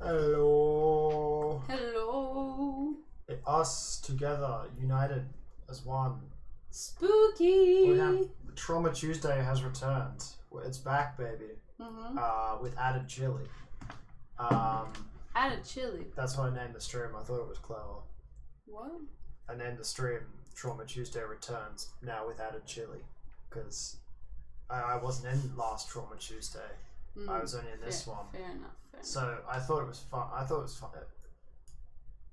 Hello. Hello. Us together, united as one. Spooky. We have Trauma Tuesday has returned. It's back, baby. hmm Uh, with added chili. Um, Added chili. that's what I named the stream. I thought it was clever. What? I named the stream Trauma Tuesday returns now with added chili because I, I wasn't in last Trauma Tuesday. Mm, I was only in this fair, one. Fair enough. So I thought it was fun. I thought it was fun.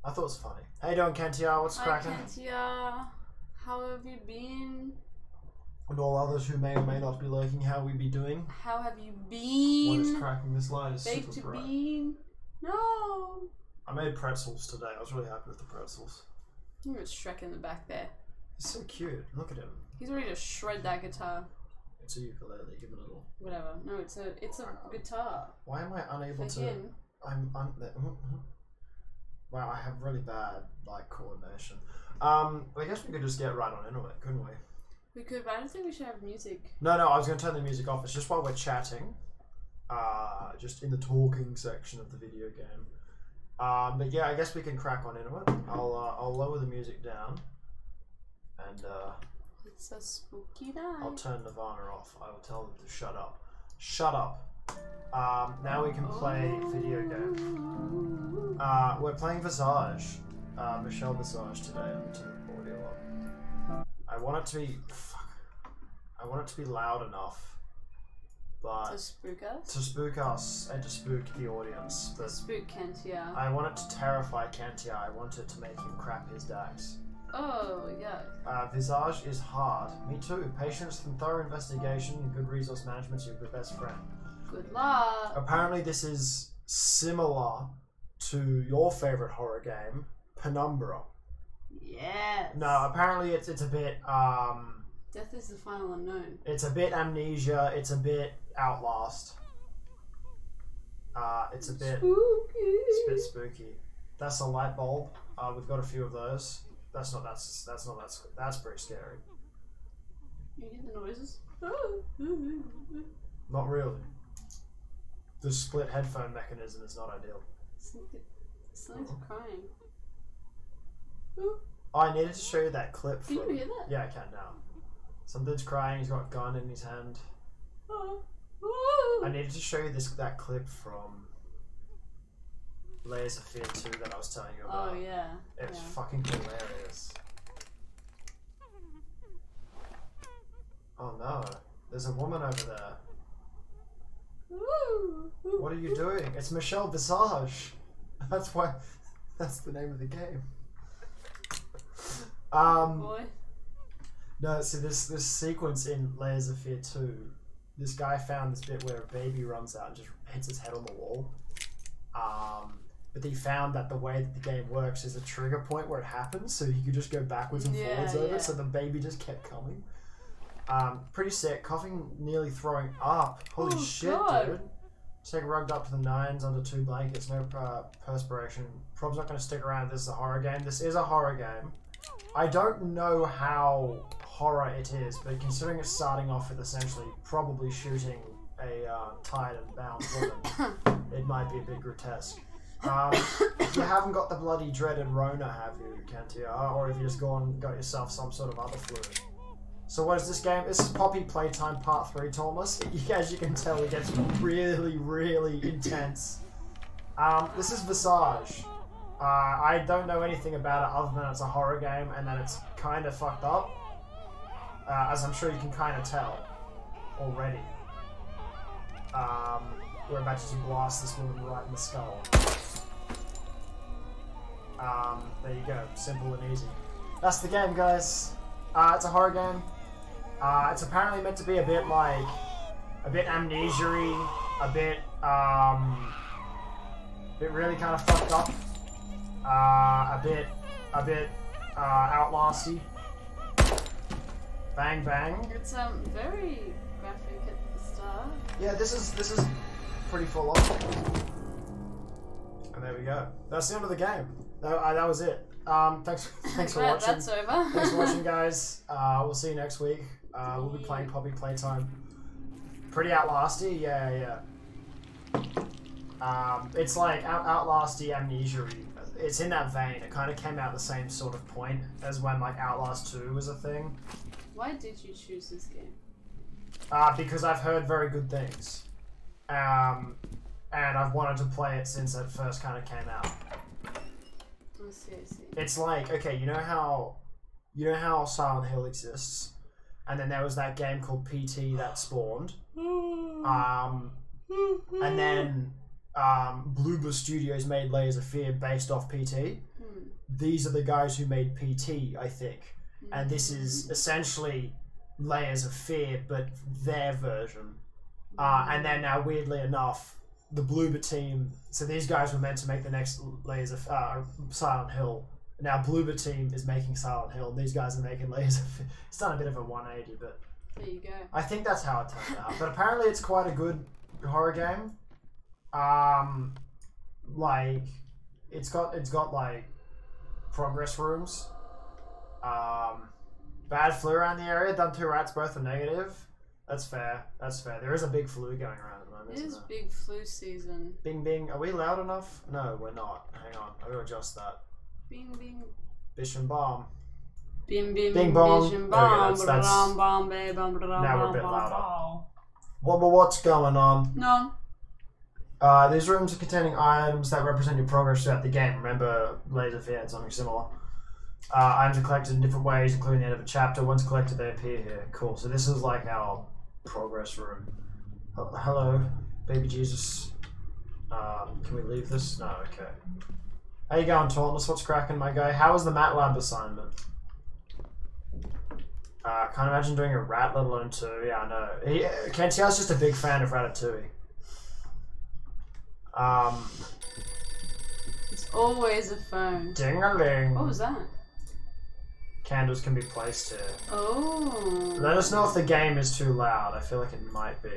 I thought it was funny. How you doing, Kentia? What's Hi, cracking? Kentia. How have you been? And all others who may or may not be lurking, how we be doing? How have you been? What is cracking? This light is Baked super bright. bean? No. I made pretzels today. I was really happy with the pretzels. Look at Shrek in the back there. He's so cute. Look at him. He's ready to shred that guitar. It's a ukulele. Give it a little. Whatever. No, it's a it's a guitar Why am I unable for to? him. I'm un- Wow, I have really bad like coordination. Um, I guess we could just get right on into it, couldn't we? We could, but I don't think we should have music. No, no, I was going to turn the music off. It's just while we're chatting, uh, just in the talking section of the video game. Um, but yeah, I guess we can crack on into it. I'll uh, I'll lower the music down, and uh, It's a spooky I'll turn Nirvana off. I will tell them to shut up. Shut up. Um, now we can play video game. Uh, we're playing Visage. Uh, Michelle Visage today. Let me turn the audio up. I want it to be. Fuck. I want it to be loud enough, but To spook us? to spook us and to spook the audience. To spook Kentia. I want it to terrify Kantia. I want it to make him crap his dax. Oh, yeah. Uh, Visage is hard. Me too. Patience and thorough investigation and good resource management is your best friend. Good luck. Apparently, this is similar to your favorite horror game, Penumbra. Yes. No, apparently it's it's a bit um Death is the final unknown. it's a bit amnesia. It's a bit Outlast. Uh, it's a bit Spooky. it's a bit spooky. That's a light bulb. Uh, we've got a few of those. That's not that's that's not that's that's pretty scary. You hear the noises? Not really. The split headphone mechanism is not ideal. Someone's crying. Oh, I needed to show you that clip. Can you hear that? Yeah, I can now. Something's crying. He's got a gun in his hand. Oh. I needed to show you this that clip from Layers of Fear 2 that I was telling you about. Oh yeah. It's yeah. fucking hilarious. Oh no, there's a woman over there. What are you doing? It's Michelle Visage. That's why. That's the name of the game. Um, Boy. no, so this this sequence in Layers of Fear 2, this guy found this bit where a baby runs out and just hits his head on the wall. But he found that the way that the game works is a trigger point where it happens, so he could just go backwards and Yeah, forwards over it, so the baby just kept coming. Um, pretty sick. Coughing, nearly throwing up. Holy Oh, shit, God. dude. Stick rugged up to the nines under two blankets, no uh, perspiration. Prob's not going to stick around. This is a horror game. This is a horror game. I don't know how horror it is, but considering it's starting off with essentially probably shooting a uh, tied and bound woman, it might be a bit grotesque. Um, you haven't got the bloody dreaded Rona, have you, Kentia? Or have you just gone and got yourself some sort of other flu? So what is this game? This is Poppy Playtime Part 3, Thomas. As you can tell, it gets really, really intense. Um, this is Visage. Uh, I don't know anything about it other than it's a horror game and that it's kind of fucked up. Uh, as I'm sure you can kind of tell already. Um, we're about to blast this woman right in the skull. Um, there you go. Simple and easy. That's the game, guys. Uh, it's a horror game. Uh, it's apparently meant to be a bit like a bit amnesia a bit um, a bit really kind of fucked up, uh, a bit a bit uh, outlasty. Bang bang. It's um very graphic at the start. Yeah, this is this is pretty full on. And there we go. That's the end of the game. That, uh, that was it. Um, thanks thanks for watching. that's over. Thanks for watching, guys. Uh, we'll see you next week. Uh, we'll be playing Poppy Playtime. Pretty outlasty, yeah, yeah. Um, it's like Out- Outlasty Amnesia. It's in that vein. It kind of came out the same sort of point as when like Outlast 2 was a thing. Why did you choose this game? Uh, because I've heard very good things. Um, and I've wanted to play it since it first kind of came out. I see, I see. It's like, okay, you know how you know how Silent Hill exists? And then there was that game called PT that spawned. Um, and then um, Bloober Studios made Layers of Fear based off PT. Hmm. These are the guys who made PT, I think. And this is essentially Layers of Fear, but their version. Uh, and then now, weirdly enough, the Bloober team. So these guys were meant to make the next Layers of uh, Silent Hill. Now Bloober team is making Silent Hill. and These guys are making Layers of. It's done a bit of a 180, but There you go. I think that's how it turned out. But apparently, it's quite a good horror game. Um, like it's got it's got like progress rooms. Um, bad flu around the area. Done two rats, both are negative. That's fair. That's fair. There is a big flu going around at the moment. It is there? big flu season. Bing bing. Are we loud enough? No, we're not. Hang on. I gotta adjust that. Bing bing. Bish and bomb. Bing bim Bing bong. bish and we go, bom, that's- that's- bam, bam, ba, bam, ba, Now we're a bit louder. What? What's going on? None. Uh, these rooms are containing items that represent your progress throughout the game. Remember, Laser Fear had something similar. Uh, items are collected in different ways, including the end of a chapter. Once collected, they appear here. Cool. So this is like our progress room. Hello, baby Jesus. Um, can we leave this? No. Okay. How you going, Tauntless? What's cracking, my guy? How was the MATLAB assignment? Uh, can't imagine doing a rat, let alone two. Yeah, I know. He, Kentia's just a big fan of Ratatouille. Um, It's always a phone. ding a ling. What was that? Candles can be placed here. Oh. Let us know if the game is too loud. I feel like it might be.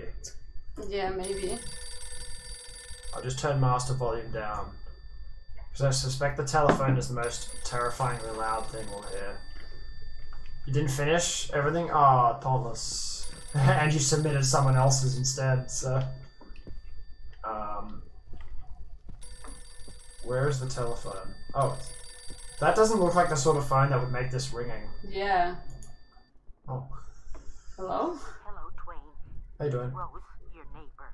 Yeah, maybe. I'll just turn master volume down. Because I suspect the telephone is the most terrifyingly loud thing we'll hear. You didn't finish everything? Ah, oh, Thomas. and you submitted someone else's instead, so. Um. Where is the telephone? Oh, it's- that doesn't look like the sort of phone that would make this ringing. Yeah. Oh, Hello? Hello, Twain. how you doing? Rose, your neighbor.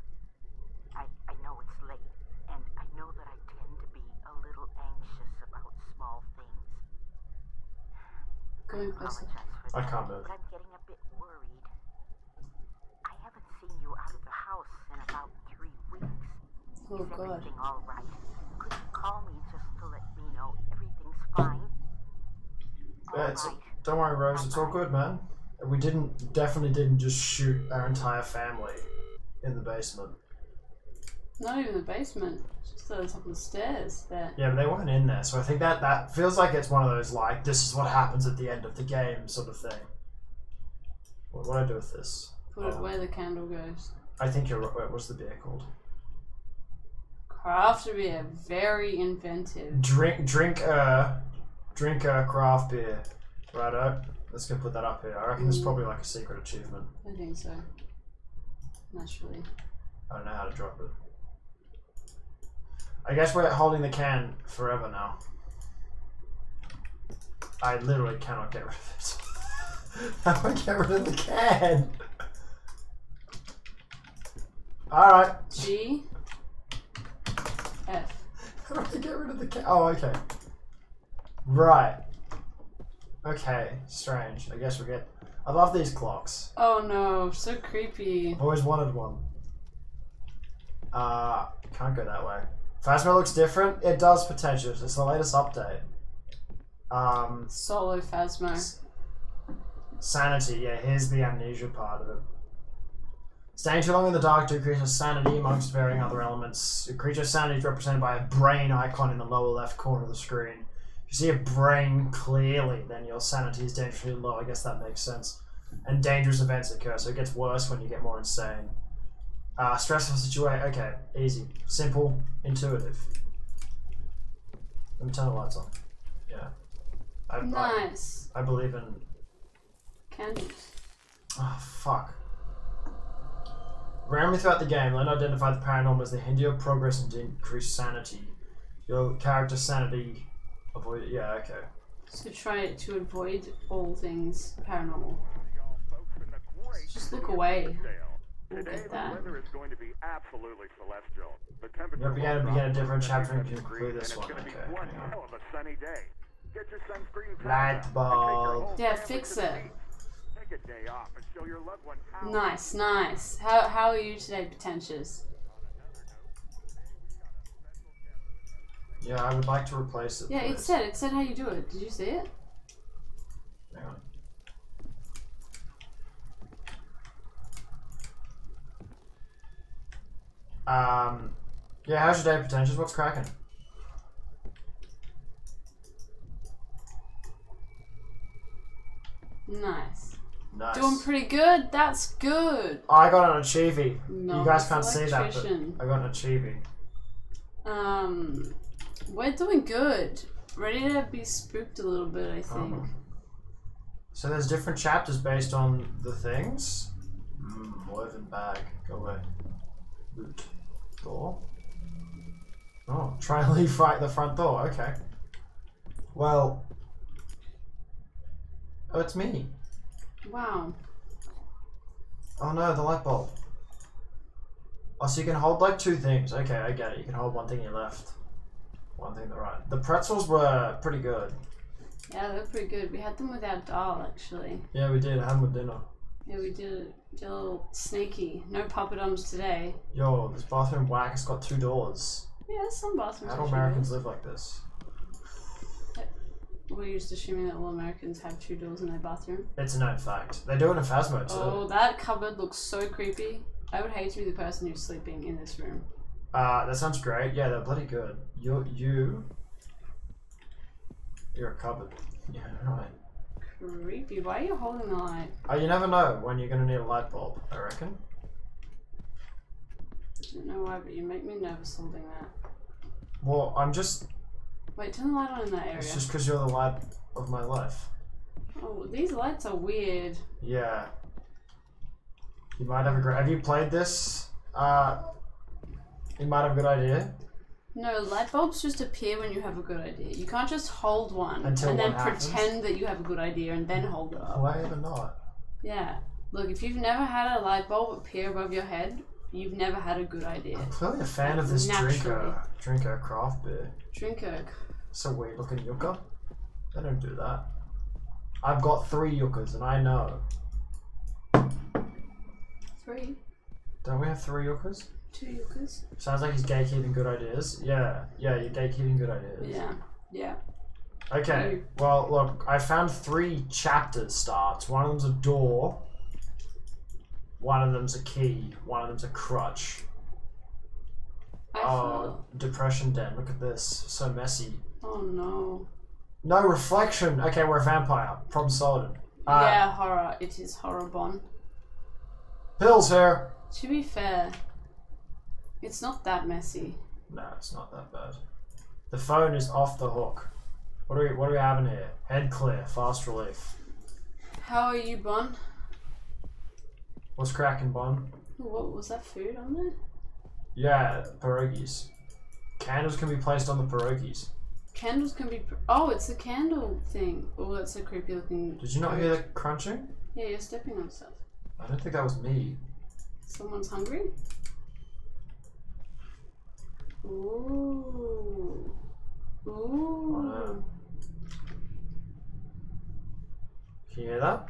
I, I know it's late, and I know that I tend to be a little anxious about small things. Going closer. I can't move. But I'm getting a bit worried. I haven't seen you out of the house in about three weeks. Oh Is god. everything all right? Yeah, it's, don't worry, Rose. It's all good, man. We didn't, definitely didn't just shoot our entire family in the basement. Not even the basement. Just at the top of the stairs there. Yeah, but they weren't in there, so I think that that feels like it's one of those like this is what happens at the end of the game sort of thing. What, do I do with this? Put it where the candle goes. I think you're right. What's the beer called? Craft beer. Very inventive. Drink, drink, uh, drink uh, craft beer. Righto. Let's go put that up here. I reckon there's probably like a secret achievement. I think so. Naturally. I don't know how to drop it. I guess we're holding the can forever now. I literally cannot get rid of it. How do I get rid of the can? Alright. G. F. How do I get rid of the can? Oh, okay. Right. Okay, strange. I guess we get. I love these clocks. Oh no, so creepy. I've always wanted one. Uh, can't go that way. Phasmo looks different. It does potentially. It's the latest update. Um, Solo Phasmo. sanity. Yeah, here's the amnesia part of it. Staying too long in the dark decreases sanity amongst varying other elements. Your creature's sanity is represented by a brain icon in the lower left corner of the screen. See a brain clearly, then your sanity is dangerously low. I guess that makes sense. And dangerous events occur, so it gets worse when you get more insane. Uh, stressful situation. Okay, easy, simple, intuitive. Let me turn the lights on. Yeah. I, I, Nice. I believe in Candles. Oh, fuck. Randomly throughout the game, learn to identify the paranormal as the hinder your progress and decrease sanity. Your character sanity. Avoid. Yeah, okay. So try to avoid all things paranormal. Just look away. We'll Today, the weather is going to be absolutely celestial. The temperature You're beginning- will begin a different chapter and 37 conclude degrees, this one. It's going to be Okay, one hell of a sunny day. Get your sunscreen Light pads up and take your bulb. Yeah, fix it. Take a day off and show your loved ones Nice, nice. How how are you today, pretentious? Yeah, I would like to replace it. Yeah, it said it said how you do it. Did you see it? Hang on. Um, yeah, how's your day, potentials? What's cracking? Nice. Nice. Doing pretty good. That's good. I got an achievie. No, you guys can't see that, but. I got an achievie. Um, we're doing good. Ready to be spooked a little bit, I think. Oh. So there's different chapters based on the things. Mm, woven bag. Go away. Boot. Door. Oh, try and leave right the front door. Okay. Well. Oh, it's me. Wow. Oh no, the light bulb. Oh, so you can hold like two things. Okay, I get it. You can hold one thing in your left, one thing in the right. The pretzels were pretty good. Yeah, they're pretty good. We had them without dal, actually. Yeah, we did. I had them with dinner. Yeah, we did. Did a little sneaky. No papadums today. Yo, this bathroom whack has got two doors. Yeah, some bathrooms. How do Americans live like this? We're just assuming that all Americans have two doors in their bathroom. It's a known fact. They do it in a Phasmo too. Oh, that cupboard looks so creepy. I would hate to be the person who's sleeping in this room. Uh, that sounds great. Yeah, they're bloody good. You, you, you're a cupboard. Yeah, right. Creepy. Why are you holding the light? Oh, you never know when you're gonna need a light bulb. I reckon. I don't know why, but you make me nervous holding that. Well, I'm just. Wait, turn the light on in that area. It's just because you're the light of my life. Oh, these lights are weird. Yeah. You might have a great. Have you played this? Uh, you might have a good idea. No, light bulbs just appear when you have a good idea. You can't just hold one Until and then one happens? pretend that you have a good idea and then hold it up. Why ever not? Yeah. Look, if you've never had a light bulb appear above your head, you've never had a good idea. I'm clearly a fan of this Naturally. drinker. Drinker craft beer. Drink a It's a weird looking yucca. They don't do that. I've got three yuccas and I know. three, Don't we have three yuccas? Two yuccas. Sounds like he's gatekeeping good ideas. Yeah, yeah, you're gatekeeping good ideas. Yeah, yeah. Okay, well, look, I found three chapters starts. One of them's a door, one of them's a key, one of them's a crutch. I Oh, feel. depression den. Look at this. So messy. Oh no. No reflection. Okay, we're a vampire. Problem solved. Uh, yeah, horror. It is horror bon. Pills here. To be fair, it's not that messy. No, it's not that bad. The phone is off the hook. What are we what are we having here? Head clear, fast relief. How are you, Bon? What's cracking, Bon? What was that food on there? Yeah, pierogies. Candles can be placed on the pierogies. Candles can be. Pr- oh, it's a candle thing. Oh, that's a creepy looking. Did you not hear the crunching? Yeah, you're stepping on stuff. I don't think that was me. Someone's hungry. Ooh. Ooh. no. Can you hear that?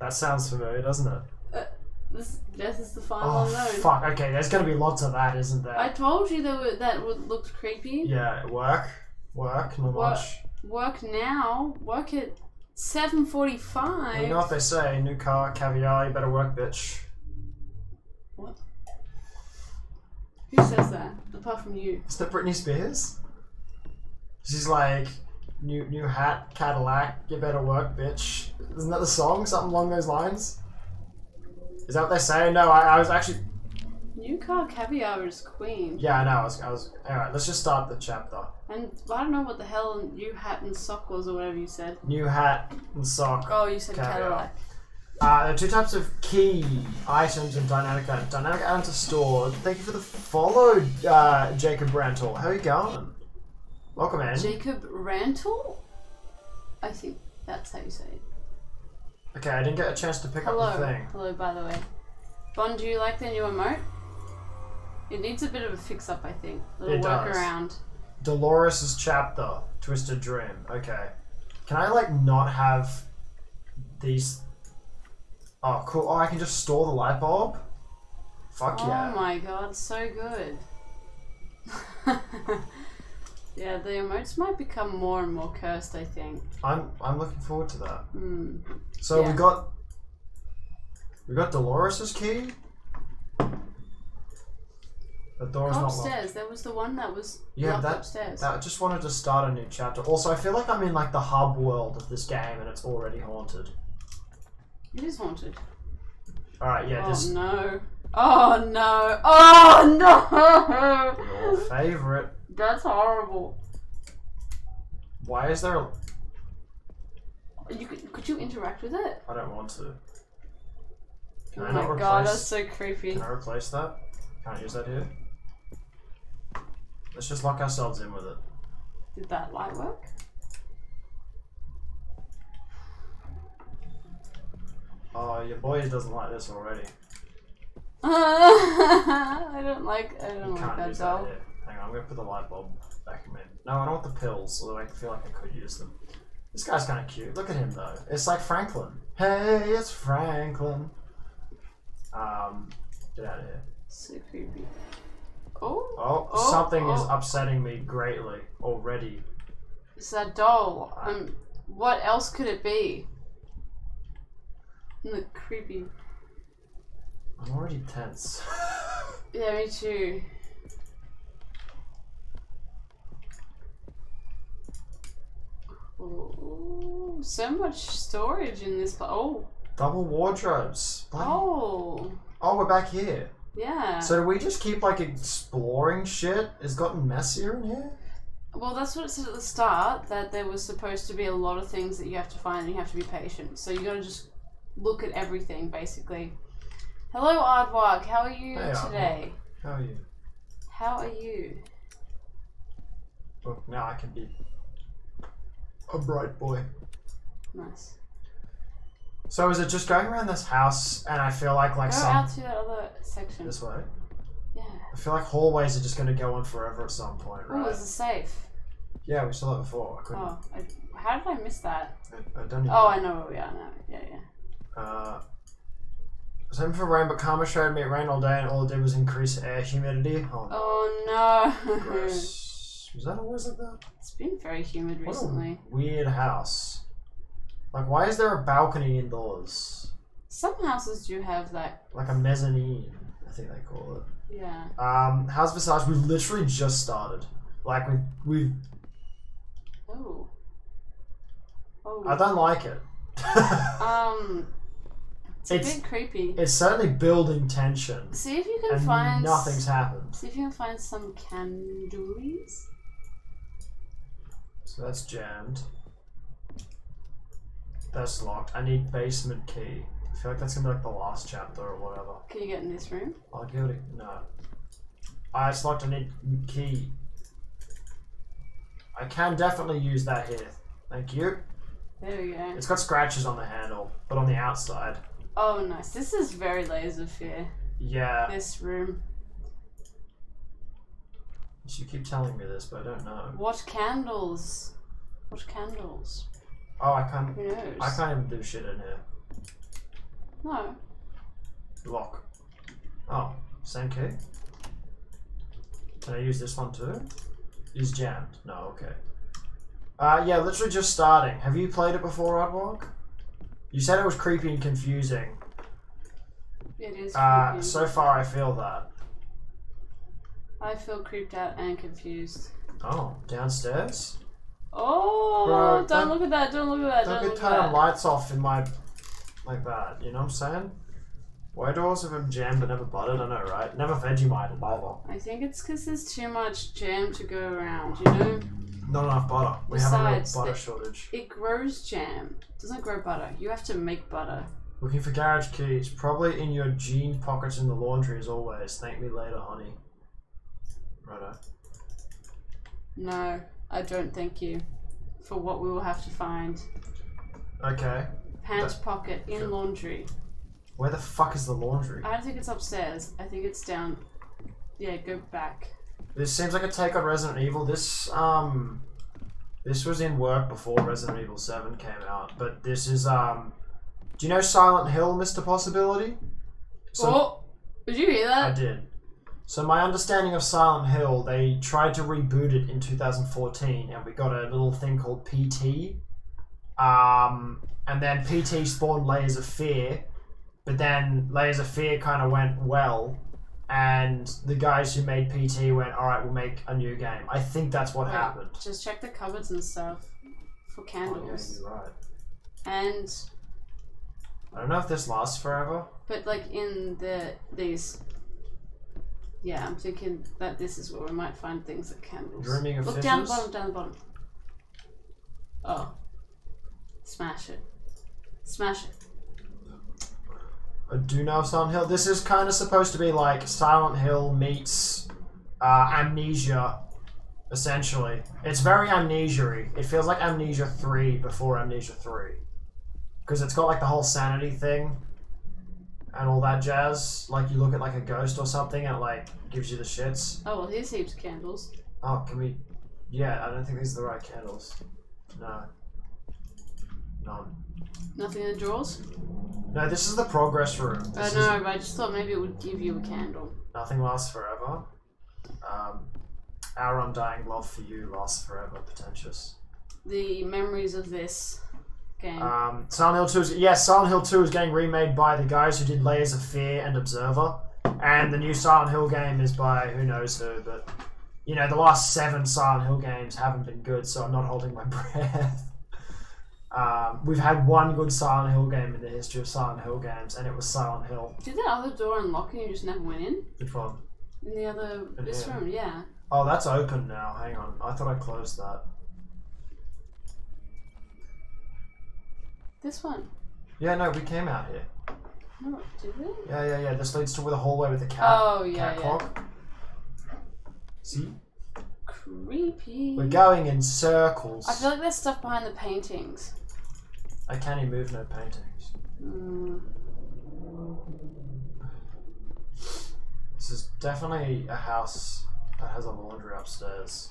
That sounds familiar, doesn't it? Uh, this, this is the final Oh unknown. fuck! Okay, there's gonna be lots of that, isn't there? I told you that were, that would looked creepy. Yeah, work, work, not Work. much. Work now. Work at seven forty-five. You know what they say? New car, caviar. You better work, bitch. What? Who says that? Apart from you. Is that Britney Spears? She's like, new new hat, Cadillac. You better work, bitch. Isn't that the song? Something along those lines. Is that what they say? No, I, I was actually. New car caviar is queen. Yeah, I know. I was. I was. All right, let's just start the chapter. And I don't know what the hell new hat and sock was or whatever you said. New hat and sock. Oh, you said Caviar. Cadillac. Uh, there are two types of key items in dynamic items. Dynamic items are stored. Thank you for the follow, uh, Jacob Rantle. How are you going? Welcome in. Jacob Rantle? I think that's how you say it. Okay, I didn't get a chance to pick Hello. up the thing. Hello, by the way. Bon, do you like the new emote? It needs a bit of a fix up, I think. A little It does. workaround. Dolores' chapter, Twisted Dream. Okay. Can I like not have these? Oh, cool. Oh, I can just store the light bulb. Fuck yeah. Oh my god, so good. yeah, the emotes might become more and more cursed, I think. I'm I'm looking forward to that. Hmm. So we Yeah. got we got Dolores' key. The door's not locked. upstairs. There was the one that was Yeah, locked that, upstairs. that I just wanted to start a new chapter. Also, I feel like I'm in like the hub world of this game and it's already haunted. It is haunted. All right, yeah, oh this no. Oh no. Oh no. your favorite. That's horrible. Why is there? A, You could, could you interact with it? I don't want to. Can oh I my not replace? god, that's so creepy. Can I replace that? Can't use that here. Let's just lock ourselves in with it. Did that light work? Oh, your boy doesn't like this already. I don't like I don't like can't that use doll. Hang on, I'm gonna put the light bulb back in there. No, I don't want the pills, although I feel like I could use them. This guy's kind of cute. Look at him though. It's like Franklin. Hey, it's Franklin. Um, get out of here. So creepy. Oh, Oh, Oh, something is oh. upsetting me greatly already. it's that doll. Um, what else could it be? The creepy. I'm already tense. Yeah, me too. Ooh, so much storage in this. pla- Oh, Double wardrobes. Oh, Oh, we're back here. yeah. So do we just keep like exploring shit? It's gotten messier in here. Well, that's what it said at the start that there was supposed to be a lot of things that you have to find and you have to be patient. So you got to just look at everything basically. Hello, Aardvark. How are you Hey, today? How are you? How are you? Look, now I can be a bright boy. Nice. So is it just going around this house and I feel like like Go some out to that other section. this way? Yeah. I feel like hallways are just going to go on forever at some point, right? Oh, there's a safe. Yeah, we saw that before. I couldn't. Oh, I, how did I miss that? I, I don't even. Oh, I know where we are now. Yeah, yeah. Uh, same for rain, but Karma showed me it rained all day and all it did was increase air humidity. Oh, no. Oh no. gross. Was that always like that? it's been very humid What recently. a weird house. Like, why is there a balcony indoors? Some houses do have that. Like a mezzanine, I think they call it. Yeah. Um, House Visage, we've literally just started. Like, we've, we've Oh. Oh. I don't like it. Um, it's, a It's- bit creepy. it's certainly building tension, See if you can find. nothing's happened. See if you can find some candles. So that's jammed. That's locked. I need basement key. I feel like that's gonna be like the last chapter or whatever. Can you get in this room? I'll give it a no. I it's locked. I need key. I can definitely use that here. Thank you. There we go. It's got scratches on the handle, but on the outside. Oh, nice. This is very laser fear. Yeah. This room. You keep telling me this, but I don't know. What candles? What candles? Oh, I can't. Who knows? I can't even do shit in here. No. Lock. Oh, same key. Can I use this one too? Is jammed. No, okay. Uh, yeah, literally just starting. Have you played it before, Oddwalk? You said it was creepy and confusing. It is Uh, so far I feel that. I feel creeped out and confused. Oh, downstairs? Oh, Bro, don't, don't- look at that! Don't look at that! Don't Don't, be look at turning that! lights off in my... like that, you know what I'm saying? Why doors have been jammed but never buttered? I know, right? Never Vegemite either. I think it's because there's too much jam to go around. You know, Not enough butter. We have a butter shortage. it grows jam. It doesn't grow butter. You have to make butter. Looking for garage keys. Probably in your jean pockets in the laundry as always. Thank me later, honey. Righto. No, I don't thank you for what we will have to find. Okay. Pants pocket in laundry. Where the fuck is the laundry? I don't think it's upstairs. I think it's down. Yeah, go back. This seems like a take on Resident Evil. This um this was in work before Resident Evil 7 came out, but this is um do you know Silent Hill, Mr. Possibility? So oh, did you hear that? I did. So my understanding of Silent Hill, they tried to reboot it in 2014 and we got a little thing called PT. Um and then PT spawned Layers of Fear, but then Layers of Fear kind of went well and the guys who made PT went, all right, we'll make a new game. I think that's what happened. Just check the cupboards and stuff for Oh, yeah, candles. right. And I don't know if this lasts forever. but like in the these. Yeah, I'm thinking that this is where we might find things like candles. Dreaming of Look down the bottom, down the bottom. Oh. Smash it. Smash it. I do know Silent Hill. This is kind of supposed to be like Silent Hill meets uh, Amnesia, essentially. It's very amnesia It feels like Amnesia 3 before Amnesia 3. Because it's got like the whole sanity thing and all that jazz. Like you look at like a ghost or something and it like gives you the shits. Oh well, here's heaps of candles. Oh, can we. Yeah, I don't think these are the right candles. No. None. Nothing in the drawers? No, this is the progress room. Oh This is- no, but I just thought maybe it would give you a candle. Nothing lasts forever. Um, our undying love for you lasts forever, pretentious. The memories of this game. Um, Silent Hill 2 is, yes, Silent Hill 2 is getting remade by the guys who did Layers of Fear and Observer. And the new Silent Hill game is by who knows who, but, you know, the last seven Silent Hill games haven't been good, so I'm not holding my breath. Um, we've had one good Silent Hill game in the history of Silent Hill games, and it was Silent Hill. Did that other door unlock and you just never went in? Which one? In the other In this here. room, yeah. Oh, that's open now. Hang on. I thought I closed that. This one. Yeah, no, we came out here. No, did we? Yeah, yeah, yeah. This leads to the hallway with the cat. Oh yeah, cat yeah. clock. See? Creepy. We're going in circles. I feel like there's stuff behind the paintings. I can't move no paintings. Mm. This is definitely a house that has a laundry upstairs.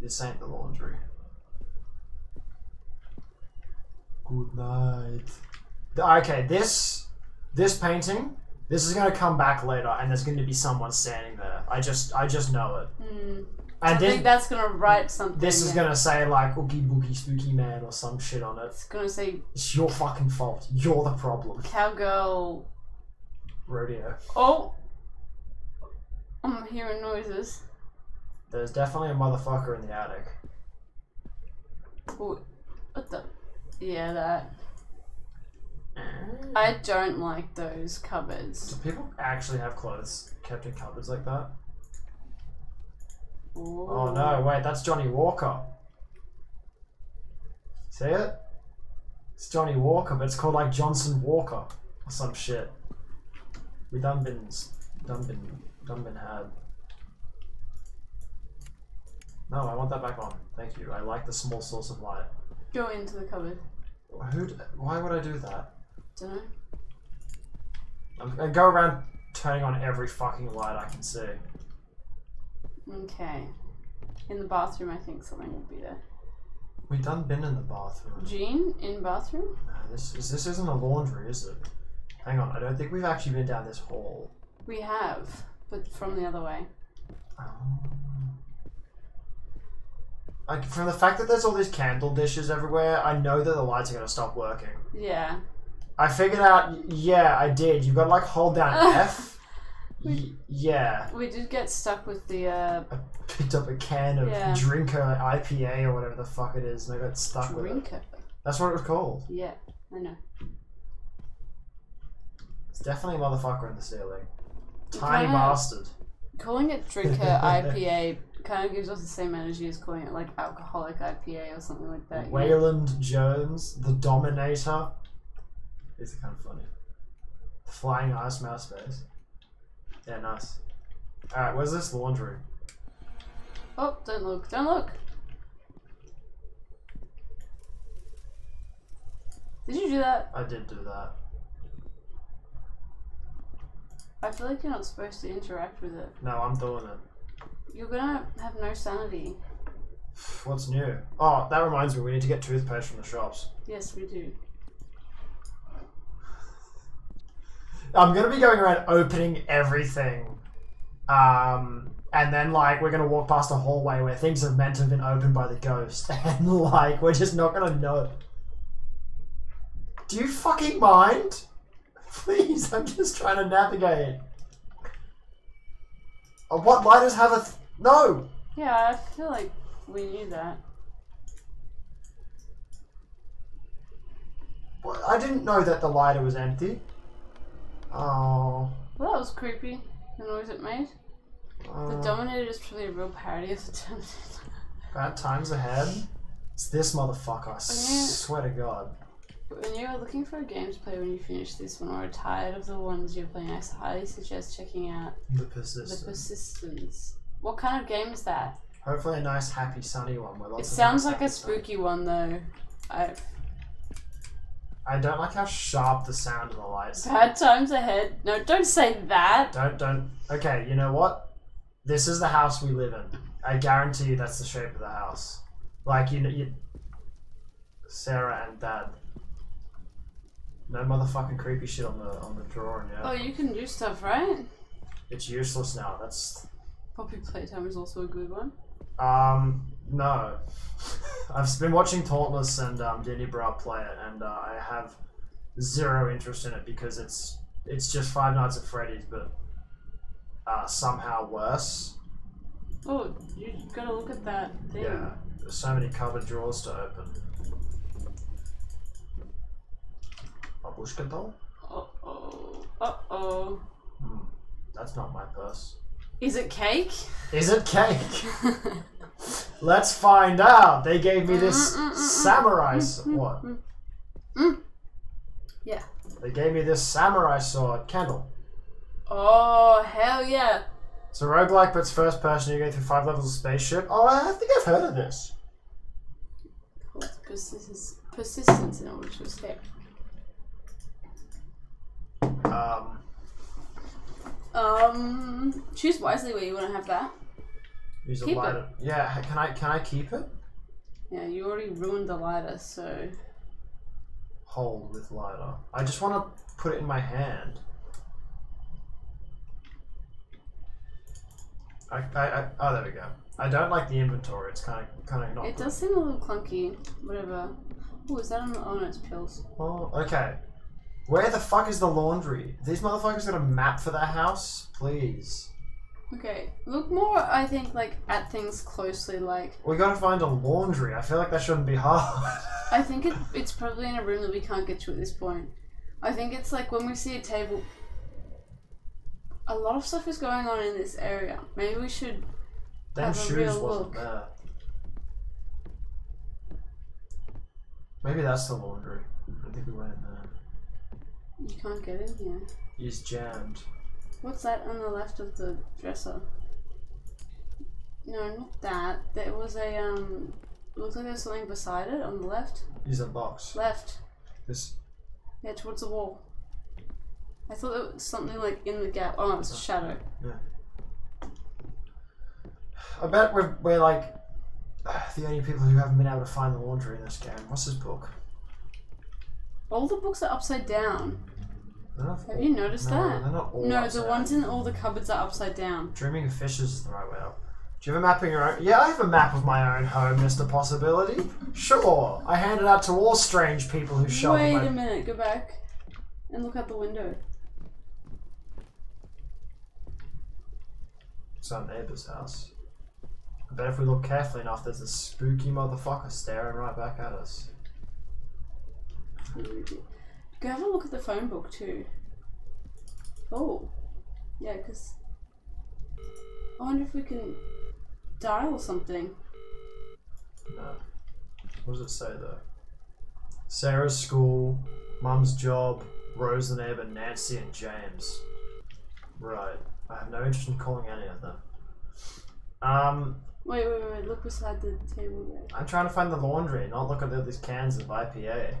This ain't the laundry. Good night. Okay, this this painting, this is gonna come back later, and there's going to be someone standing there. I just I just know it. Mm. I think that's gonna write something. this is gonna say like Oogie Boogie Spooky Man or some shit on it. It's gonna say It's your fucking fault. You're the problem. cowgirl. Rodeo. Oh, I'm hearing noises. There's definitely a motherfucker in the attic. What the? Yeah, that. I don't like those Do cupboards. people actually have clothes kept in cupboards like that? Ooh. Oh no, wait, that's Johnnie Walker. See it? It's Johnnie Walker, but it's called like Johnson Walker or some shit. We done been done been done been had. No, I want that back on. Thank you. I like the small source of light. Go into the cupboard. Who? Why would I do that? Don't know. I'm, I go around turning on every fucking light I can see. Okay. In the bathroom, I think something would be there. We done been in the bathroom. Jean in bathroom. No, this is this isn't a laundry, is it? Hang on, I don't think we've actually been down this hall. We have, but from the other way. Oh. Like from the fact that there's all these candle dishes everywhere, I know that the lights are gonna stop working. Yeah. I figured out. Yeah, I did. You got to like hold down F. Y- yeah, We did get stuck with the. uh I picked up a can of Yeah. Drinker IPA or whatever the fuck it is, and I got stuck with it. drinker. That's what it was called. Yeah, I know. It's definitely a motherfucker in the ceiling. Tiny Kinda- bastard. Calling it drinker IPA kind of gives us the same energy as calling it like alcoholic IPA or something like that. know? Wayland Jones, the Dominator. These are kind of funny. Flying ice mouse space. Yeah, nice. Alright, where's this laundry? Oh, don't look, don't look. Did you do that? I did do that. I feel like you're not supposed to interact with it. No, I'm doing it. You're gonna have no sanity. What's new? Oh, that reminds me, we need to get toothpaste from the shops. Yes, we do. I'm gonna be going around opening everything. Um, and then like we're gonna walk past a hallway where things are meant to have been opened by the ghost, and like we're just not gonna know. Do you fucking mind? Please, I'm just trying to navigate. Uh, what lighters have a th- no? Yeah, I feel like we knew that. What- I didn't know that the lighter was empty. Oh. Well, that was creepy. The noise it made. The uh, Dominator is probably a real parody of the Terminator. Bad times ahead. It's this motherfucker. I swear to God. When you are looking for a game to play when you finish this one or are tired of the ones you're playing, I highly suggest checking out The Persistence. The persistence. What kind of game is that? Hopefully, a nice, happy, sunny one. Where It lots of sounds nice, like a happy stuff. spooky one though. I I don't like how sharp the sound of the lights. bad times ahead. No, don't say that. Don't don't. Okay, you know what? This is the house we live in. I guarantee you that's the shape of the house. Like you know, you. Sarah and Dad. No motherfucking creepy shit on the on the drawing. Yeah, Oh, you can do stuff, right? it's useless now. That's Poppy Playtime is also a good one. um no. I've been watching Tauntless and um, Denny Brow play it, and uh, I have zero interest in it because it's it's just Five Nights at Freddy's, but uh, somehow worse. Oh, you gotta look at that thing. Yeah, there's so many cupboard drawers to open. Babushka doll? Uh oh. Uh oh. Hmm, that's not my purse. Is it cake? Is it cake? Let's find out. They gave me this samurai. sword. Yeah. They gave me this samurai sword candle. Oh hell yeah! It's a roguelike, but it's first person. You go through five levels of spaceship. Oh, I think I've heard of this. Called persistence, persistence in escape. Um, Um, choose wisely where you want to have that. Use a Keep it. lighter. Yeah, can I can I keep it? Yeah, you already ruined the lighter, so Hold with lighter. I just want to put it in my hand. I, I, I, oh, there we go. I don't like the inventory. It's kind of, kind of not. it good. does seem a little clunky. Whatever. Oh, is that on? Oh no, it's pills. Oh, okay. Where the fuck is the laundry? These motherfuckers got a map for their house, please. Okay, look more. I think like at things closely. Like We gotta find a laundry. I feel like that shouldn't be hard. I think it, it's probably in a room that we can't get to at this point. I think it's like when we see a table. A lot of stuff is going on in this area. Maybe we should. Them Have a real wasn't look. there. Maybe that's the laundry. I think we went in there. You can't get in here. He's jammed. What's that on the left of the dresser? No, not that. There was a um. Looks like there's something beside it on the left. He's a box. Left. This. Yeah, towards the wall. I thought there was something like in the gap. Oh, it's a shadow. Yeah. I bet we're, we're like the only people who haven't been able to find the laundry in this game. What's this book? All the books are upside down. Have you noticed no, that? They're not all No, the ones in all the cupboards are upside down. Dreaming of fishes is the right way up. Do you have a map of your own? Yeah, I have a map of my own home, Mr. Possibility. Sure. I hand it out to all strange people who shop Wait my... a minute, go back and look out the window. It's our neighbor's house. I bet if we look carefully enough, there's a spooky motherfucker staring right back at us. Go have a look at the phone book too. Oh, yeah, because I wonder if we can dial something. No. What does it say though? Sarah's school, Mum's job, Rose the neighbor, Nancy, and James. Right. I have no interest in calling any of them. Um, Wait, wait, wait, look beside the table there. I'm trying to find the laundry, not look at all these cans of IPA.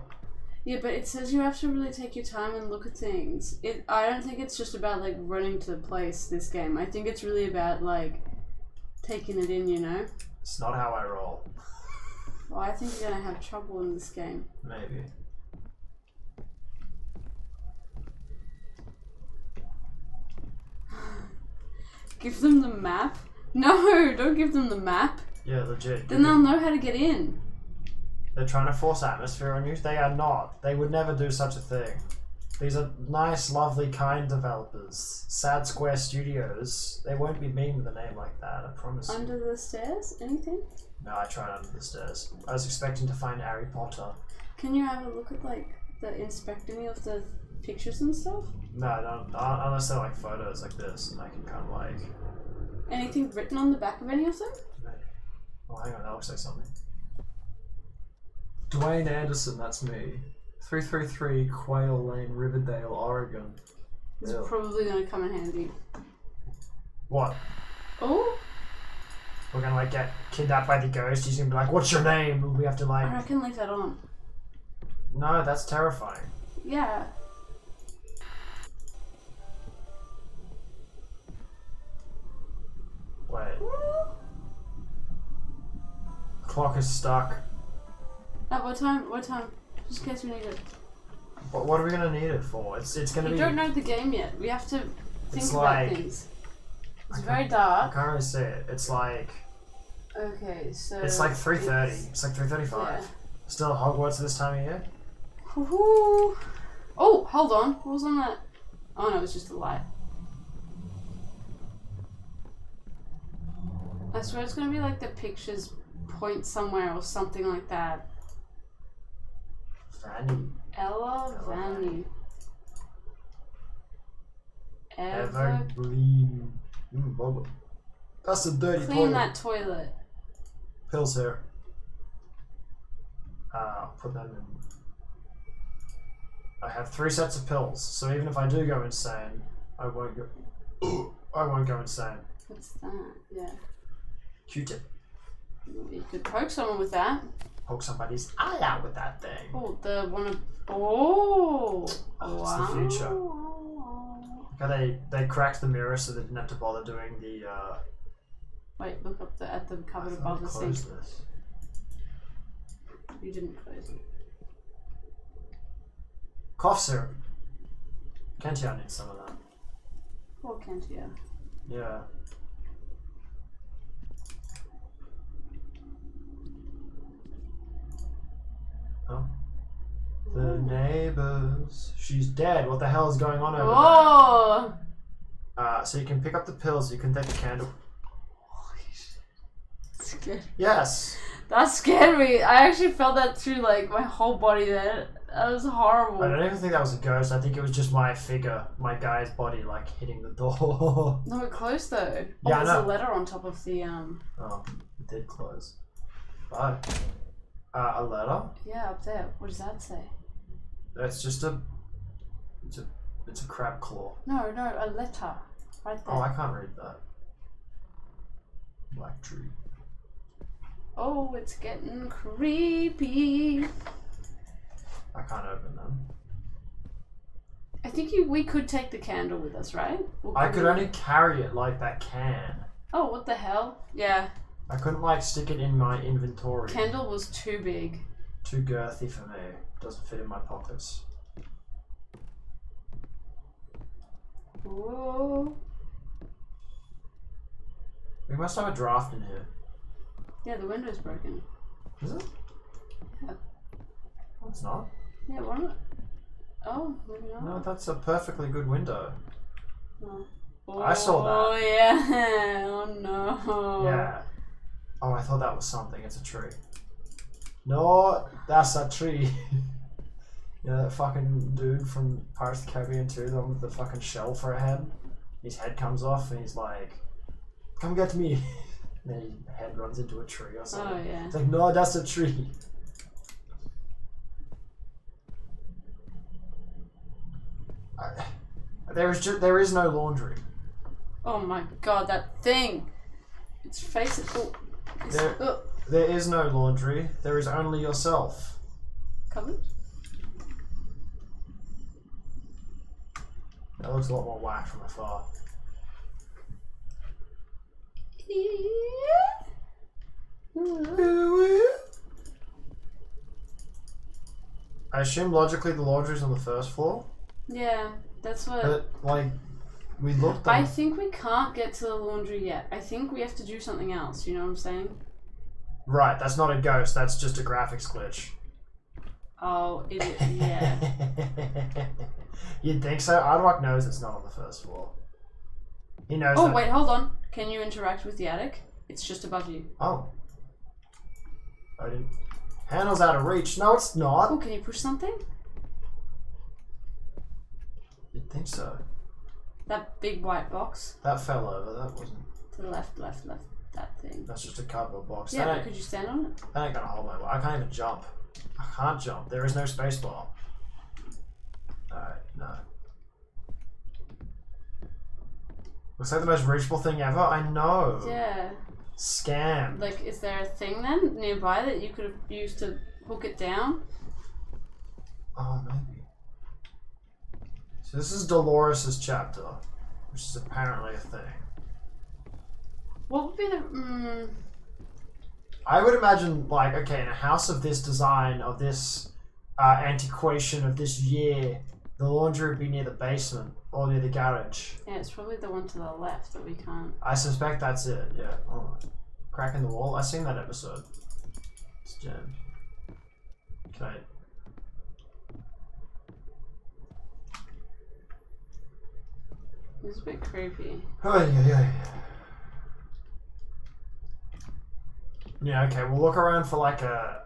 Yeah, but it says you have to really take your time and look at things. It I don't think it's just about like running to the place this game. I think it's really about like taking it in, you know? It's not how I roll. Well, I think you're gonna have trouble in this game. Maybe. Give them the map? No, don't give them the map. Yeah, legit. Then they'll know how to get in. They're trying to force atmosphere on you. They are not. They would never do such a thing. These are nice, lovely, kind developers. Sad Square Studios. They won't be mean with a name like that, I promise you. Under the stairs? Anything? No, I tried under the stairs. I was expecting to find Harry Potter. Can you have a look at like the inspecting of the pictures and stuff? No, no, not unless they're like photos like this, and I can kind of like. Anything written on the back of any of them? Oh, hang on, that looks like something. Dwayne Anderson, that's me. 333 Quail Lane, Riverdale, Oregon. It's Yeah. probably gonna come in handy. What? Oh, We're gonna like get kidnapped by the ghost. He's gonna be like, "What's your name?" And we have to like, I reckon leave that on. No, that's terrifying. Yeah. Wait. Clock is stuck. At what time? What time? Just in case we need it. What, what are we gonna need it for? It's it's gonna We be. don't know the game yet. We have to think It's about like- things. It's very can't- I can't really see it. It's like Okay, so it's like three thirty. it's- It's like three thirty-five. Yeah. Still Hogwarts this time of year. Woohoo! Oh, hold on. What was on that? Oh no, it was just a light. I swear it's gonna be like the pictures point somewhere or something like that. Fanny. Ella Vanny. Ever gleam. Mm, bubble. That's a dirty clean toilet. that toilet. Pills here. Uh, put them in. I have three sets of pills, so even if I do go insane, I won't go. I won't go insane. What's that? Yeah. Q-tip. You could poke someone with that. Poke somebody's eye out with that thing. Oh, the one of. Oh! Oh, it's wow. the future. Okay, they they cracked the mirror so they didn't have to bother doing the. Uh, Wait, look up the, at the cupboard above the sink. this. You didn't close it. Cough syrup. Kentia needs some of that. Poor Kentia. Yeah. Oh. The neighbors. She's dead. What the hell is going on over Oh! there? Uh, so you can pick up the pills. You can take the candle. Scared. Yes. That scared me. I actually felt that through like my whole body. That that was horrible. I don't even think that was a ghost. I think it was just my figure, my guy's body, like hitting the door. No, it closed though. Oh, Yeah, I there's a letter on top of the um. oh, it did close. But uh, a letter. Yeah, up there. What does that say? That's just a. It's a. It's a crab claw. No, no, a letter. Right there. Oh, I can't read that. Black tree. Oh, it's getting creepy. I can't open them. I think you, we could take the candle with us, right? I could only carry it like that can. Oh, what the hell? Yeah, I couldn't like stick it in my inventory. Kendall was too big. Too girthy for me. Doesn't fit in my pockets. Oh. We must have a draft in here. Yeah, the window's broken. Is it? Yeah. No, it's not. Yeah, why not? Oh, maybe not. No, that's a perfectly good window. Oh. I saw that. Oh yeah. Oh no. Yeah. Oh, I thought that was something. It's a tree. No, that's a tree. yeah, that fucking dude from Pirates of the Caribbean 2, the one with the fucking shell for a head. His head comes off and he's like, come get me. And then his head runs into a tree or something. Oh yeah. It's like, no, that's a tree. I, there is just there is no laundry. Oh my god, that thing! Its face is. Oh, it's, There- oh, There is no laundry. There is only yourself. covered? That looks a lot more whack from afar. I assume logically the laundry's on the first floor, Yeah, that's what. but like we looked. I think we can't get to the laundry yet. I think we have to do something else. You know what I'm saying? right, that's not a ghost. That's just a graphics glitch. Oh, it, yeah. You'd think so. Aardvark knows it's not on the first floor. He knows. Oh that- wait, hold on. Can you interact with the attic? It's just above you. Oh. I didn't. Handle's out of reach. No, it's not. Oh, can you push something? You'd think so. That big white box That fell over. That wasn't. to the left, left, left. That thing. That's just a cardboard box. Yeah, that, but ain't, could you stand on it? that ain't gonna hold my. I can't even jump. I can't jump. There is no space bar. Alright, no. Looks like the most reachable thing ever. I know. Yeah. Scam. Like, is there a thing then nearby that you could have used to hook it down? Oh, maybe. So this is Dolores's chapter, which is apparently a thing. What would be the? Mm, I would imagine, like, okay, in a house of this design, of this uh, antiquation, of this year, the laundry would be near the basement or near the garage. yeah, it's probably the one to the left, but we can't. I suspect that's it. Yeah. Oh, crack in the wall. I've seen that episode. It's jammed. Okay. It's a bit creepy. Oh yeah, yeah. Yeah. Okay. We'll look around for like a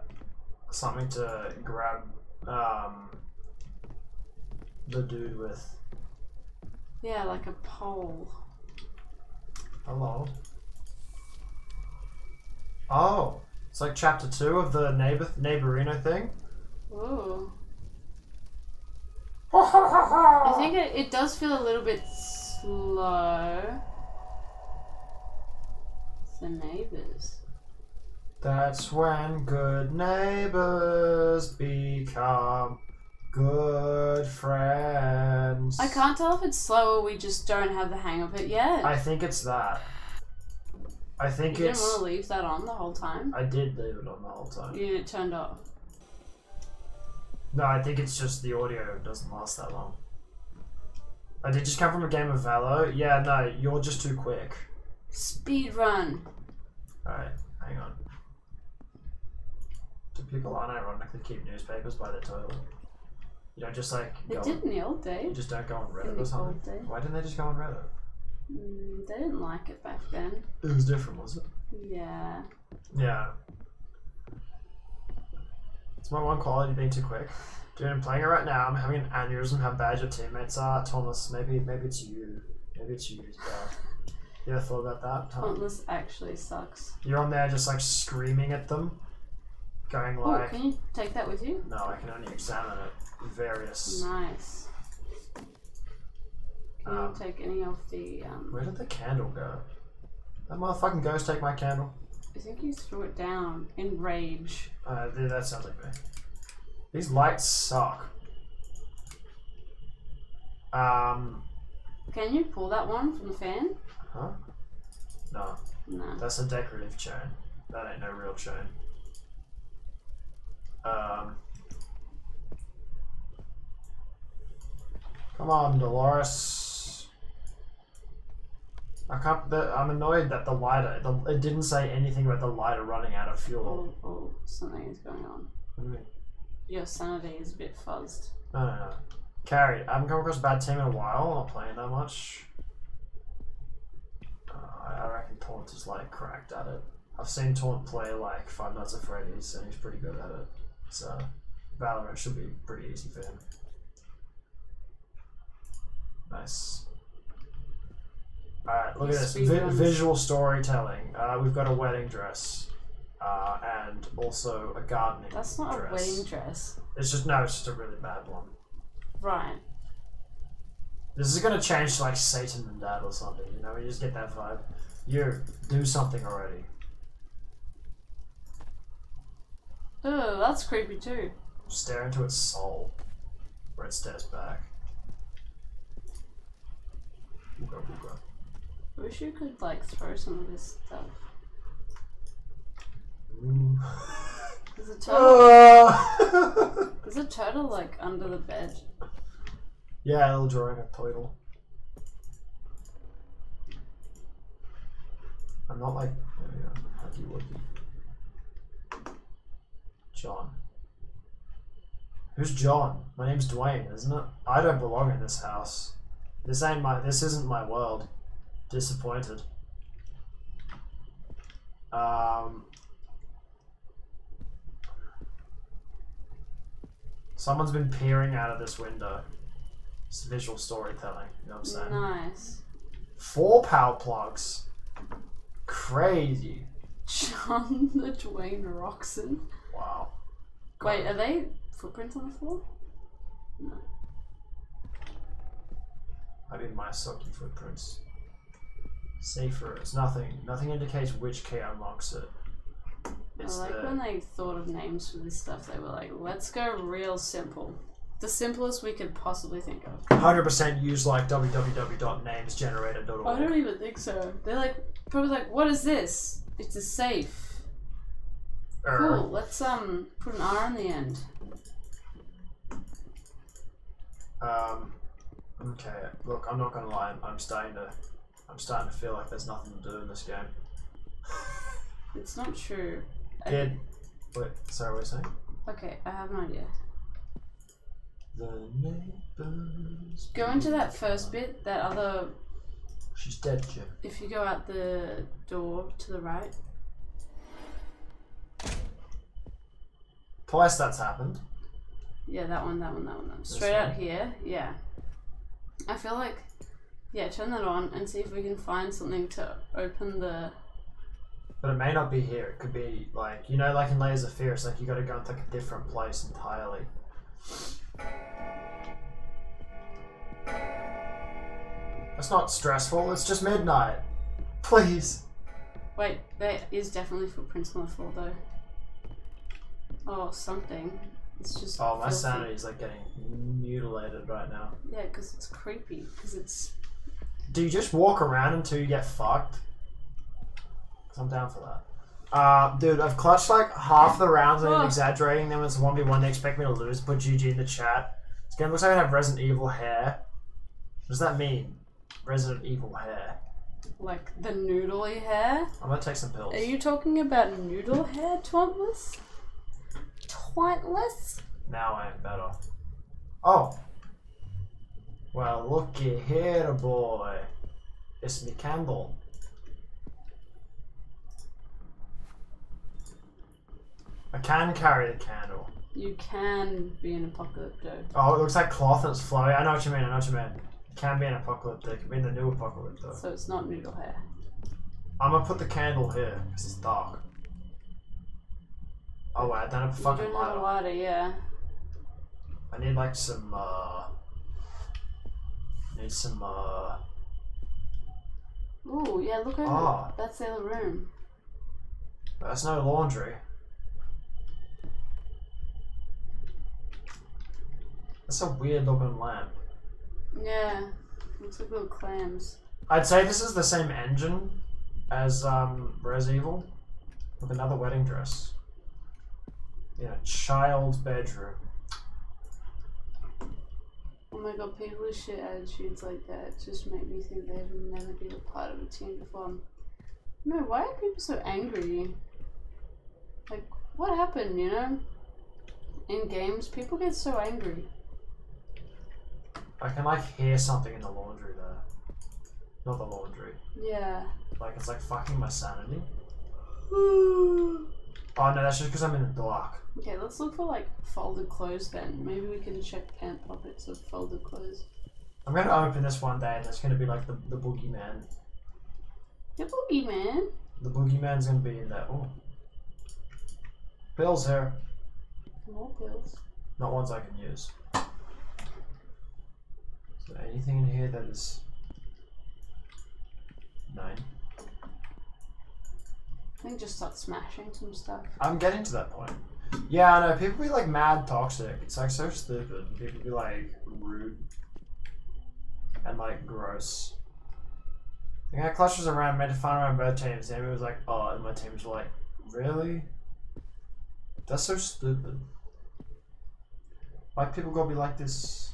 something to grab um the dude with. Yeah, like a pole. Hello. Oh, it's like chapter two of the neighbor neighborino thing. Ooh. I think it, it does feel a little bit slow. The neighbors. That's when good neighbors become good friends. I can't tell if it's slow or we just don't have the hang of it yet. I think it's that. I think it's you didn't want to leave that on the whole time. I did leave it on the whole time. You didn't turned off. No, I think it's just the audio doesn't last that long. I did just come from a game of Valo. Yeah, no, you're just too quick. Speed run. Alright, hang on. Do people unironically keep newspapers by their toilet? You don't just like They go. did in the old You just don't go on Reddit the or something. Why didn't they just go on Reddit? Mm, they didn't like it back then. It was different, was it? Yeah. Yeah. It's my one quality being too quick. Dude, I'm playing it right now. I'm having an aneurysm. How bad your teammates are, Thomas. Maybe, maybe it's you. Maybe it's you. Bad. You ever thought about that? Tom? Pointless actually sucks. You're on there just like screaming at them, going Oh, like, can you take that with you? "No, I can only examine it." Various. Nice. Can Um, you take any of the um Where did the candle go? That motherfucking ghost take my candle. I think you threw it down in rage. Uh, that sounds like me. These lights suck. Um, Can you pull that one from the fan? huh? No, No. that's a decorative chain. That ain't no real chain. Um, come on, Dolores. I can't. The, I'm annoyed that the lighter. The, it didn't say anything about the lighter running out of fuel. Oh, oh, something is going on. What do you mean? Your sanity is a bit fuzzed. No, no, no. Carrie, I haven't come across a bad team in a while. I'm not playing that much. Uh, I I reckon Taunt is like cracked at it. I've seen Taunt play like Five Nights at Freddy's, and he's pretty good at it. So Valorant should be pretty easy for him. Nice. Alright, look at this. Vi- visual storytelling. Uh, we've got a wedding dress. Uh, and also a gardening That's not dress. a wedding dress. It's just no, it's just a really bad one. Right. This is gonna change to like Satan and Dad or something, you know, you just get that vibe. You do something already. Oh, that's creepy too. Stare into its soul. Where it stares back. Ooga booga. I wish you could like throw some of this stuff. There's a turtle. Ah. There's a turtle like under the bed. yeah, a little drawing a turtle. I'm not like there we go. Huggy. John. Who's John? My name's Dwayne, isn't it? I don't belong in this house. This ain't my this isn't my world. Disappointed. Um Someone's been peering out of this window. It's visual storytelling, you know what I'm saying? Nice. Four power plugs. Crazy. John the Dwayne Roxon. Wow. Wait, are they footprints on the floor? I mean my sucky footprints. Safer. It's nothing. Nothing indicates which key unlocks it. It's I like the when they thought of names for this stuff, they were like, let's go real simple. The simplest we could possibly think of. hundred percent use like www.namesgenerator.com I don't even think so. They're like, probably like, what is this? It's a safe. Er, Cool, let's um put an R on the end. Um. Okay. Look, I'm not gonna lie. I'm starting to. I'm starting to feel like there's nothing to do in this game. It's not true. I- Kid. Wait. Sorry. What were you saying? Okay, I have an idea. The neighbors. Go into that first bit, that other. She's dead, Jim. If you go out the door to the right, Twice that's happened. yeah, that one, that one, that one, that one. Straight out here, yeah. I feel like, yeah, turn that on and see if we can find something to open the. But it may not be here. It could be like you know, like in Layers of Fear. It's like you got to go into like a different place entirely. That's not stressful. It's just midnight. Please. Wait, there is definitely footprints on the floor though. Oh, something. It's just. Oh, my sanity is like getting mutilated right now. Yeah, because it's creepy. Because it's. Do you just walk around until you get fucked? I'm down for that. Uh, dude, I've clutched like half the rounds and I'm exaggerating them. It's 1v1, they expect me to lose. Put GG in the chat. This game looks like I have Resident Evil hair. What does that mean? Resident Evil hair. Like the noodly hair? I'm gonna take some pills. Are you talking about noodle hair, Twantless? Twantless? Now I am better. Oh. Well, looky here, boy. It's me candle. I can carry the candle. You can be an apocalypto. Oh, it looks like cloth and it's flowy. I know what you mean, I know what you mean. It can be an apocalyptic. It can be the new apocalypse. So it's not noodle hair. I'm gonna put the candle here because it's dark. Oh wait, I don't have a You fucking don't have a lighter. lighter, yeah. I need like some uh need some uh Ooh, yeah, look over. Ah. That's the other room. That's no laundry. That's a weird looking lamp. Yeah. Looks like little clams. I'd say this is the same engine as um, Res Evil with another wedding dress. In a child's bedroom. Oh my god, people with shit attitudes like that just make me think they've never been a part of a team before. No, why are people so angry? Like, what happened, you know? In games, people get so angry. I can like hear something in the laundry there. Not the laundry. Yeah. Like it's like fucking my sanity. Oh no, that's just because I'm in the dark. Okay, let's look for like folded clothes then. Maybe we can check pant pockets of folded clothes. I'm gonna open this one day and it's gonna be like the, the boogeyman. The boogeyman. The boogeyman's gonna be in there. Oh. Pills here. More pills. Not ones I can use. Is there anything in here that is nine? I think just start smashing some stuff. I'm getting to that point. Yeah, I know. People be like mad toxic. It's like so stupid. People be like rude and like gross. I think I clutches around, made to find around both teams. And it was like, oh, and my teams were like, really? That's so stupid. Why people gotta be like this?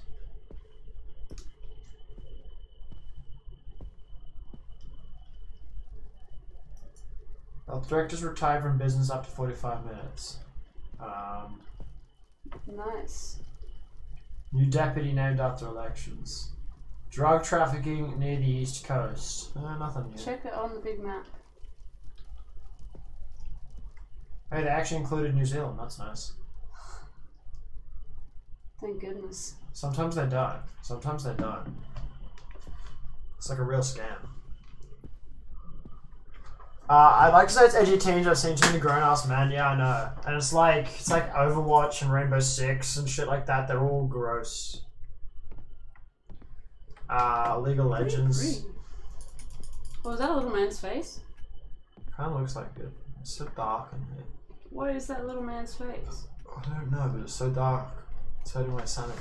Well, directors retired from business up to 45 minutes. Um, Nice. new deputy named after elections. Drug trafficking near the East Coast. Uh, nothing new. Check it on the big map. Hey, they actually included New Zealand. That's nice. Thank goodness. Sometimes they don't. Sometimes they don't. It's like a real scam. Uh, I'd like to say it's edgy teens. I've seen too many grown ass men. Yeah, I know. And it's like it's like Overwatch and Rainbow Six and shit like that. They're all gross. Uh, League of Legends. Oh, was that a little man's face? kind of looks like it. It's so dark in here. What is that little man's face? I don't know, but it's so dark. It's hurting my sanity.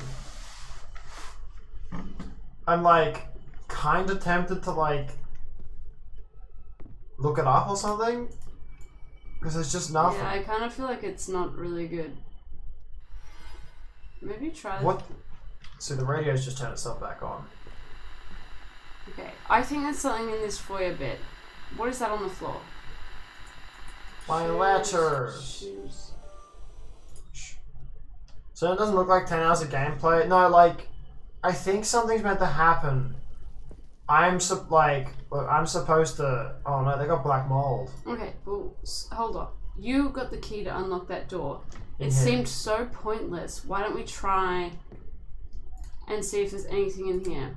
I'm like kind of tempted to like look it up or something because it's just nothing. Yeah, I kind of feel like it's not really good. Maybe try. What? See, the radio's just turned itself back on. Okay, I think there's something in this foyer bit. What is that on the floor? My. Shoes. So it doesn't look like 10 hours of gameplay. No, like, I think something's meant to happen. I'm sup like, well, I'm supposed to. Oh no, they got black mold. Okay, well, s- hold on. You got the key to unlock that door. in It here. seemed so pointless. Why don't we try and see if there's anything in here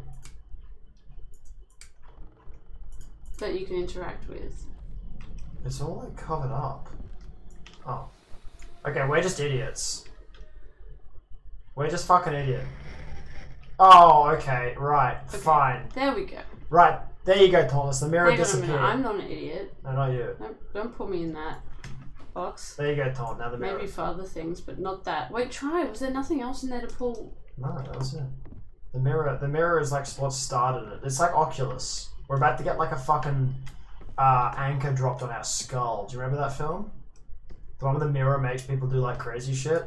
that you can interact with? It's all like covered up. Oh. Okay, we're just idiots. We're just fucking idiot. Oh, okay, right, Okay. fine. There we go. Right, there you go, Thomas. The mirror Hang disappeared. I'm not an idiot. No, not you. Don't, don't put me in that box. There you go, Tom. Now the mirror. Maybe for other things, but not that. Wait, try. Was there nothing else in there to pull? No, that was it. The mirror. The mirror is like what started it. It's like Oculus. We're about to get like a fucking uh, anchor dropped on our skull. Do you remember that film? The one where the mirror makes people do like crazy shit.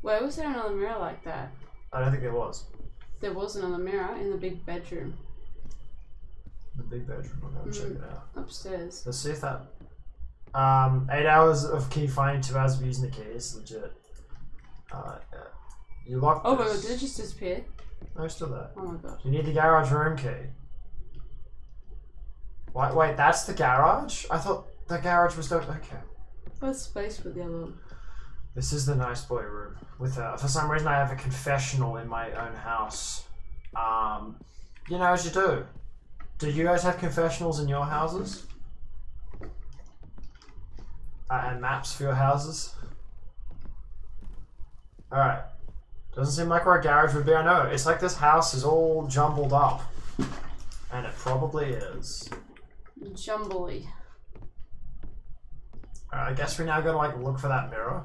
Where was there another mirror like that? I don't think there was. There was another mirror in the big bedroom The big bedroom. I'm gonna check Mm. it out. upstairs. Let's see if that. Um, eight hours of key finding, two hours of using the keys. Legit. Uh, yeah. You locked. Oh my god, did it just disappear? No, it's still there. Oh my god. You need the garage room key. Wait, wait, that's the garage? I thought the garage was the okay. What's space for the other one? This is the nice boy room. With uh, for some reason I have a confessional in my own house. Um, you know as you do. Do you guys have confessionals in your houses? Uh, and maps for your houses? Alright. Doesn't seem like where a garage would be. I know. It's like this house is all jumbled up. And it probably is. Jumbly. Alright, I guess we're now gotta like look for that mirror.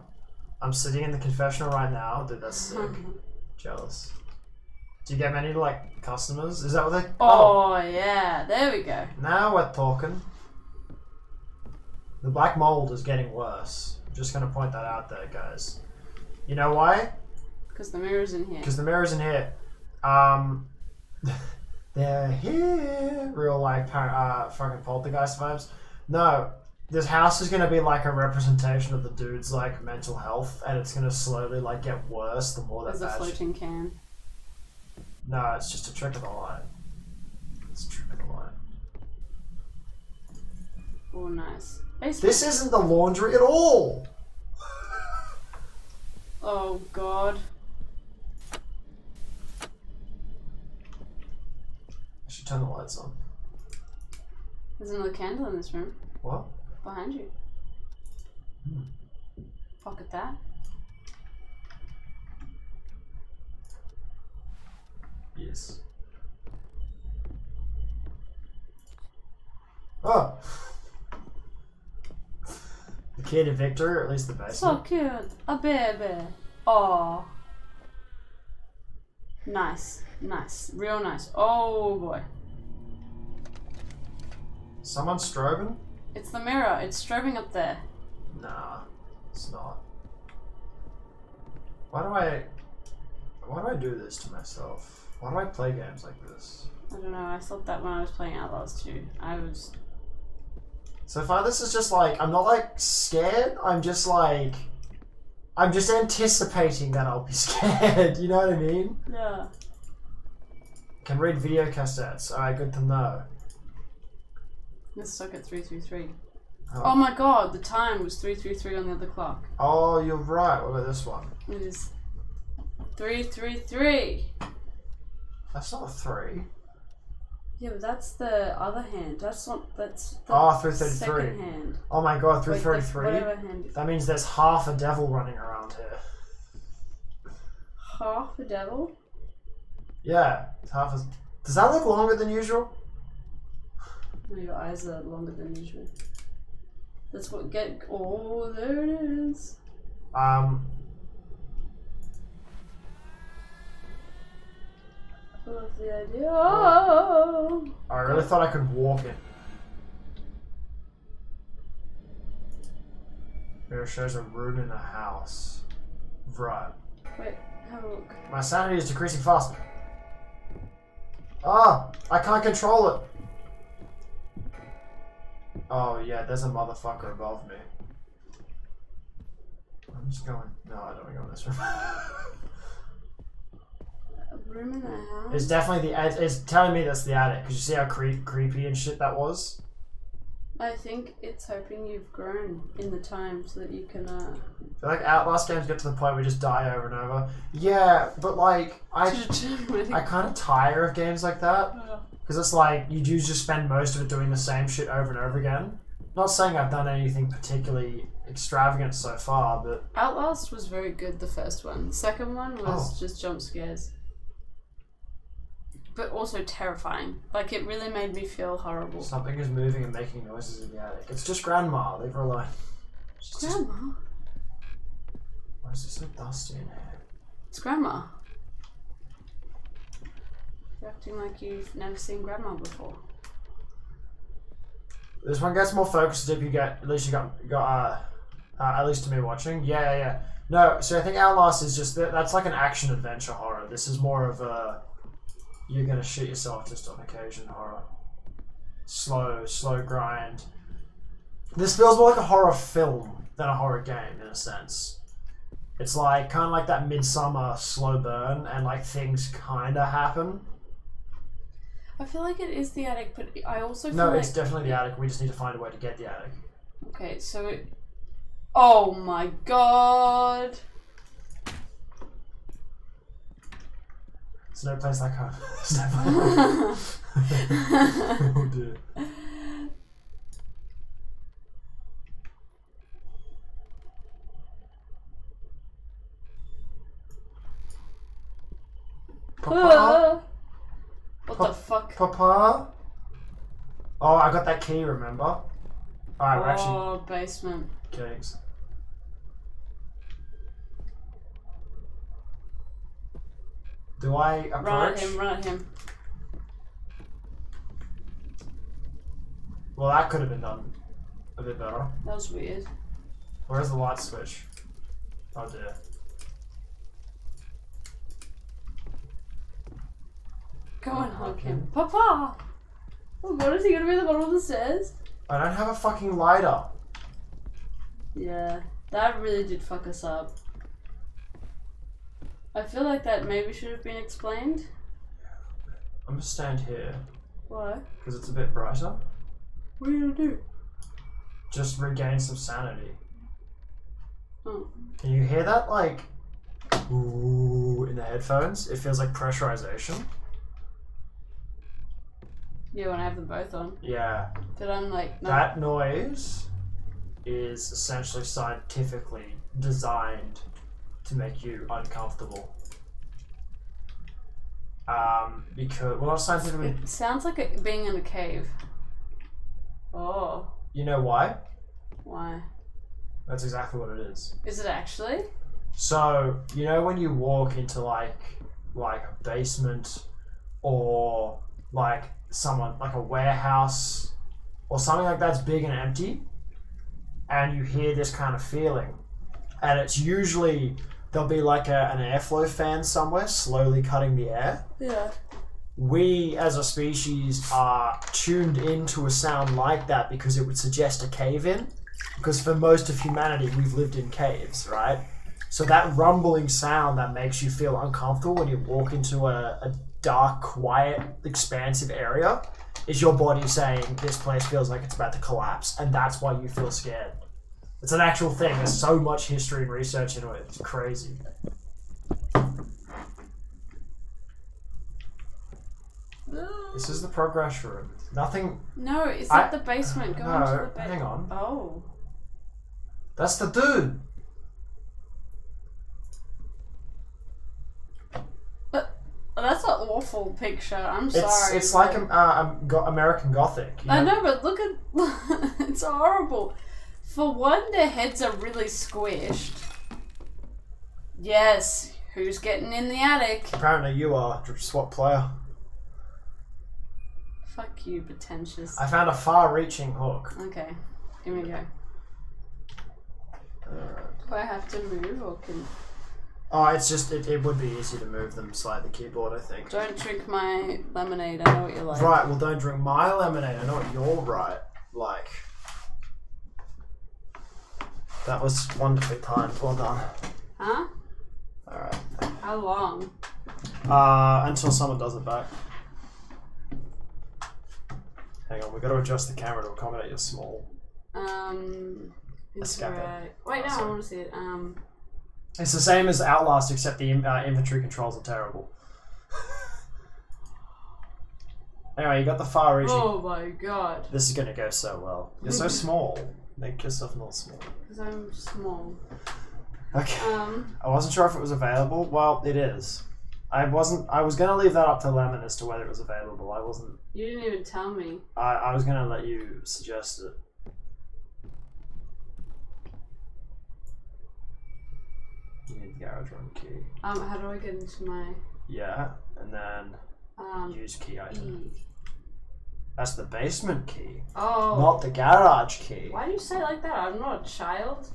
I'm sitting in the confessional right now. Dude, that's sick. Jealous. Do you get many like customers? Is that what they? oh yeah, there we go. Now we're talking. The black mold is getting worse. I'm Just gonna point that out there, guys. You know why? Because the mirror's in here. Because the mirror's in here. Um, they're here. Real like uh, fucking poltergeist vibes. No, this house is gonna be like a representation of the dude's like mental health, and it's gonna slowly like get worse the more that There's a floating can. No, it's just a trick of the light. It's a trick of the light. Oh, nice. Basement. This isn't the laundry at all. Oh god. I should turn the lights on. There's another candle in this room. What? Behind you. Fuck at that. Yes. Oh! The kid of Victor, or at least the best. So cute. A baby. Oh. Nice. Nice. Real nice. Oh boy. Someone strobing? It's the mirror. It's strobing up there. Nah, it's not. Why do I. Why do I do this to myself? Why do I play games like this? I don't know. I thought that when I was playing Outlast 2. I was. So far, this is just like. I'm not like scared, I'm just like. I'm just anticipating that I'll be scared, you know what I mean? Yeah. Can read video cassettes. Alright, good to know. Let's stuck at 333. Oh. Oh my god, the time was 333 on the other clock. Oh, you're right. What about this one? It is 333. That's not a three. Yeah, but that's the other hand. That's not. That's the ah, Oh, 333. second hand. Oh my god, Like, the- 333? Whatever hand. That means there's half a devil running around here. Half a devil? Yeah, it's half as. Does that look longer than usual? No, your eyes are longer than usual. That's what get. Oh, there it is. Um, I love the idea. Oh! I really thought I could walk it. Here shows a room in the house. Right. Wait, have a look. My sanity is decreasing faster. Ah! I can't control it! Oh yeah, there's a motherfucker above me. I'm just going. No, I don't want to go in this room. Room in the house? it's definitely the. It's telling me that's the attic. Cause you see how creep, creepy and shit that was. I think it's hoping you've grown in the time so that you can. Uh, I feel like Outlast games get to the point where we just die over and over. Yeah, but like I, I kind of tire of games like that because it's like you do just spend most of it doing the same shit over and over again. Not saying I've done anything particularly extravagant so far, but Outlast was very good, the first one. The second one was Oh. just jump scares. But also terrifying. Like, it really made me feel horrible. something is moving and making noises in the attic. It's just Grandma. Leave her alone. She's just- Grandma? why is it so dusty in here? It's Grandma. You're acting like you've never seen Grandma before. This one gets more focused if you get at least you got got uh, uh, at least to me watching. Yeah, yeah, yeah. No, so I think Outlast is just that, that's like an action adventure horror. This is more of a you're gonna shoot yourself just on occasion horror. Slow, slow grind. This feels more like a horror film than a horror game in a sense. It's like kind of like that midsummer slow burn, and like things kind of happen. I feel like it is the attic, but I also feel No, like... it's definitely the attic. We just need to find a way to get the attic. Okay, so it... Oh my god! There's no place like home. There's no place. oh dear. Papa? What the fuck? Papa? Oh, I got that key, remember? Alright, we're actually Oh, basement. kings. Do I approach? Run at him, run at him. Well, that could have been done a bit better. That was weird. Where's the light switch? Oh dear. Go and hug him. Papa! What is he gonna be at the bottom of the stairs? I don't have a fucking lighter. Yeah, that really did fuck us up. I feel like that maybe should have been explained. I'm gonna stand here Why? because it's a bit brighter. What are you gonna do? Just regain some sanity. Oh. Can you hear that? Like, ooh, in the headphones? It feels like pressurization. Yeah, when I have them both on. Yeah. But I'm like, no. That noise is essentially scientifically designed to make you uncomfortable. Um, because well, not scientifically. It sounds like a, being in a cave. Oh, You know why? why? That's exactly what it is. Is it actually? So you know when you walk into like like a basement or like someone like a warehouse or something like that's big and empty, and you hear this kind of feeling, and it's usually there'll be like a, an airflow fan somewhere slowly cutting the air. Yeah. we as a species are tuned into a sound like that because it would suggest a cave in. Because for most of humanity, we've lived in caves, right? So that rumbling sound that makes you feel uncomfortable when you walk into a, a dark, quiet, expansive area is your body saying this place feels like it's about to collapse, and that's why you feel scared. It's an actual thing. There's so much history and research into it. It's crazy. This is the progress room. Nothing. No, is I- that the basement? Go no, into the basement. hang on. Oh. That's the dude. Oh, that's an awful picture. I'm It's sorry. it's like um, uh, go- American Gothic. you I know, but look at it's horrible. For one, their heads are really squished. Yes, who's getting in the attic? Apparently, you are swap player. Fuck you, pretentious. I found a far-reaching hook. Okay, here we go. Do I have to move or can? Oh, it's just it, it would be easy to move them slide the keyboard. I think. Don't drink my lemonade. I know what you're like. Right. Well, don't drink my lemonade. I know what you're right. Like. That was wonderfully timed. Well done. Huh? All right. How long? Uh, until someone does it back. Hang on, we've got to adjust the camera to accommodate your small. Um. Escape right. Wait, no, I want to see it. Um. It's the same as Outlast, except the uh, inventory controls are terrible. anyway, you got the far reaching. Oh my god. This is gonna go so well. You're so small. Make yourself not small. Because I'm small. Okay. Um. I wasn't sure if it was available. Well, it is. I wasn't. I was gonna leave that up to Lemon as to whether it was available. I wasn't. You didn't even tell me. I, I was gonna let you suggest it. You need the garage room key. Um. How do I get into my Yeah, and then um? use key item. E. That's the basement key, Oh. not the garage key. Why do you say it like that? I'm not a child.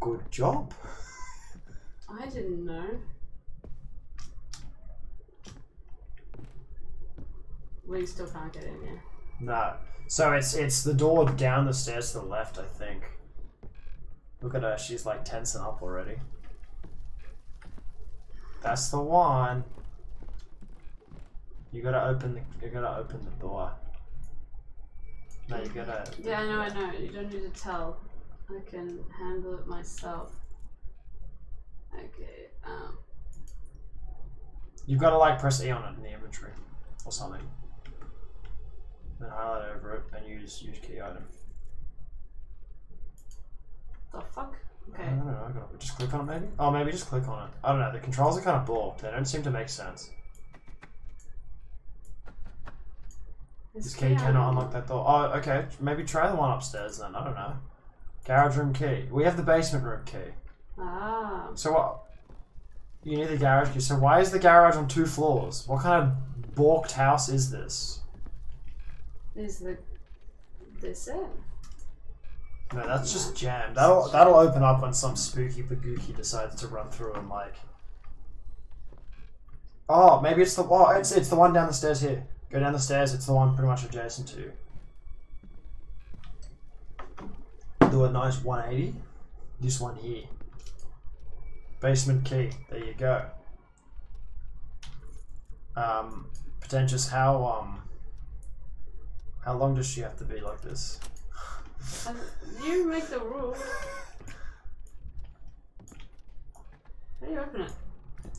Good job. I didn't know. We still can't get in here. No. So it's it's the door down the stairs to the left, I think. Look at her, she's like tensing up already. That's the one. You gotta open the you gotta open the door. No, you gotta Yeah, I know, I know. You don't need to tell. I can handle it myself. Okay. Um. You've gotta like press E on it in the inventory. Or something. Then highlight over it and use use key item. The fuck. I don't know, I got just click on it maybe? Oh maybe just click on it. I don't know, the controls are kinda blocked. They don't seem to make sense. This key cannot unlock that door. Oh, okay. Maybe try the one upstairs then. I don't know. Garage room key. We have the basement room key. Ah. So what? You need the garage key. So why is the garage on two floors? What kind of balked house is this? Is the this it? No, that's just jammed. That'll that'll open up when some spooky bagooky decides to run through and like. Oh, maybe it's the oh, it's it's the one down the stairs here. Go down the stairs. It's the one pretty much adjacent to. Do a nice 180. This one here. Basement key. There you go. Um, pretentious. How um. How long does she have to be like this? You make the rule. How do you open it?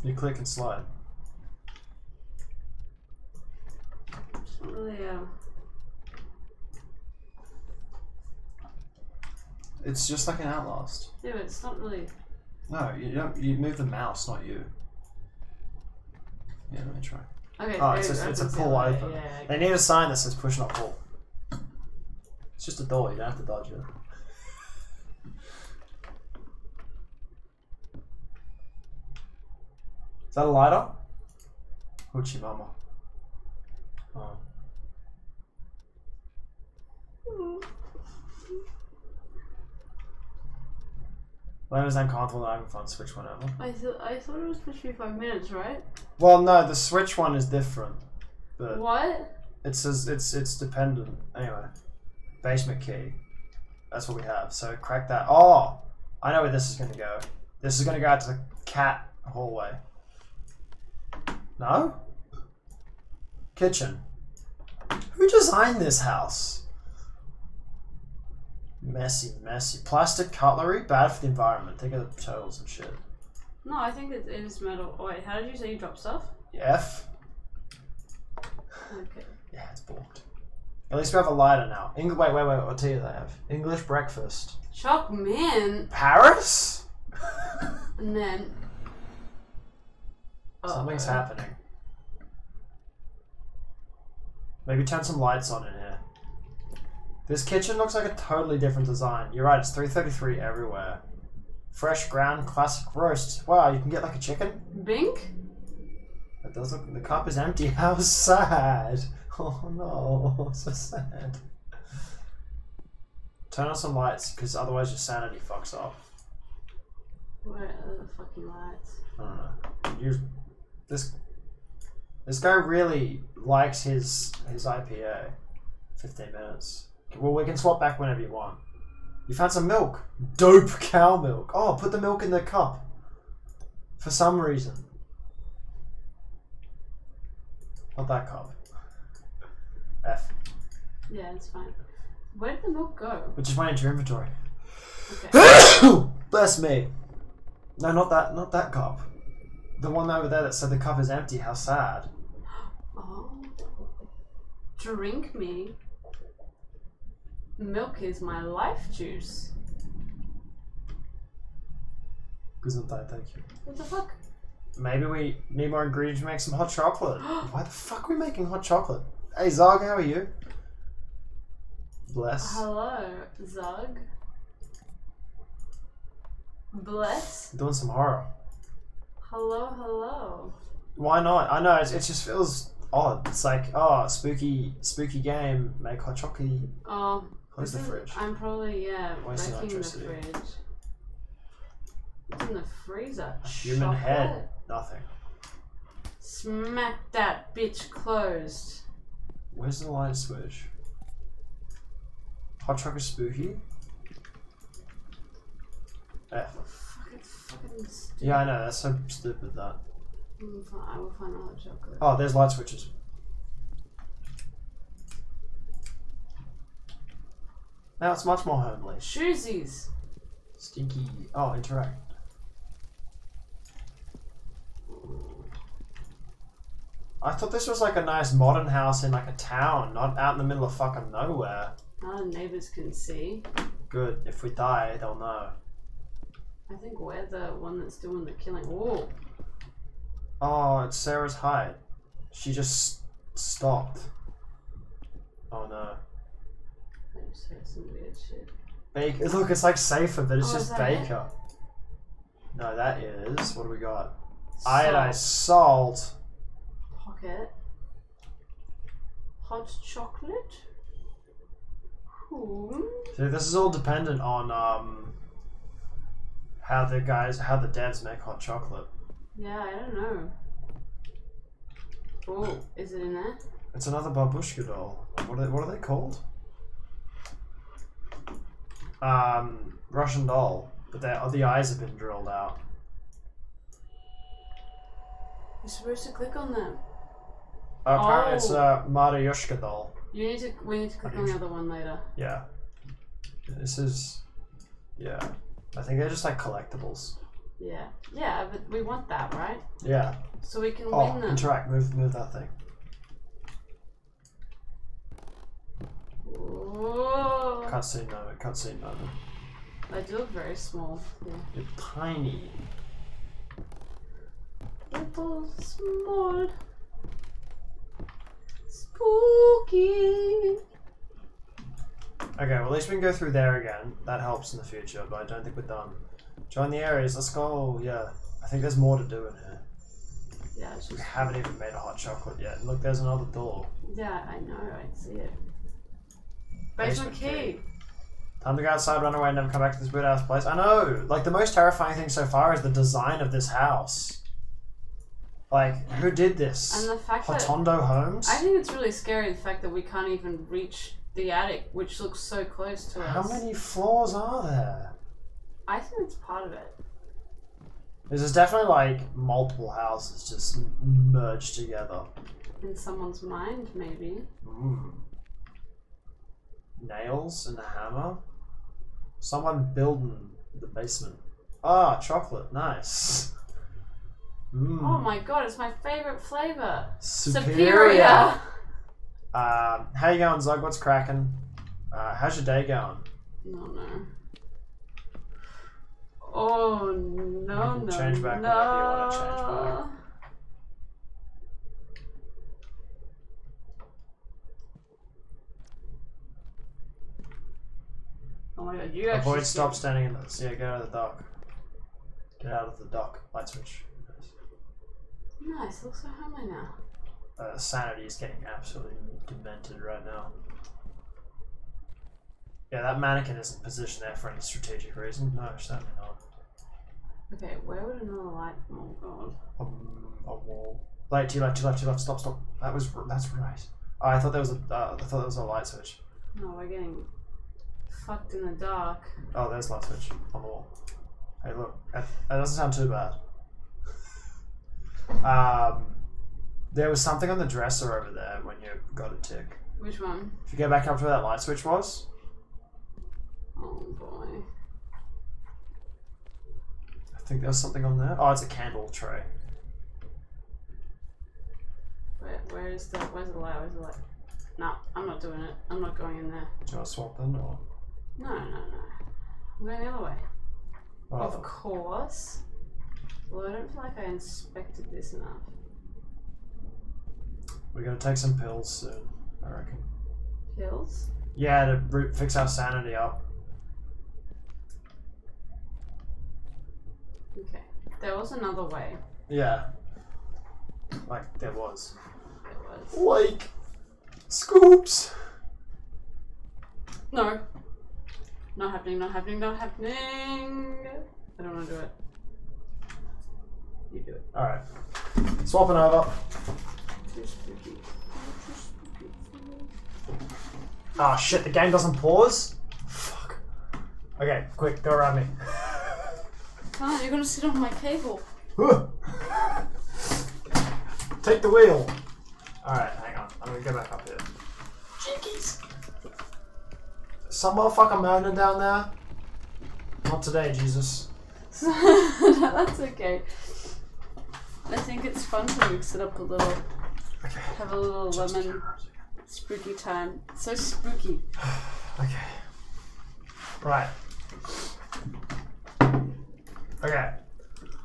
You click and slide. It's not really uh It's just like an Outlast. Yeah, but it's not really No, you don't. You move the mouse, not you. Yeah, let me try. Okay, Oh, it's it's a pull open. Yeah, They need a sign that says push not pull. It's just a door, you don't have to dodge it. Is that a lighter? Hoochie mama. Oh. When was uncomfortable I can find switch one over. I thought I thought it was supposed to be five minutes, right? Well no, the switch one is different. But What? it says it's it's dependent. Anyway. Basement key. That's what we have. So crack that. Oh! I know where this is gonna go. This is gonna go out to the cat hallway. No? Kitchen. Who designed this house? Messy, messy. Plastic cutlery, bad for the environment. Think of the turtles and shit. No, I think it, is metal. Oh, wait, how did you say you drop stuff? F. Okay. Yeah, it's blocked. At least we have a lighter now. Eng- wait, wait, wait. What tea do they have? English breakfast. Shock man, Paris? and then. Something's Uh-oh. happening. Maybe turn some lights on in here. This kitchen looks like a totally different design. You're right, it's 333 everywhere. Fresh ground classic roast. Wow, you can get like a chicken? Bink? It does look the cup is empty. How sad. Oh no, so sad. Turn on some lights, because otherwise your sanity fucks up. Where are the fucking lights? I don't know. You, this this guy really likes his his IPA. Fifteen minutes. Well, we can swap back whenever you want. You found some milk. Dope cow milk. Oh, put the milk in the cup. For some reason. Not that cup. F. Yeah, it's fine. Where did the milk go? Which is went into your inventory. Okay. Bless me. No, not that. Not that cup. The one over there that said the cup is empty. How sad. Oh. Drink me. Milk is my life juice. Gesundheit, thank you. What the fuck? Maybe we need more ingredients to make some hot chocolate. Why the fuck are we making hot chocolate? Hey Zog, how are you? Bless. Hello, Zog. Bless. Doing some horror. Hello, hello. Why not? I know it, it just feels odd. It's like oh, spooky, spooky game. Make hot chocolate. Oh, Close the fridge. I'm probably yeah Wasting wrecking the fridge. It's in the freezer? Human Chocolate. head. Nothing. Smack that bitch closed. Where's the light switch? Hot spooky. F. Fucking, fucking stupid. Yeah, I know. That's so stupid. That. I will find chocolate. Oh, there's light switches. Now it's much more homely. Shoesies. Stinky. Oh, interact. I thought this was like a nice modern house in like a town, not out in the middle of fucking nowhere. Now the neighbors can see. Good. If we die, they'll know. I think we're the one that's doing the killing. Oh, Oh, it's Sarah's hide. She just stopped. Oh no. I just heard some weird shit. Baker. Look, it's like safer, but it's Oh, just that it? Baker. No, that is. What do we got? Salt. Iodized salt. Pocket. Hot chocolate. Hmm. See, this is all dependent on um how the guys, how the devs make hot chocolate. Yeah, I don't know. Oh, is it in there? It's another babushka doll. What are they, what are they called? Um, Russian doll, but they, the eyes have been drilled out. You're supposed to click on them. Uh, apparently, it's Oh. a Matryoshka doll. You need to. We need to click on the other one later. Yeah. This is, yeah. I think they're just like collectibles. Yeah. Yeah, but we want that, right? Yeah. So we can Oh, win them. interact. Move, move that thing. Whoa. Cutscene moment. Cutscene moment. I do look very small. Yeah. You're tiny. Little small. Spooky. Okay, well at least we can go through there again. That helps in the future, but I don't think we're done. Join the areas. Let's go. Yeah, I think there's more to do in here. Yeah, it's We haven't even made a hot chocolate yet. Look, there's another door. Yeah, I know. I see it. Basement Basement key. key. Time to go outside, run away, and never come back to this weird ass place. I know. Like the most terrifying thing so far is the design of this house. Like, who did this? And the fact that Hotondo Homes. I think it's really scary the fact that we can't even reach the attic, which looks so close to How us. How many floors are there? I think it's part of it. There's definitely like multiple houses just merged together. In someone's mind, maybe. Mm. Nails and a hammer. Someone building the basement. Ah, chocolate. Nice. Mm. Oh my god, it's my favorite flavor. Superior. Um, how you going, Zug? What's cracking? Uh, how's your day going? No, no. Oh no, no, change back no. whenever you wanna change back. Oh my god, you actually. Avoid stop standing in the. Yeah, get out of the dock. Get out of the dock. Light switch. Nice, looks so homely now. Uh, sanity is getting absolutely demented right now. Yeah, that mannequin isn't positioned there for any strategic reason. No, certainly not. Okay, where would another light? Oh god. Um, a wall. Light to your left, to your left, to your left. Stop, stop. That was that's right. Oh, I thought there was a. Uh, I thought there was a light switch. No, we're getting fucked in the dark. Oh, there's a light switch on the wall. Hey, look. That, that doesn't sound too bad. Um, there was something on the dresser over there when you got a tick. Which one? If you go back up to where that light switch was, Oh boy. I think there was something on there. Oh, it's a candle tray. Where, where is the where's the light? Where's the light? No, I'm not doing it. I'm not going in there. Do you want to swap them or? No, no, no. I'm going the other way. Oh, Of course. Well, I don't feel like I inspected this enough. we're gonna take some pills soon. I reckon. Pills? Yeah, to re- fix our sanity up. Okay. There was another way. Yeah. Like there was. There was. Like scoops. No. Not happening, not happening, not happening. I don't want to do it. You do it. All right. Swapping over. Too spooky. Too spooky. Ah shit! The game doesn't pause. Fuck. Okay, quick, go around me. Come on, you're gonna sit on my cable. Take the wheel. All right, hang on. I'm gonna go back up here. Jinkies. Some motherfucker moaning down there. Not today, Jesus. no, that's okay. I think it's fun to mix it up a little. Okay. Have a little lemon spooky time. So spooky. Okay. Right. Okay.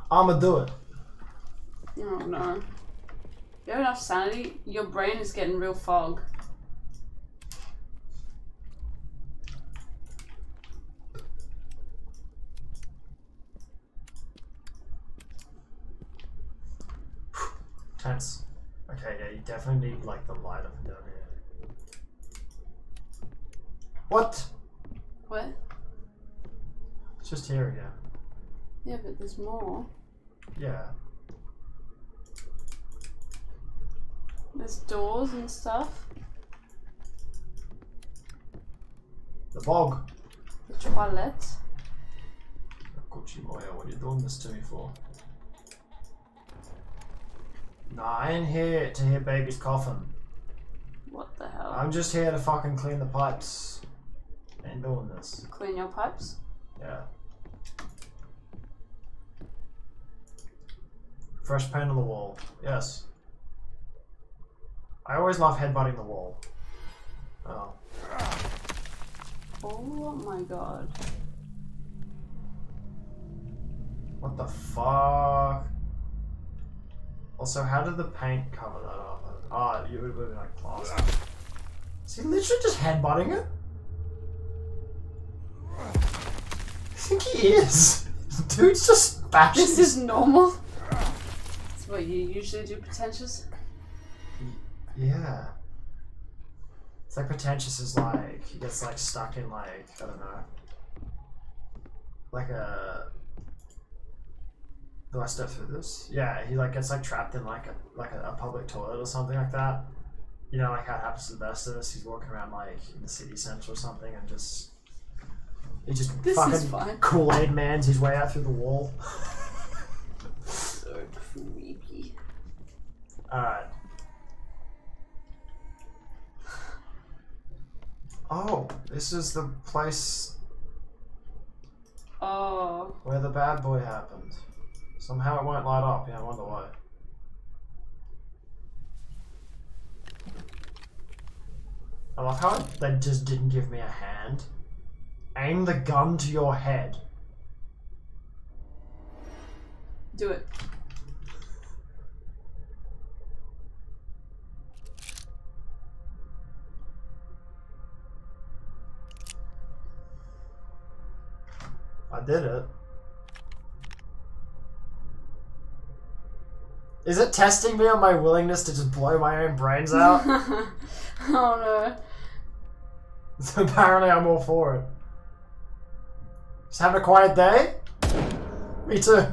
I'ma do it. Oh no. You have enough sanity? Your brain is getting real fog. Okay, yeah, you definitely need like the light up down here. What? What? It's just here again. Yeah, but there's more. Yeah. There's doors and stuff. The bog. The toilet. Gucci Moya, what are you doing this to me for? Nah, I ain't here to hear baby's coffin. What the hell? I'm just here to fucking clean the pipes. Ain't doing this. Clean your pipes? Yeah. Fresh paint on the wall. Yes. I always love headbutting the wall. Oh. Oh my god. What the fuck? Also, how did the paint cover that up? Ah, you would have been like plaster. Is he literally just headbutting it? I think he is? Dude's just bashing. This is normal. That's what you usually do, pretentious. Yeah. It's like pretentious is like he gets like stuck in like I don't know. Like a do I step through this? Yeah, he like gets like trapped in like a like a, a public toilet or something like that. You know, like how it happens to the best of us. He's walking around like in the city centre or something and just he just This is fucking fine. Kool Aid man's his way out through the wall. So creepy. Alright. Oh, this is the place Oh, where the bad boy happened. Somehow it won't light up. Yeah, I wonder why. I love how they just didn't give me a hand. Aim the gun to your head. do it. I did it. Is it testing me on my willingness to just blow my own brains out? oh no. So apparently I'm all for it. Just having a quiet day? Me too.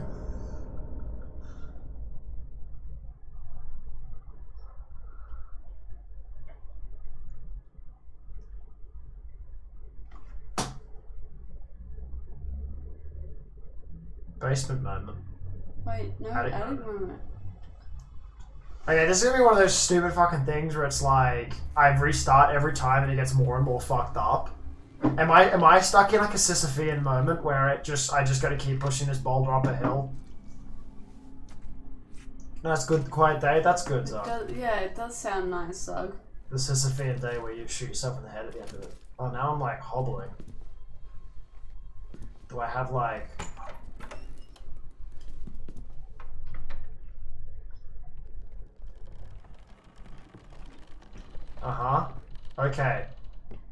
Basement moment. Wait, no, Attic attic moment. moment. Okay, this is gonna be one of those stupid fucking things where it's like I restart every time and it gets more and more fucked up. Am I am I stuck in like a Sisyphean moment where it just I just gotta keep pushing this boulder up a hill? That's good. Quiet day. That's good, It does, yeah, it does sound nice, Zug. The Sisyphean day where you shoot yourself in the head at the end of it. Oh, now I'm like hobbling. Do I have like? Uh huh. Okay.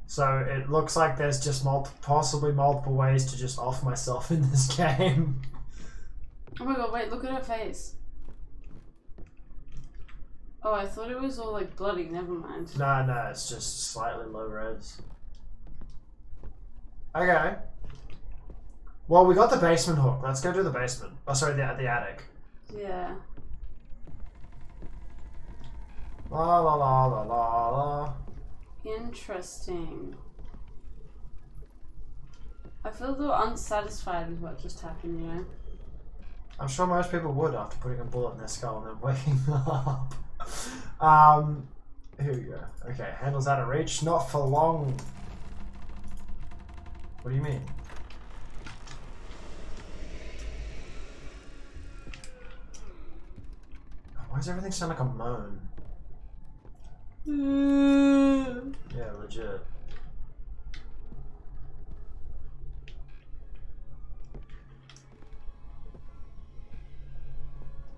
So it looks like there's just multi- possibly multiple ways to just off myself in this game. Oh my god, wait, look at her face. Oh, I thought it was all like bloody, never mind. No, no, it's just slightly low res. Okay. Well, we got the basement hook. Let's go to the basement. Oh, sorry, the, the attic. Yeah. La la la la la la. Interesting. I feel a little unsatisfied with what just happened, you know? I'm sure most people would after putting a bullet in their skull and then waking up. um, here we go. Okay, handles out of reach. Not for long. What do you mean? Why does everything sound like a moan? Mm. Yeah, legit.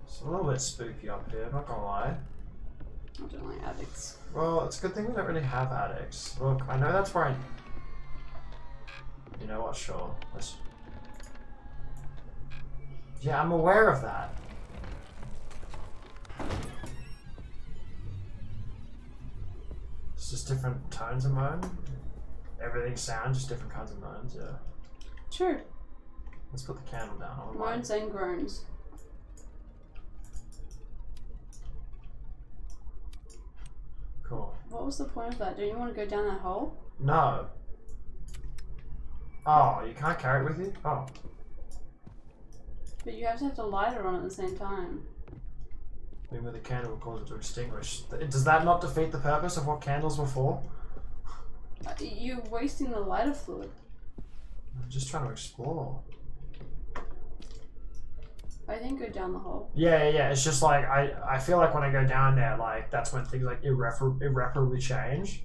It's a little bit spooky up here, I'm not gonna lie. I don't like addicts. Well, it's a good thing we don't really have addicts. Look, I know that's where I. You know what? Sure. Let's. Yeah, I'm aware of that. Just different tones of moan. Everything sounds just different kinds of moans. Yeah. True. Let's put the candle down. I would like- Moans and groans. Cool. What was the point of that? Don't you want to go down that hole? No. Oh, you can't carry it with you? Oh. But you have to have the lighter on at the same time. Maybe with a candle will cause it to extinguish. Does that not defeat the purpose of what candles were for? You're wasting the lighter fluid. I'm just trying to explore. I think go down the hole. Yeah, yeah, yeah. It's just like I, I feel like when I go down there, like that's when things like irreparably, irreparably change.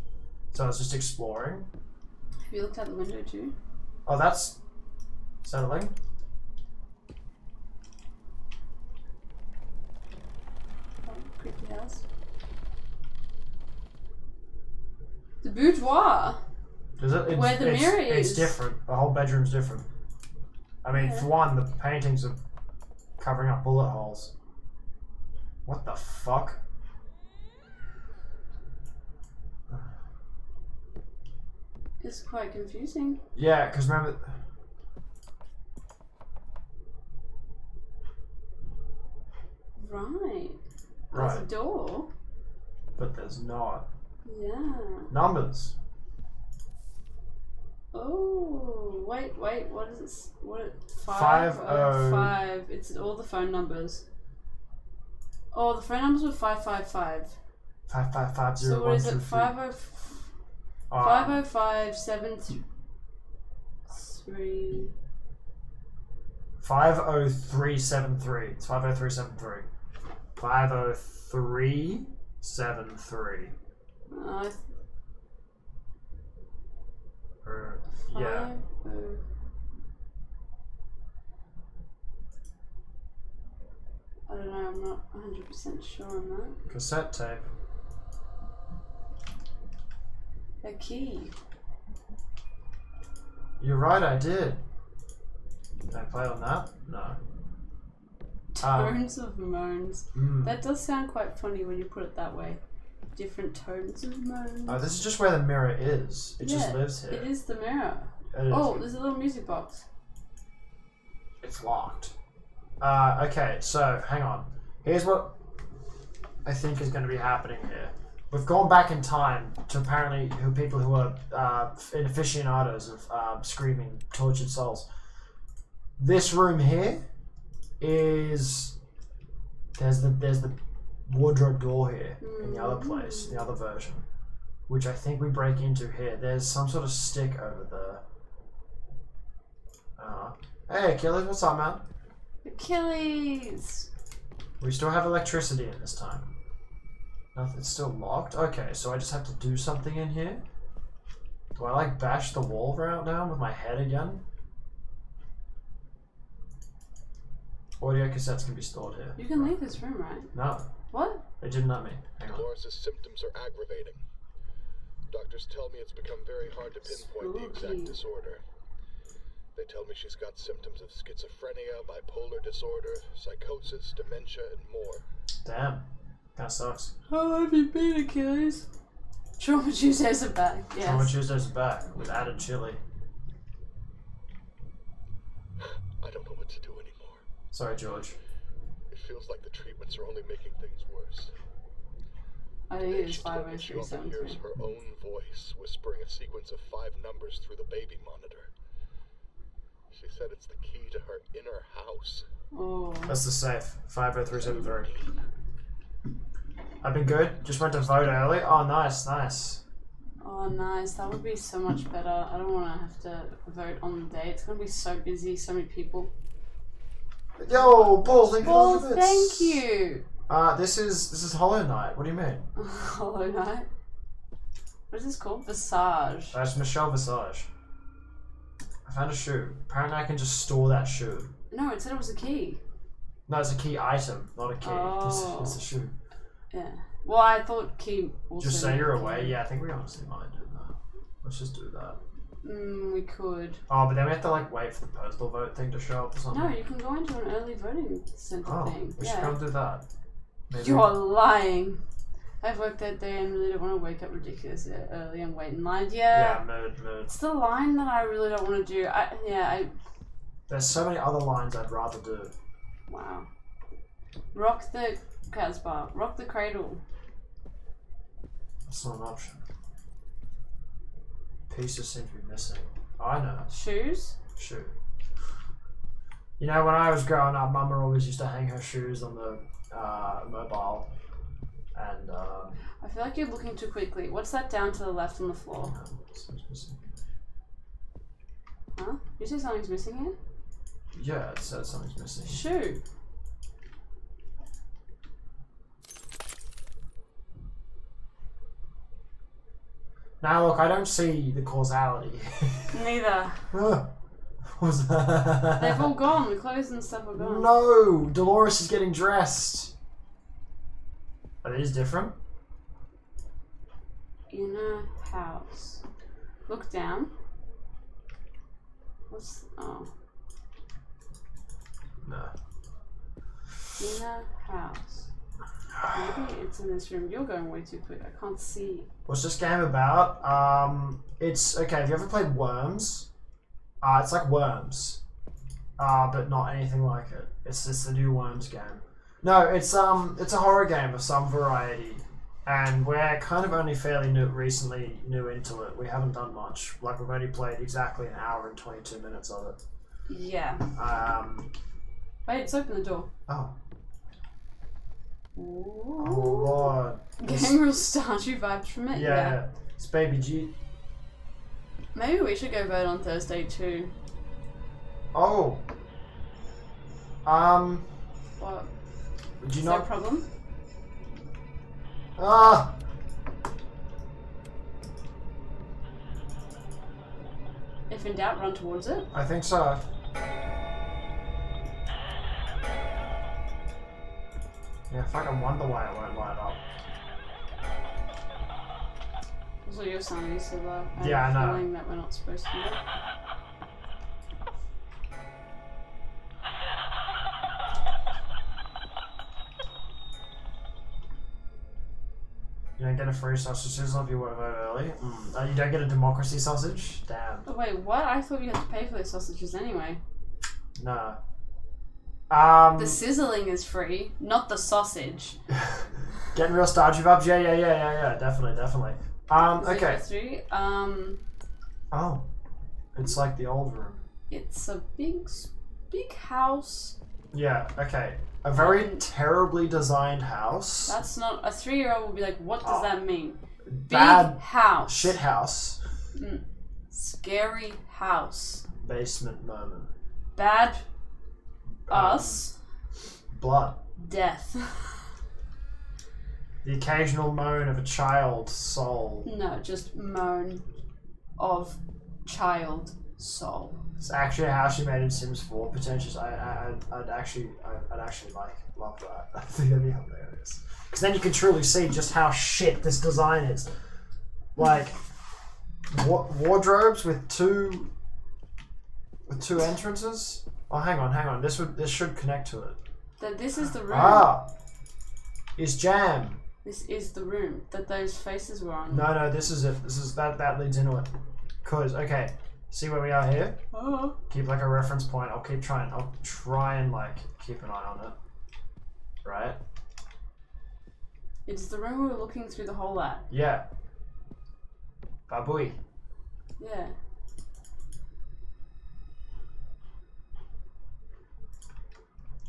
So I was just exploring. Have you looked out the window too? Oh, that's settling. Oh, creepy house. The boudoir. Is it? It's, Where the it's, mirror It's different. The whole bedroom's different. I mean, Yeah. for one, the paintings are covering up bullet holes. What the fuck? It's quite confusing. Yeah, because remember. Right. There's a door. but there's not. Yeah. Numbers. Oh, wait, wait. What is it? s- What? Five, Five. oh. oh, five. It's all the phone numbers. Oh, the phone numbers were five five five. Five five five So what one is two it? Five oh Ah, five oh five seven th- three. Five oh three seven three. It's five oh three seven three. Five oh three seven three. Uh, Or yeah. five oh- I don't know. I'm not 100 percent sure on that. Cassette tape. A key. You're right, I did. Can I play on that? No. Um, Tones of moans. mm. That does sound quite funny when you put it that way. Different tones of moans. Oh, this is just where the mirror is. It just lives here. It is the mirror. It is. Oh, there's a little music box. It's locked. Uh, okay, so hang on. Here's what I think is going to be happening here. We've gone back in time to apparently who people who are uh, aficionados of uh, screaming tortured souls. This room here is there's the there's the wardrobe door here in the other place, the other version, which I think we break into here. There's some sort of stick over there. Uh, hey, Achilles, what's up, man? Achilles! We still have electricity in this time. Nothing's still locked? Okay, so I just have to do something in here? Do I like bash the wall right now with my head again? Audio cassettes can be stored here. You can leave this room, right? No, What? they didn't let me. Hang on. Dolores' symptoms are aggravating. Doctors tell me it's become very hard to pinpoint the exact disorder. They tell me she's got symptoms of schizophrenia, bipolar disorder, psychosis, dementia, and more. Damn. Kinda sucks. How have you been, Achilles? Trauma Tuesdays are back. Trauma Yes. Tuesdays are back with added Chilli. I don't know what to do anymore. Sorry, George. It feels like the treatments are only making things worse. I think it is She told me she often hears 50373. her own voice whispering a sequence of five numbers through the baby monitor. She said it's the key to her inner house. Oh. That's the safe. 50373. I've been good. Just went to vote early. Oh, nice, nice. Oh, nice. That would be so much better. I don't want to have to vote on the day. It's going to be so busy, so many people. Yo, Paul, thank you for the thank you. Uh, this is this is Hollow Knight. What do you mean? Hollow Knight. What is this called? Visage. That's Michelle Visage. I found a shoe. Apparently, I can just store that shoe. No, it said it was a key. No, it's a key item, not a key. Oh. It's, it's a shoe. Yeah. Well, I thought key also. Just say you're away. Yeah, I think we honestly might do that. Let's just do that. Mm, we could. Oh, but then we have to like wait for the postal vote thing to show up or something. No, you can go into an early voting center oh, thing. we should yeah. go and do that. Maybe. You're lying. I've worked that day and really don't want to wake up ridiculously early and wait in line. Yeah. Yeah, mood, mood. It's the line that I really don't want to do. I yeah, I There's so many other lines I'd rather do. wow. Rock the Casbah. Rock the cradle. That's not an option. Pieces seem to be missing. Oh, I know. Shoes? Shoe. You know, when I was growing up, Mama always used to hang her shoes on the uh, mobile. And, um, I feel like you're looking too quickly. What's that down to the left on the floor? something's missing. Huh? You say something's missing here? Yeah, it said something's missing. Shoe. Now, look, I don't see the causality. Neither. what was that? They've all gone. The clothes and stuff are gone. No! Dolores is getting dressed. But it is different. Inner house. Look down. What's oh? No. Inner house. Maybe it's in this room. You're going way too quick. I can't see. What's this game about? Um, it's okay. Have you ever played Worms? Uh, it's like Worms, uh, but not anything like it. It's just the new Worms game. No, it's um, it's a horror game of some variety, and we're kind of only fairly new, recently new into it. We haven't done much. Like we've only played exactly an hour and twenty two minutes of it. Yeah. Um, Wait, it's open the door. oh, oh It's- Game real Stardew vibes from it. yeah, Yeah. it's Baby G. Maybe we should go vote on Thursday too. Oh, um, What? would you Is there a problem? Ah. If in doubt, run towards it. I think so. Yeah, I fucking wonder why it won't light up. Also, your sound is so low. I Yeah, I know. feeling that we're not supposed to do. You don't get a free sausage sizzle if you work vote early. Mm. Oh, you don't get a democracy sausage? Damn. Oh, wait, what? I thought you had to pay for the sausages anyway. No. Um, The sizzling is free, not the sausage. getting real Stardew vibes? Yeah, yeah, yeah, yeah, yeah. Definitely, definitely. Um, okay. Three. Um, Oh. It's like the old room. it's a big, big house. Yeah, okay. A very Um, terribly designed house. That's not a three-year-old would be like, what does Oh. that mean? Big Bad house. shit house. Scary house. Basement moment. Bad. Us. Blood. Death. The occasional moan of a child's soul. no, just moan of child soul. It's actually how she made in Sims 4 potentials. I, I, I'd, I'd actually, I'd, I'd actually like, love that. I think it'd be hilarious. Because then you can truly see just how shit this design is. Like, wa- wardrobes with two, with two entrances. Oh, hang on, hang on. This would, this should connect to it. That this is the room. Ah, is jam. This is the room that those faces were on. No, no, this is it. This is that. That leads into it. Cause okay, see where we are here. Oh. keep like a reference point. I'll keep trying. I'll try and like keep an eye on it. Right? It's the room we were looking through the hole at. Yeah. Babui. Yeah.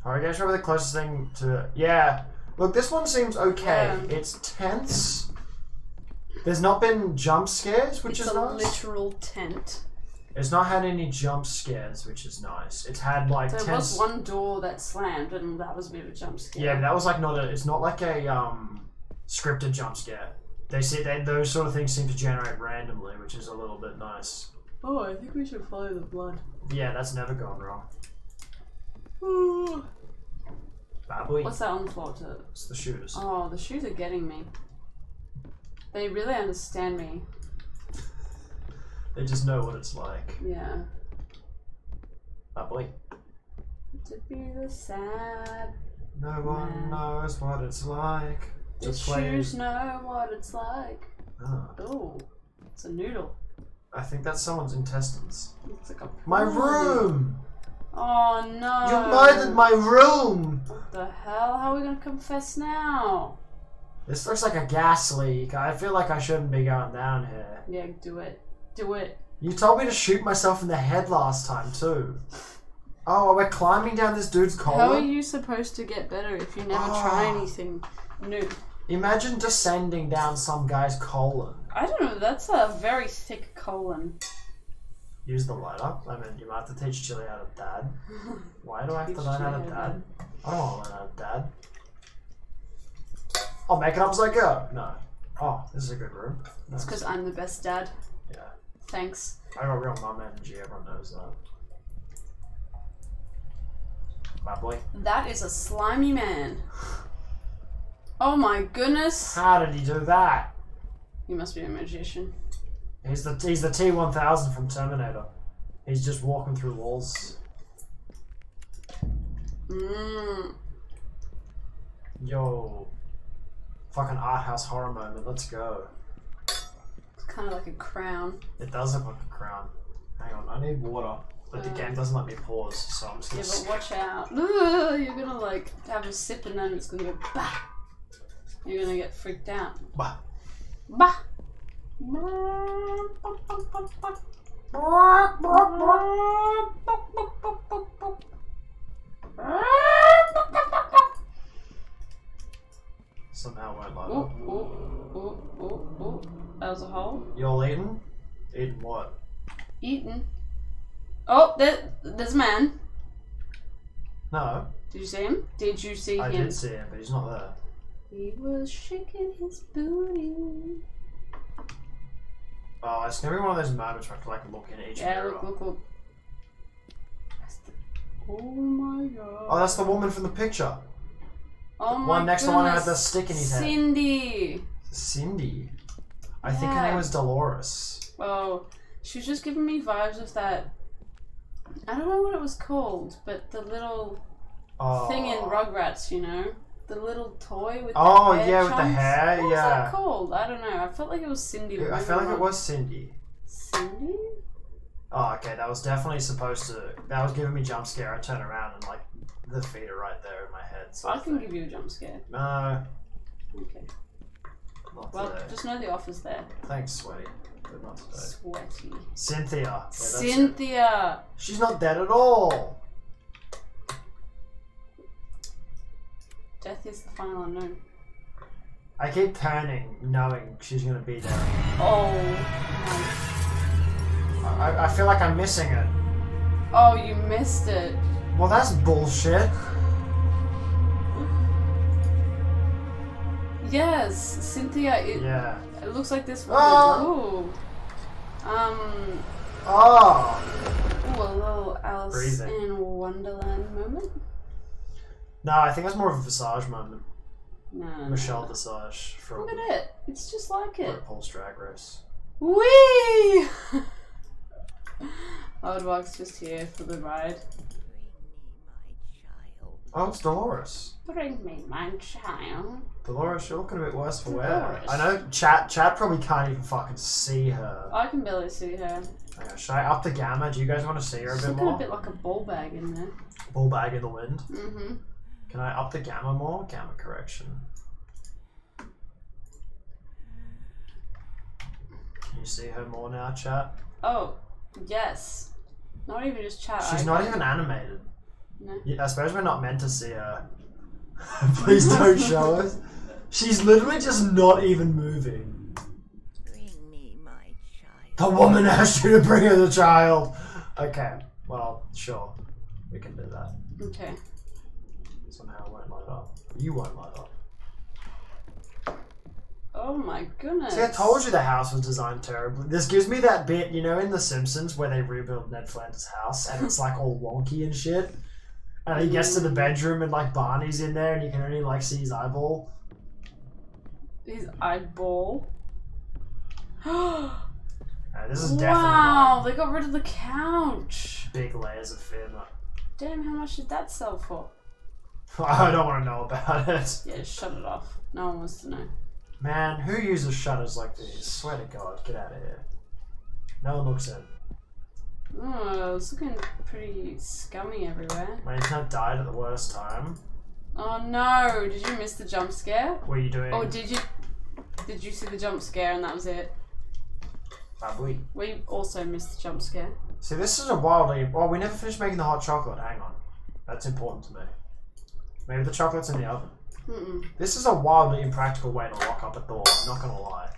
Alright, guys, probably the closest thing to. Yeah. Look, this one seems okay. Yeah. It's tense. There's not been jump scares, which it's is a nice. literal tent. It's not had any jump scares, which is nice. It's had like There tense. was one door that slammed, and that was a bit of a jump scare. Yeah, that was like not a. It's not like a um scripted jump scare. They see they, those sort of things seem to generate randomly, which is a little bit nice. Oh, I think we should follow the blood. Yeah, that's never gone wrong. Babui. What's that on the floor? To It's the shoes. oh, the shoes are getting me. They really understand me. They just know what it's like. Yeah. Babui. To be the sad. No one Man. knows what it's like The shoes know what it's like. Oh, it's a noodle. I think that's someone's intestines. Like a My room. Oh no! You murdered my room. What the hell? How are we gonna confess now? This looks like a gas leak. I feel like I shouldn't be going down here. Yeah, do it. Do it. You told me to shoot myself in the head last time too. Oh, we're climbing down this dude's collar. How are you supposed to get better if you never try Ah. anything new? Imagine descending down some guy's colon. I don't know. That's a very thick colon. Use the lighter. I mean, you might have to teach Chilli how to dad. Why do I have to learn how to dad? I don't want to learn how to dad. I'll make it up as I go. No. Oh, this is a good room. It's because I'm the best dad. Yeah. Thanks. I got real mum energy. Everyone knows that. My boy. That is a slimy man. Oh my goodness. How did he do that? You must be a magician. He's the he's the T one thousand from Terminator. He's just walking through walls. Mmm. Yo. Fucking art house horror moment. Let's go. It's kind of like a crown. It does look like a crown. Hang on, I need water. But the Uh. game doesn't let me pause, so I'm just Yeah, gonna. but watch out. You're gonna like have a sip and then it's gonna go bah. You're gonna get freaked out. Bah. Bah. Somehow won't light Ooh, up. ooh, ooh, ooh, ooh. That was a hole. You all eating? Eating what? Eaten. Oh, there, there's a man. No, Did you see him? Did you see I him? I did see him, but he's not there. He was shaking his booty. Uh, oh, it's gonna be one of those moments where I have to like look in each Yeah, mirror. look, look, look. That's the... Oh my god. Oh, that's the woman from the picture. Oh my one next to the one who had the stick in his head. Cindy. Cindy. I think her Yeah. name was Dolores. Oh, she was just giving me vibes of that. I don't know what it was called, but the little Oh. thing in Rugrats, you know, the little toy with. Oh, the hair yeah, with the hair, What was yeah. that called? I don't know. I felt like it was Cindy. but I felt like it was Cindy. Cindy. Oh, okay, that was definitely supposed to. That was giving me jump scare. I turn around and like the feet are right there in my head. So I can give you a jump scare. No, Okay. not Well, today. just know the offer's there. Thanks, sweaty, but not today. Sweaty. Cynthia. Yeah, that's it. Cynthia. She's not dead at all. Death is the final unknown. I keep turning, knowing she's gonna be there. Oh. I, I feel like I'm missing it. Oh, you missed it. Well, that's bullshit. Yes, Cynthia. It, Yeah. it looks like this woman. Ah. Ooh. Um. Oh. Ooh, a little Alice Breathing. in Wonderland moment. No, I think it's more of a Visage moment. No. Michelle Visage from Look at it. It's just like it. RuPaul's Drag Race. Whee! Oddbox just here for the ride. Oh, it's Dolores. Bring me my child. Dolores, you're looking a bit worse for wear. Dolores. I know chat chat probably can't even fucking see her. I can barely see her. On, should I up the gamma? Do you guys want to see her a She's bit looking more? a bit like a ball bag in there. Ball bag in the wind. Mm-hmm. Can I up the gamma more? Gamma correction. Can you see her more now, chat? Oh, yes. Not even just chat. She's I not can- even animated. No. Yeah, I suppose we're not meant to see her. Please don't show us. She's literally just not even moving. Bring me my child. The woman asked you to bring her the child. Okay, well, sure. We can do that. Okay. Somehow it up. You won't light up. Oh my goodness. See, I told you the house was designed terribly. This gives me that bit, you know, in The Simpsons where they rebuild Ned Flanders' house and it's like all wonky and shit. And he gets to the bedroom and like Barney's in there and you can only like see his eyeball. His eyeball. Uh, this is definitely wow, they got rid of the couch. big layers of fear. Damn, how much did that sell for? I don't want to know about it. Yeah, shut it off. No one wants to know. Man, who uses shutters like these? Swear to God, get out of here. No one looks in. Oh, it's looking pretty scummy everywhere. My internet died at the worst time. Oh no, did you miss the jump scare? What are you doing? Oh, did you did you see the jump scare and that was it? Probably. We also missed the jump scare. See, this is a wildly. Oh, we never finished making the hot chocolate. Hang on. That's important to me. Maybe the chocolate's in the oven. Mm-mm. This is a wildly impractical way to lock up a door, I'm not gonna lie.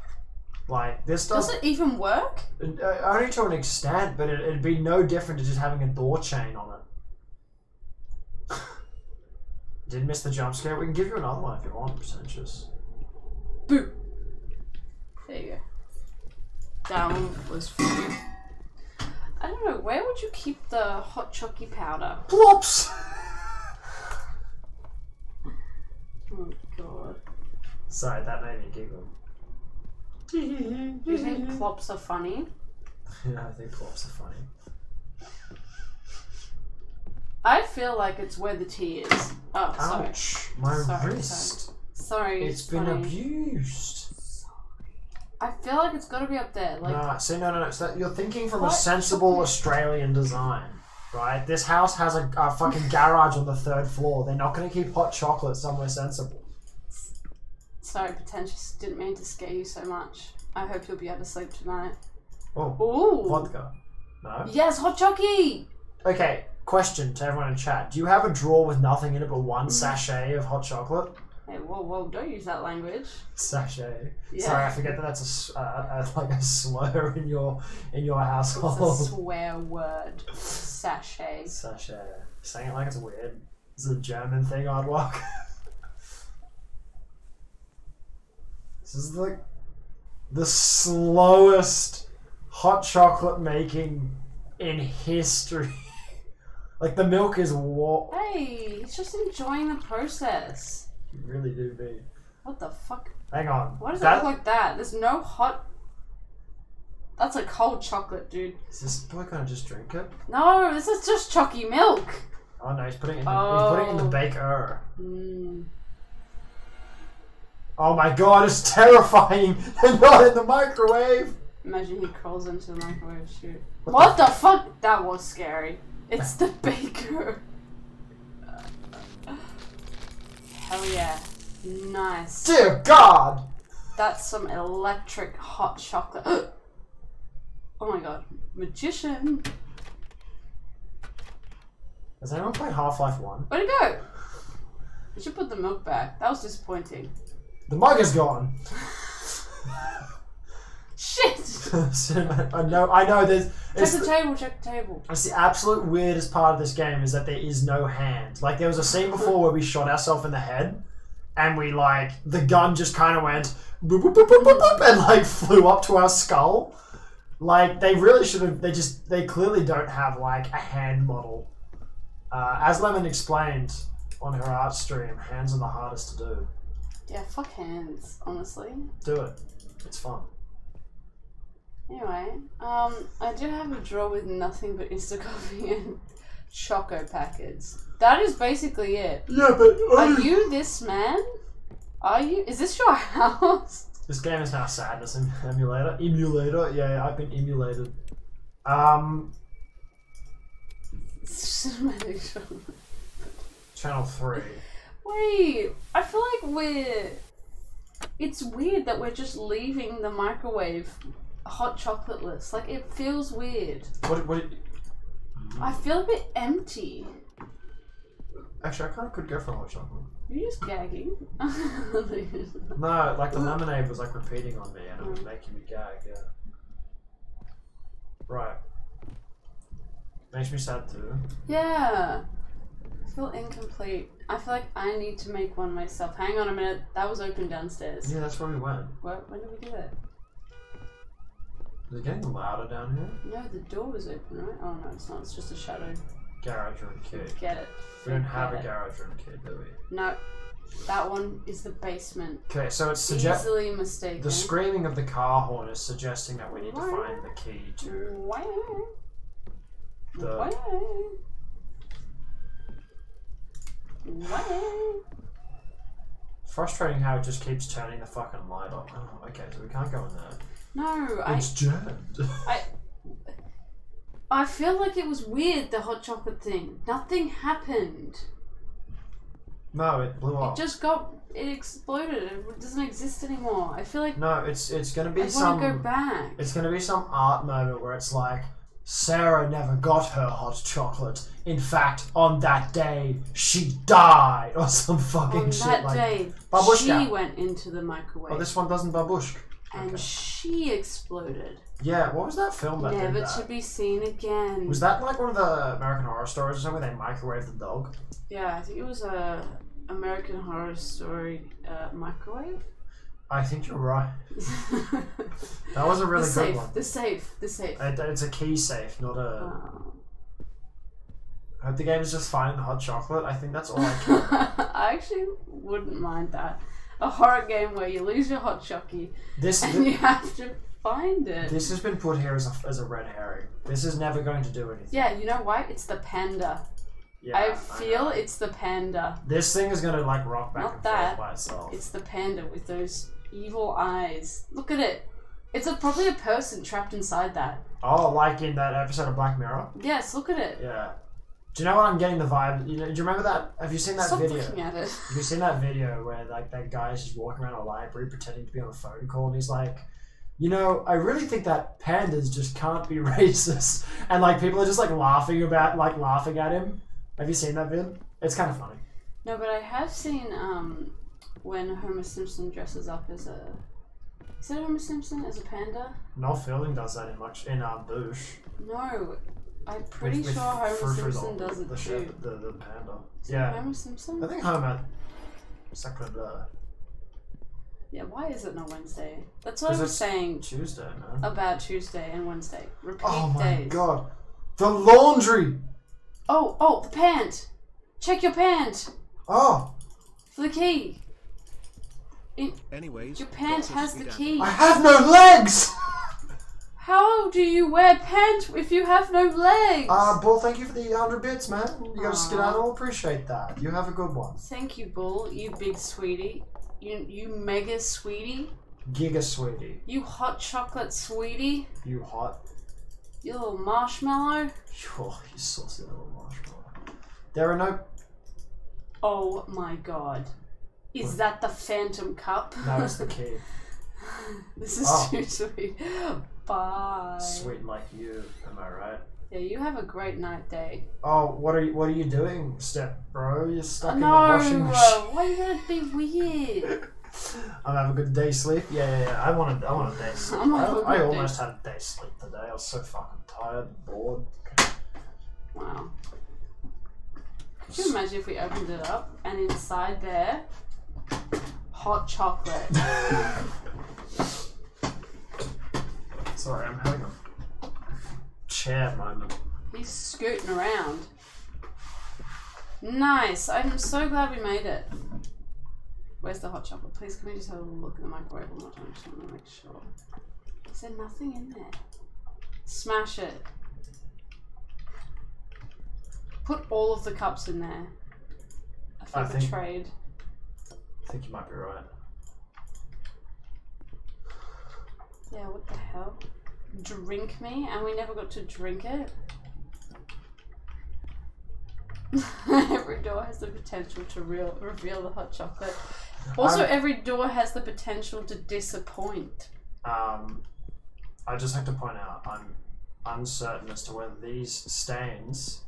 Like, this Does does it even work? uh, only to an extent, but it, it'd be no different to just having a door chain on it. Did miss the jump scare? We can give you another one if you want, pretentious. Boo. There you go. That one was you. I don't know, where would you keep the hot chocky powder? Plops! Oh god. Sorry, that made me giggle. Do you think plops are funny? Yeah, I think plops are funny. I feel like it's where the tea is. Oh, sorry. Ouch! My Sorry, wrist. Sorry. It's been funny. abused. I feel like it's got to be up there. Like, Nah, see, no, no, no. So you're thinking from a sensible Australian design, right? This house has a, a fucking garage on the third floor. They're not going to keep hot chocolate somewhere sensible. sorry, pretentious. Didn't mean to scare you so much. I hope you'll be able to sleep tonight. Oh, Ooh. vodka. No. Yes, hot chocky. Okay. Question to everyone in chat: Do you have a drawer with nothing in it but one sachet of hot chocolate? Hey, whoa, whoa! Don't use that language. Sachet. Yeah. Sorry, I forget that that's a, uh, uh, like a slur in your in your household. It's a swear word. Sachet. Sachet. Saying it like it's weird. Is a German thing, I'd walk. this is like the slowest hot chocolate making in history. like the milk is warm. Hey, he's just enjoying the process. You really do be. What the fuck? Hang on. Why does that, it look like that? There's no hot. That's a cold chocolate, dude. Is this boy gonna just drink it? No, this is just chalky milk. Oh no, he's putting it in the, he's putting it in the Oh. baker. Mm. Oh my god, it's terrifying! and not in the microwave! Imagine he crawls into the microwave. Shoot. What the fuck? That was scary. It's the baker. Hell yeah. Nice. Dear God! That's some electric hot chocolate. oh my god. Magician. Has anyone played Half Life 1? Where'd it go? You should put the milk back. That was disappointing. The mug is gone! Shit! I know, I know, there's. check the the, table, check the table. it's the absolute weirdest part of this game is that there is no hand. Like, there was a scene before where we shot ourselves in the head, and we, like, the gun just kind of went boop, boop, boop, boop, boop, boop, and, like, flew up to our skull. Like, they really should have, they just, they clearly don't have, like, a hand model. Uh, as Lemon explained on her art stream, hands are the hardest to do. Yeah, fuck hands, honestly. Do it. It's fun. Anyway, um, I do have a drawer with nothing but Instacoffee and Choco packets. That is basically it. Yeah, but Are you this man? Are you? Is this your house? This game is now sadness emulator. Emulator, yeah, yeah, I've been emulated. Um, Cinematic show. channel three. Wait, I feel like we're. It's weird that we're just leaving the microwave hot chocolateless. Like it feels weird. What? What? I feel a bit empty. Actually, I kind of could go for a hot chocolate. You're just gagging. No, like the lemonade was like repeating on me, and it was making me gag. Yeah. Right. Makes me sad too. yeah. I feel incomplete. I feel like I need to make one myself. Hang on a minute. That was open downstairs. Yeah, that's where we went. What? When did we do that? Is it getting louder down here? No, the door was open, right? Oh no, it's not. It's just a shadow. Garage room kid. Get it. We don't have a it. garage room kid, do we? No. That one is the basement. Okay, so it's suggest Easily mistaken. the screaming of the car horn is suggesting that we need to find the key to Wow. the Wow. Wow. Frustrating how it just keeps turning the fucking light on. Oh, okay, so we can't go in there. No, I It's jammed. I feel like it was weird the hot chocolate thing. Nothing happened. no, it blew up. It just got it exploded. It doesn't exist anymore. I feel like No, it's it's gonna be I be want some. to go back. It's gonna be some art moment where it's like Sarah never got her hot chocolate. In fact, on that day she died, or some fucking On shit that like. day, Babushka. she went into the microwave Oh, this one doesn't babushk. And okay. she exploded. Yeah, what was that film that Never to be seen again. Was that like one of the American Horror Stories or something? Where they microwave the dog. Yeah, I think it was a American Horror Story uh, microwave. I think you're right. That was a really the good safe, one. the safe, the safe. It, it's a key safe, not a. Oh. I hope the game is just finding the hot chocolate. I think that's all I care. about. I actually wouldn't mind that. A horror game where you lose your hot chucky This and you have to find it. this has been put here as a, as a red herring. This is never going to do anything. Yeah, you know why? It's the panda. Yeah, I feel it's the panda. This thing is gonna like rock back Not and that. forth by itself. It's the panda with those evil eyes. Look at it. It's a, probably a person trapped inside that. Oh, like in that episode of Black Mirror. Yes, look at it. Yeah. Do you know what I'm getting the vibe? You know, do you remember that? Have you seen that Stop video? looking at it. Have you seen that video where like that guy is just walking around a library pretending to be on a phone call and he's like, you know, I really think that pandas just can't be racist, and like people are just like laughing about like laughing at him. Have you seen that vid? It's kind of funny. No, but I have seen um, when Homer Simpson dresses up as a. Is that Homer Simpson as a panda? Noel Fielding does that in much in um, Boosh. No, I'm pretty With- with sure Homer Frou Frou Simpson the- does it the too. shep- the, the panda. Is it Yeah, Homer Simpson? I think Homer. Sacre bleu. Uh, yeah, why is it not Wednesday? That's what I was it's saying Tuesday, man. about Tuesday and Wednesday. Repeat Oh my days. god, the laundry. Oh, oh, the pant! Check your pant! Oh, For the key! Anyways, Your pant has the key! I have no legs. How do you wear pants if you have no legs? Uh, Bull, thank you for the 100 bits, man. You got a skedaddle. Appreciate that. You have a good one. Thank you, Bull, you big sweetie. You, you mega sweetie. Giga sweetie. You hot chocolate sweetie. You hot. You little marshmallow. Oh, you saucy little marshmallow. There are no. Oh my god. Is that the phantom cup? No, it's the key. this is Oh. too sweet. Bye. Sweet like you, am I right? Yeah, you have a great night day. Oh, what are you? What are you doing, step bro? You're stuck in no, the washing uh, machine. why you gotta be weird? I'm having a good day's sleep. Yeah, yeah, yeah. I want a, I want a day's sleep. I'm I, having a I almost day. had a day's sleep today. I was so fucking tired, and bored. Wow. Could you imagine if we opened it up and inside there, hot chocolate? Sorry, I'm having a chair moment. He's scooting around. Nice. I'm so glad we made it. Where's the hot chocolate? Please, can we just have a look in the microwave one more time? Just want to make sure. Is there nothing in there? Smash it. Put all of the cups in there. I feel I think- betrayed. I think you might be right. Yeah, what the hell? Drink me, and we never got to drink it. every door has the potential to real, reveal the hot chocolate. Also, I'm- every door has the potential to disappoint. Um, I just have to point out I'm uncertain as to whether these stains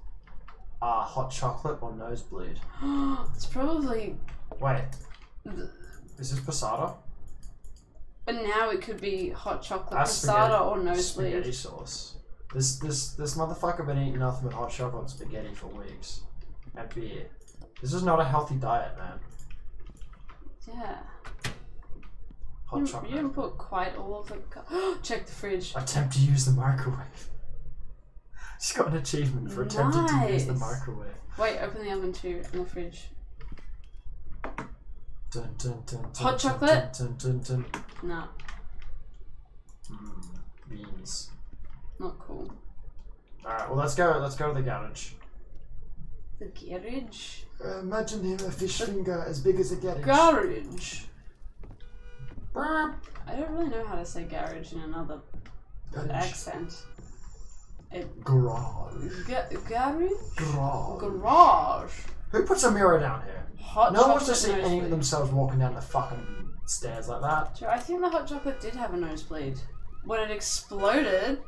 are hot chocolate or nosebleed. it's probably. Wait, is this passata? And now it could be hot chocolate, That's passata, or Spaghetti nosebleed. sauce. This this this motherfucker been eating nothing but hot chocolate and spaghetti for weeks. And beer. This is not a healthy diet, man. Yeah. Hot You, chocolate. you didn't put quite all of the. Check the fridge. Attempt to use the microwave. She's got an achievement for attempting to use the Nice. microwave. Wait, open the oven too, in the fridge. Dun, dun, dun, dun, Hot dun, chocolate? Dun, dun, dun, dun. No, Mm, beans. not cool. Alright, well let's go let's go to the garage. The garage. Uh, imagine him a fish finger as big as a garage. Garage. Garage. I don't really know how to say garage in another accent. It, Garage. ga- garage? Garage. Garage. Who puts a mirror down here? Hot No one wants to see any of themselves walking down the fucking stairs like that. I think the hot chocolate did have a nosebleed. When it exploded.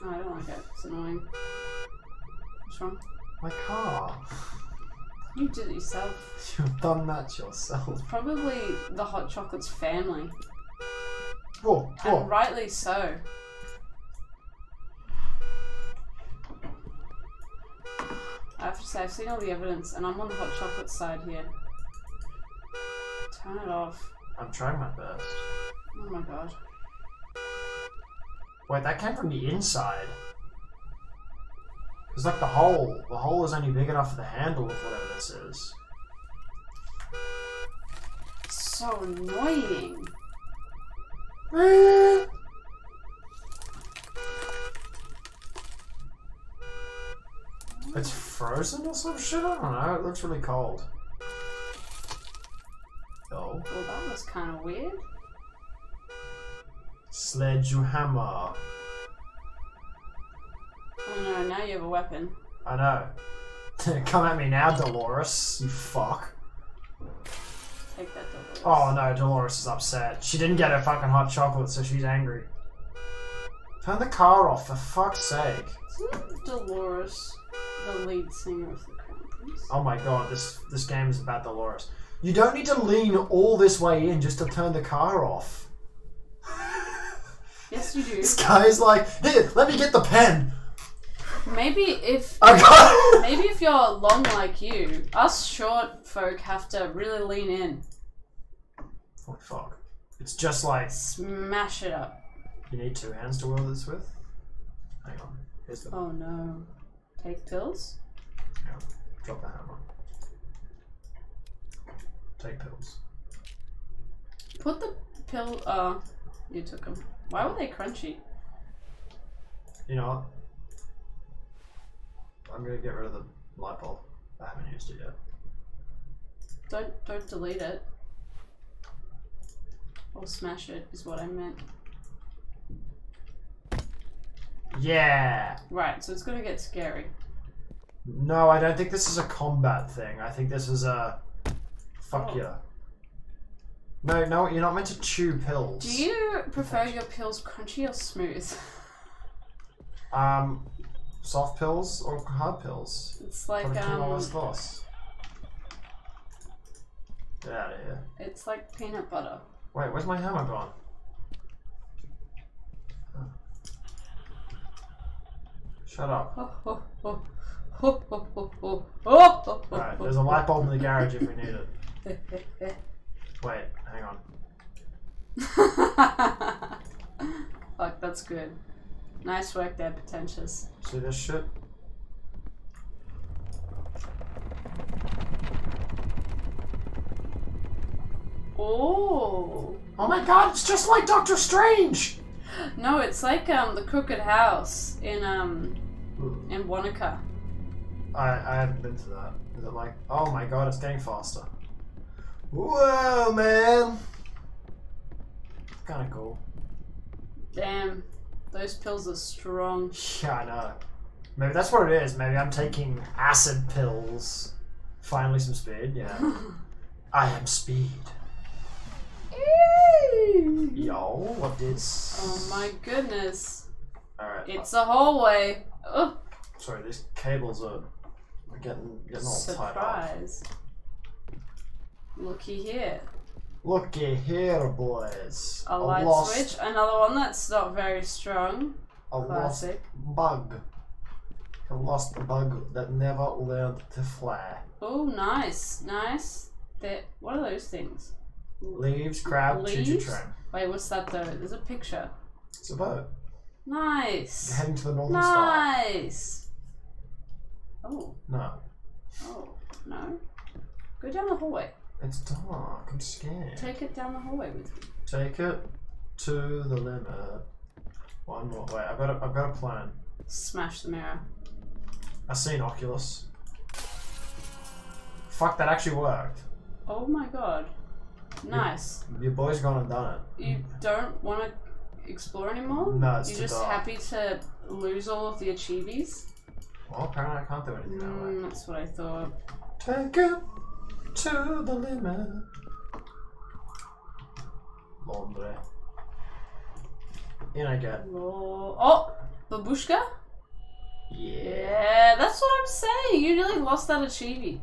Oh, I don't like it. It's annoying. What's wrong? My car. You did it yourself. You've done that yourself. Probably the hot chocolate's family. Whoa, And rightly so. I have to say, I've seen all the evidence, and I'm on the hot chocolate side here. Turn it off. I'm trying my best. Oh my god. Wait, that came from the inside. It's like the hole. The hole is only big enough for the handle of whatever this is. So annoying. It's frozen or some shit? I don't know. It looks really cold. Oh. Well, that was kind of weird. Sledgehammer. Oh no, now you have a weapon. I know. Come at me now, Dolores. You fuck. Take that Dolores. Oh no, Dolores is upset. She didn't get her fucking hot chocolate, so she's angry. Turn the car off, for fuck's sake. Isn't Dolores the lead singer of the Cranberries? Oh my god, this this game is about Dolores. You don't need to lean all this way in just to turn the car off. Yes, you do. This guy's like, here, let me get the pen. Maybe if I got maybe if you're long like you, us short folk have to really lean in, Holy fuck. It's just like, smash it up. you need two hands to wield this with? Hang on. Here's the. Oh no. Take pills? on. Drop the hammer. Take pills. Put the pill. Uh, you took them. Why were they crunchy? You know what? I'm gonna get rid of the light bulb. I haven't used it yet. Don't don't delete it. Or smash it is what I meant. Yeah! Right, so it's gonna get scary. No, I don't think this is a combat thing. I think this is a. Fuck Oh. yeah. No, no, you're not meant to chew pills. Do you prefer your pills crunchy or smooth? Um, soft pills or hard pills? It's like For the king um, always lost. Get out of here. it's like peanut butter. Wait, where's my hammer gone? Shut up. Ho, Alright, there's a light bulb in the garage if we need it. Wait, hang on. Fuck, that's good. Nice work there, pretentious. See this shit? Oh Oh my god, it's just like Doctor Strange! no, it's like um the Crooked House in um in Wanaka. I, I haven't been to that. Is it like, oh my god, it's getting faster. Whoa, man! Kinda cool. Damn, those pills are strong. Yeah, I know. Maybe that's what it is. Maybe I'm taking acid pills. Finally, some speed, yeah. I am speed. Yo, what this? Oh my goodness, Alright. it's a hallway. Oh, Sorry, these cables are are getting getting all tied up. surprise! Looky here, Looky here, boys. a light lost, switch. Another one that's not very strong. A lost Classic. bug. A lost bug that never learned to fly. Oh, nice, nice. That what are those things? Leaves, crab, choo-choo Leaves? train. Wait, what's that though? There's a picture. It's a boat. Nice. Heading to the Northern Star. Nice. Oh, No. oh, no. Go down the hallway. It's dark. I'm scared. Take it down the hallway with you. Take it to the limit. One more. Wait, I've got a, I've got a plan. Smash the mirror. I seen Oculus. Fuck, that actually worked. Oh my god. Nice. Your boy's gone and done it. You don't want to explore anymore? No, it's You're just dark. happy to lose all of the achievies? Well, apparently I can't do anything that way. Mm, that's what I thought. Take it to the limit. Lombre. In I get. Oh, oh babushka? Yeah. Yeah, that's what I'm saying. You nearly lost that achievie.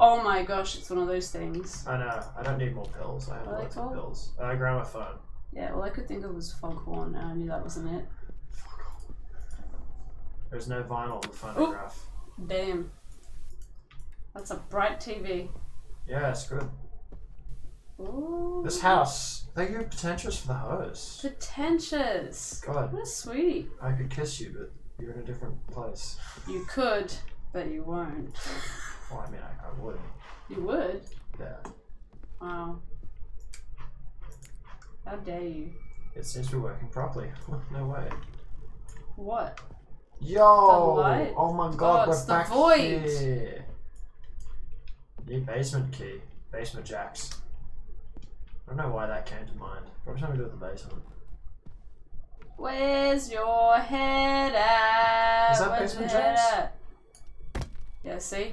Oh my gosh, it's one of those things. I know. I don't need more pills. I have What are they lots of called? pills. Uh, gramophone. Yeah, all I could think of was foghorn, and I knew that wasn't it. There's no vinyl on the phonograph. Damn. That's a bright TV. Yeah, it's good. Ooh. This house. Thank you, pretentious for the host. Pretentious. God, What a sweetie. I could kiss you, but you're in a different place. You could, but you won't. Well, I mean, I, I would. You would? Yeah. Wow. How dare you? It seems to be working properly. no way. What? Yo! light? Oh my god, Oh, we're it's the back void. here. New basement key. Basement Jaxx. I don't know why that came to mind. Probably something to do with the basement. Where's your head at? Is that Where's your basement head jacks? at? Yeah, see?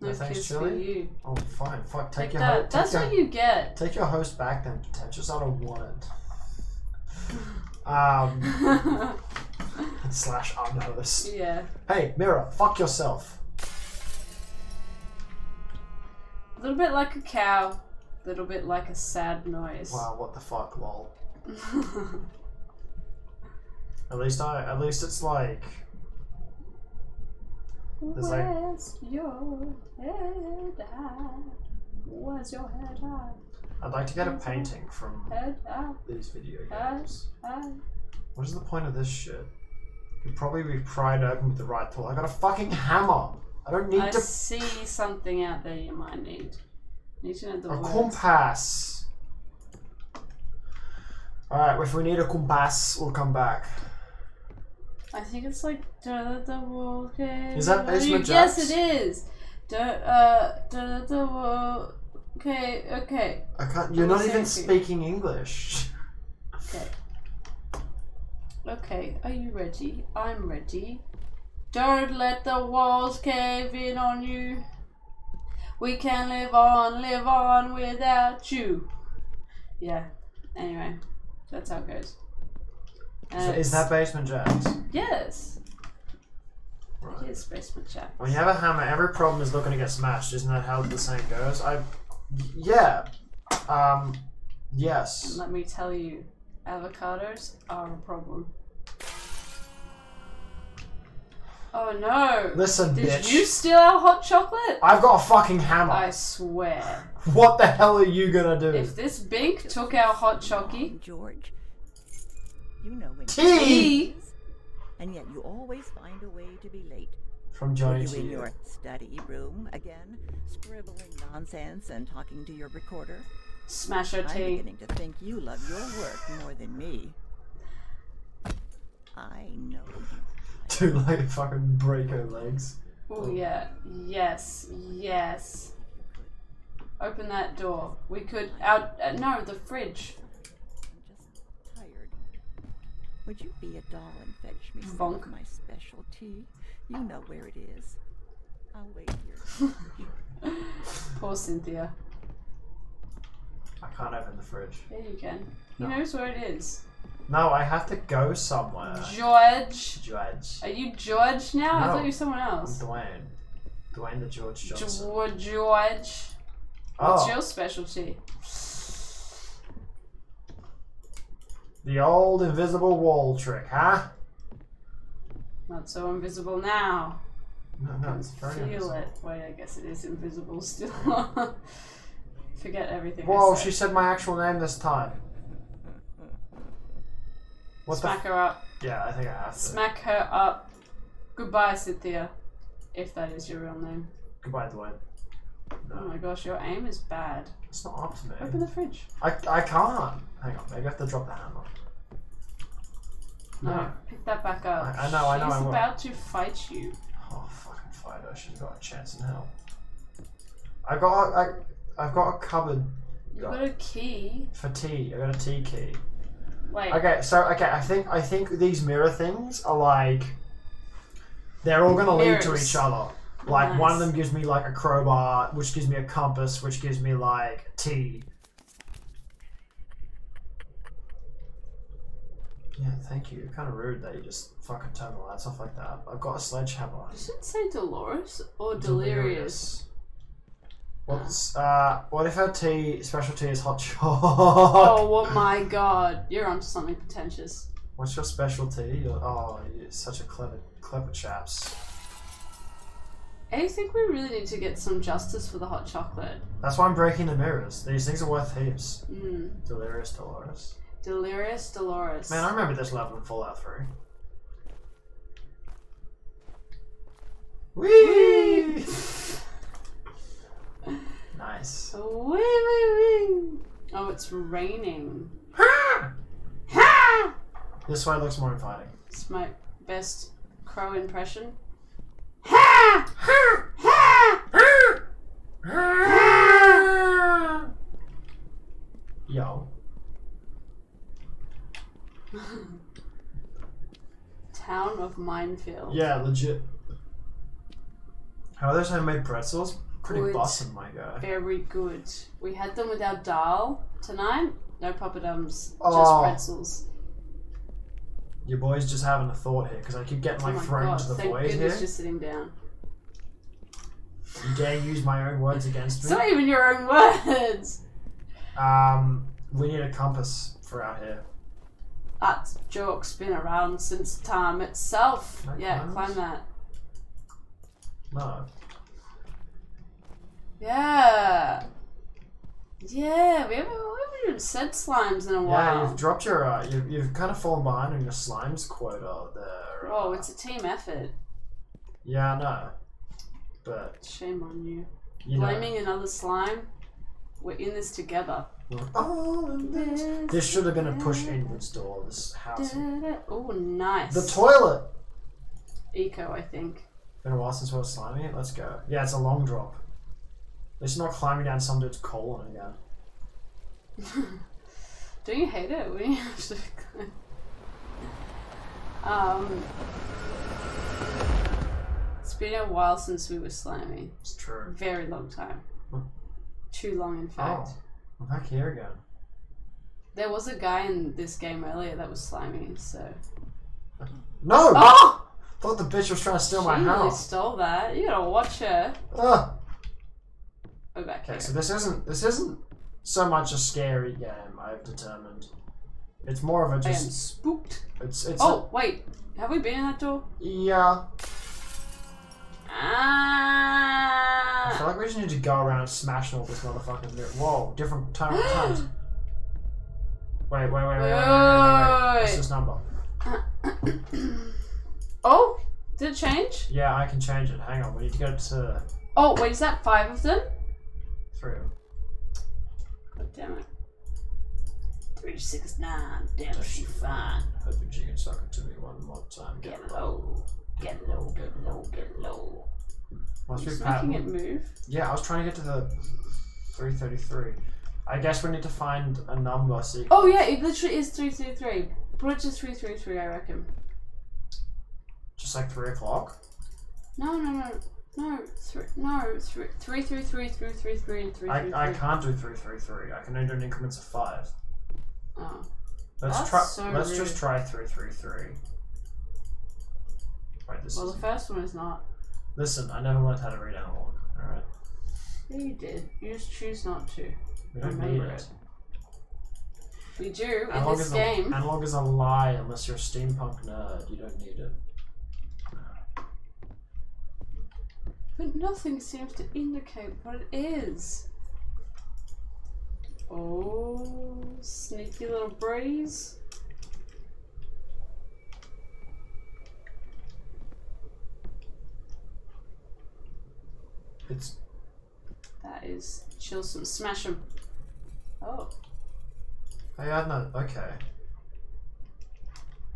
No thanks, kiss for Chilli. you. Oh, fine. Fuck. Take Take your that. host. That's take, what your, you get. take your host back then, pretentious. I don't want it. Um, slash unhost. yeah. Hey, Mirror, fuck yourself. A little bit like a cow. A little bit like a sad noise. Wow, what the fuck, lol. At least I, at least it's like, Like- Where's your head at? Where's your head at? I'd like to get a painting from Head at? these video games. at? What is the point of this shit? Could probably be pried open with the right tool. I got a fucking hammer. I don't need I to. see something out there you might need. Need to know the A words. compass. Alright, if we need a compass, we'll come back. I think it's like da da wall. Okay. Is that Basement Yes, Jaxx? it is. Da uh da da. Okay, okay, I can't. You're not even speaking English. okay. Okay, are you ready? I'm ready. Don't let the walls cave in on you. We can live on, live on without you. Yeah. Anyway, that's how it goes. And is that Basement Jaxx? Yes. Right. It is basement chat. When you have a hammer, every problem is looking to get smashed. Isn't that how the saying goes? I, yeah, um, And yes. let me tell you, avocados are a problem. Oh no! Listen, Did bitch. you steal our hot chocolate? I've got a fucking hammer. I swear. What the hell are you gonna do? If this bink took our hot chocky, George. You know when Tea he and yet you always find a way to be late. from Were Johnny you in your study room again, scribbling nonsense and talking to your recorder? smash her I'm tea. beginning to think you love your work more than me. I know you. To like fucking break her legs. Oh yeah. Yes. Yes. Open that door. We could out. Uh, no, the fridge. I'm just tired. Would you be a doll and fetch me some Bonk. of my special tea? You know where it is. I'll wait here. Poor Cynthia. I can't open the fridge. Yeah, you can. He knows where it is. No, I have to go somewhere. George. George. Are you George now? I thought you were someone else. I'm else. Dwayne. Dwayne the George Johnson. George. George. What's Oh, your specialty? The old invisible wall trick, huh? Not so invisible now. No, no, it's very Feel it. Wait, I guess it is invisible still. Forget everything. Whoa, said. she said my actual name this time. What Smack her up. Yeah, I think I have to. Smack her up. Goodbye, Cynthia. If that is your real name. Goodbye, Dwayne. Oh my gosh, your aim is bad. It's not up to me. Open the fridge. I, I can't. Hang on, maybe I have to drop the hammer. No, No. pick that back up. I- I know, I know, She's I will. about to fight you. Oh, fucking fight her. She's got a chance in hell. I got I, I've got a cupboard You got a key. for tea. I got a tea key. Wait. Okay, so okay, I think I think these mirror things are like they're all gonna lead to each other. Like one of them gives me like a crowbar, which gives me a compass, which gives me like tea. Yeah, thank you. Kind of rude that you just fucking turn the lights off like that. I've got a sledgehammer. You should say Dolores or Delirious. What's uh? What if her tea specialty is hot chocolate? Oh, oh my god. You're onto something pretentious. What's your specialty? You're, oh, you're such a clever, clever chaps. I think we really need to get some justice for the hot chocolate. That's why I'm breaking the mirrors. These things are worth heaps. Mm. Delirious Dolores. Delirious Dolores. Man, I remember this level in Fallout 3. Whee! nice. Wee, wee, wee. Oh, it's raining. Ha! Ha! This way looks more inviting. It's my best crow impression. Ha! Ha! Yo. Town of Minefield. Yeah, legit. How are those homemade pretzels? Pretty Good. bussin', my guy. Very good. We had them with our dal tonight. No poppadoms, Oh. just pretzels. Your boy's just having a thought here because I keep getting Oh like my thrown god, to the thank boys goodness here. you're sitting down. You dare use my own words against me? It's not even your own words! Um, we need a compass for out here. That joke's been around since time itself. Can I yeah, climb climb that. No. Yeah. Yeah, we haven't, we haven't said slimes in a while. Yeah, you've dropped your. Uh, you've, you've kind of fallen behind on your slimes quota there. Oh, uh, it's a team effort. Yeah, I know. But Shame on you. you know. Blaming another slime. We're in this together. all in this. This should have been a push inwards door. This house. Oh, nice. The toilet. Eco, I think. Been a while since we were slimy it. Let's go. Yeah, it's a long drop. At least not climbing down some dude's colon again. Don't you hate it when you have to climb? Um, it's been a while since we were slimy. It's true. Very long time. Huh. Too long, in fact. Oh, I'm back here again. There was a guy in this game earlier that was slimy, so. No! Oh! Thought the bitch was trying to steal my she really house. stole that. You gotta watch her. Ah. Back Okay, here. so this isn't this isn't so much a scary game. I've determined. It's more of a I am just. spooked. It's it's. Oh, wait. Have we been in that door? A, yeah. I feel Ah! like we just need to go around smashing all this motherfucking. mirror. Whoa, different time times. Wait, wait, wait, wait, wait, wait, wait, wait. What's this number? oh, did it change? Yeah, I can change it. Hang on, we need to go to Oh, wait, is that five of them? three. God damn it. Three, six, nine. Damn, she fine. Hoping she can suck it to me one more time. Get low. Get low, get low, get low. Must be Just making it move. Yeah, I was trying to get to the 333. I guess we need to find a number so you Oh, yeah, it literally is 333. Put it to 333, I reckon. just like 3 o'clock. No, no, no. No, three, no, three, three, three, three, three, three, three, and three, I, three, I three. can't do 333. I can only do in increments of 5. Oh. Let's That's try. so let's rude. just try 333. Wait, this Well, is. the first one is not. Listen, I never learned how to read analog. Alright? Yeah, you did. You just choose not to. We don't need it. it. We do in Analog this is, game. A, analog is a lie unless you're a steampunk nerd. You don't need it. But nothing seems to indicate what it is. Oh, sneaky little breeze. It's. That is chill some smash 'em. Oh, Hey, I know. Okay.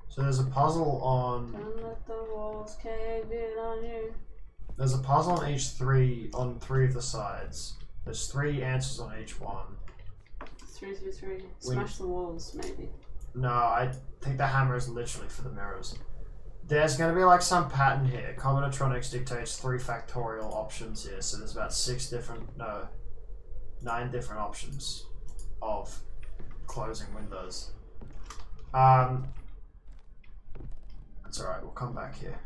So there's a puzzle on. don't let the walls cave in on you. There's a puzzle on each three on three of the sides. There's three answers on each one. Three, three, three. Smash the walls, maybe. No, I think the hammer is literally for the mirrors. There's going to be like some pattern here. Combinatronics dictates three factorial options here, so there's about six different, no, nine different options of closing windows. Um, that's alright, we'll come back here.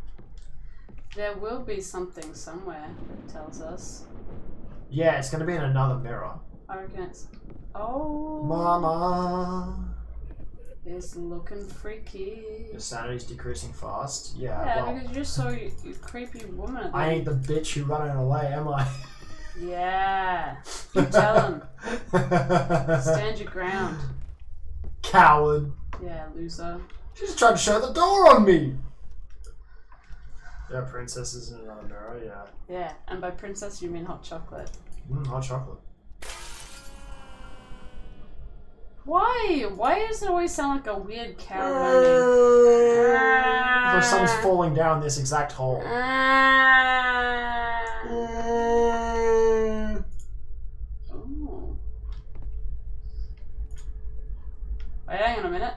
There will be something somewhere, it tells us. Yeah, it's going to be in another mirror. I reckon it's. Oh! Mama! It's looking freaky. Your sanity's decreasing fast? Yeah, Yeah, well, because you just so you, you creepy woman. I ain't the bitch who running away, am I? Yeah. You tell him. Stand your ground. Coward. Yeah, loser. She just tried to shut the door on me. Yeah, princesses in mirror. Yeah, Yeah, and by princess you mean hot chocolate. mm, hot chocolate. Why? Why does it always sound like a weird cow moaning? Or someone's falling down this exact hole. Ah. Mm. Ooh. Wait, hang on a minute.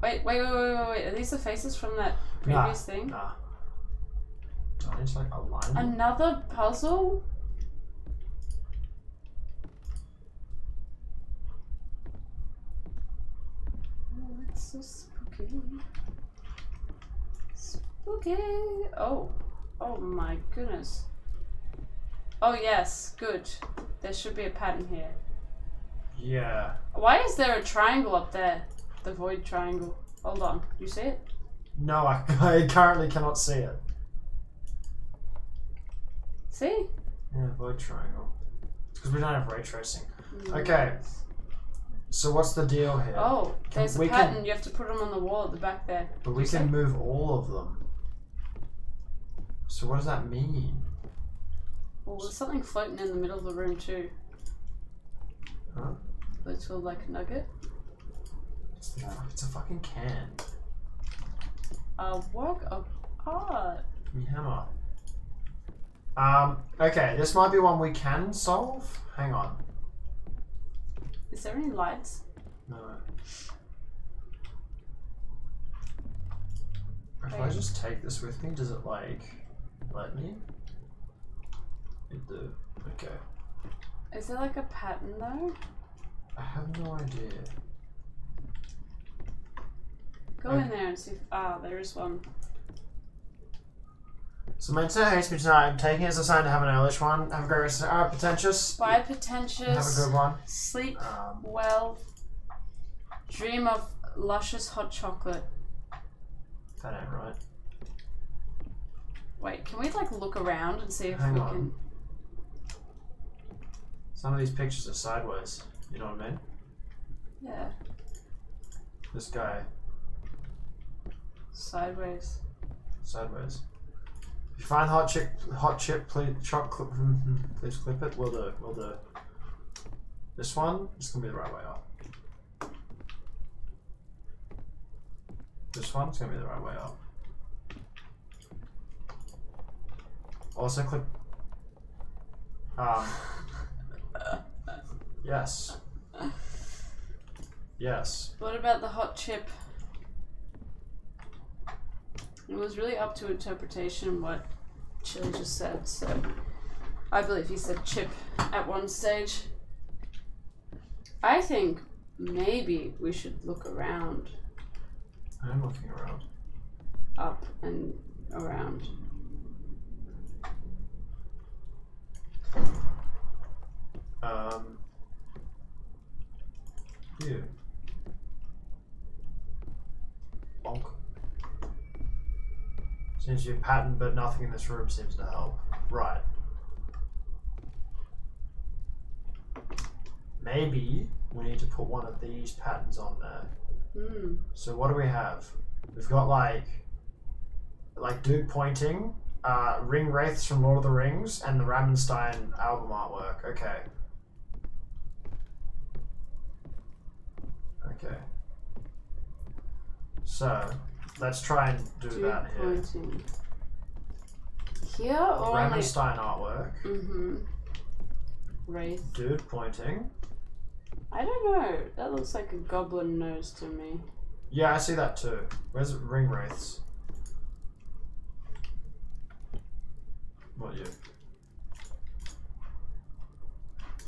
Wait, wait, wait, wait, wait, wait. Are these the faces from that Nah, previous thing? Nah. Do I need to like align them? Another puzzle? Oh, that's so spooky. Spooky. Oh. Oh my goodness. Oh yes, good. There should be a pattern here. Yeah. Why is there a triangle up there? The void triangle. Hold on. You see it? No, I, I currently cannot see it. See? Yeah, void triangle. Because we don't have ray tracing. Mm. Okay. So what's the deal here? Oh, Can- there's a we can- pattern. You have to put them on the wall at the back there. But we can move all of them. So what does that mean? Well, there's something floating in the middle of the room too. Huh? Looks called like a nugget. It's, the, it's a fucking can. A work of art. Me hammer. Um, okay, this might be one we can solve. Hang on. Is there any lights? No. If I just take this with me, does it like let me? It do. Okay. Is there like a pattern though? I have no idea. Go Okay. in there and see. If, ah, there is one. So mentor hates me tonight. I'm taking it as a sign to have an earlish one. Have a great rest of uh, pretentious. Bye, Have a pretentious. good one. Sleep Um, well. Dream of luscious hot chocolate. that ain't right. Wait, can we like look around and see if Hang we on. can? Some of these pictures are sideways. You know what I mean? Yeah, This guy, sideways. sideways. If you find hot chip, hot chip, please, chop, clip, please clip it. We'll do. We'll do. This one is gonna be the right way up. This one's gonna be the right way up. Also clip. Um. Yes. Yes. What about the hot chip? It was really up to interpretation what Chili just said, so I believe he said chip at one stage. I think maybe we should look around, I'm looking around. up and around. Um. You. Bonk. Seems to be a pattern, but nothing in this room seems to help. Right. Maybe we need to put one of these patterns on there. Hmm. So what do we have? We've got like, like dude pointing, uh, ring wraiths from Lord of the Rings, and the Ramenstein album artwork. Okay. Okay. So let's try and do that here. pointing. Here or on the... Ramenstein artwork, Mm-hmm. Wraith. dude pointing. I don't know. That looks like a goblin nose to me. Yeah, I see that too. Where's ring wraiths? Not you.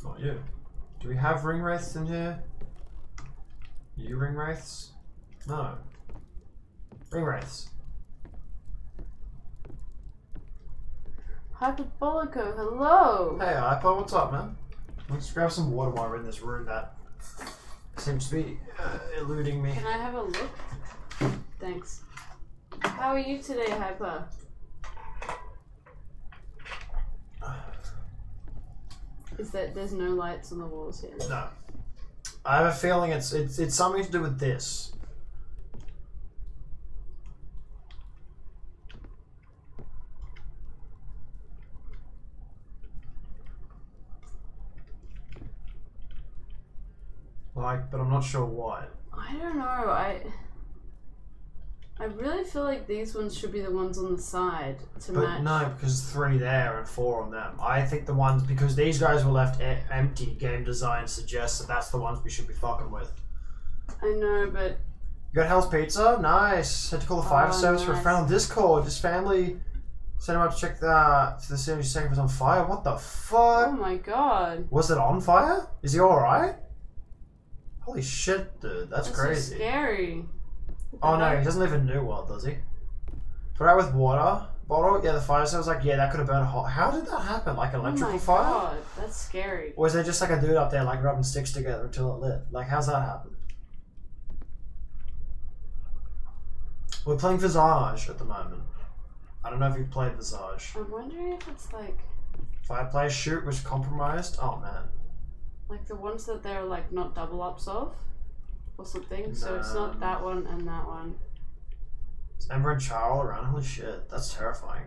Not you. Do we have ring wraiths in here? You ring wraiths? No. Ring wraiths. Hyperbolico, hello! Hey, Ipo, what's up, man? Let's grab some water while we're in this room that seems to be uh, eluding me. Can I have a look? Thanks. How are you today, Hyper? Is that there's no lights on the walls here? No. I have a feeling it's it's it's something to do with this. Like, but I'm not sure what. I don't know. I I really feel like these ones should be the ones on the side to But match. no, because three there and four on them. I think the ones because these guys were left e- empty. Game design suggests that that's the ones we should be fucking with. I know, but You got Hell's Pizza, nice. Had to call the fire Oh, service for a friend on Discord. His family sent him out to check the for the city second was on fire. What the fuck? oh my god, Was it on fire? Is he alright? Holy shit, dude, that's, that's crazy. so scary. Oh no, he doesn't live in New World, does he? Put out with water bottle. Yeah, the fire service was like, yeah, that could have burned hot. How did that happen? Like Oh electrical my fire? god, that's scary. Or is there just like a dude up there like rubbing sticks together until it lit? Like, how's that happen? We're playing Visage at the moment. I don't know if you've played Visage. I'm wondering if it's like Fireplace chute was compromised. Oh man. Like the ones that they're like not double ups of or something. So it's not that one and that one. Is Ember and Char all around? Holy shit, that's terrifying.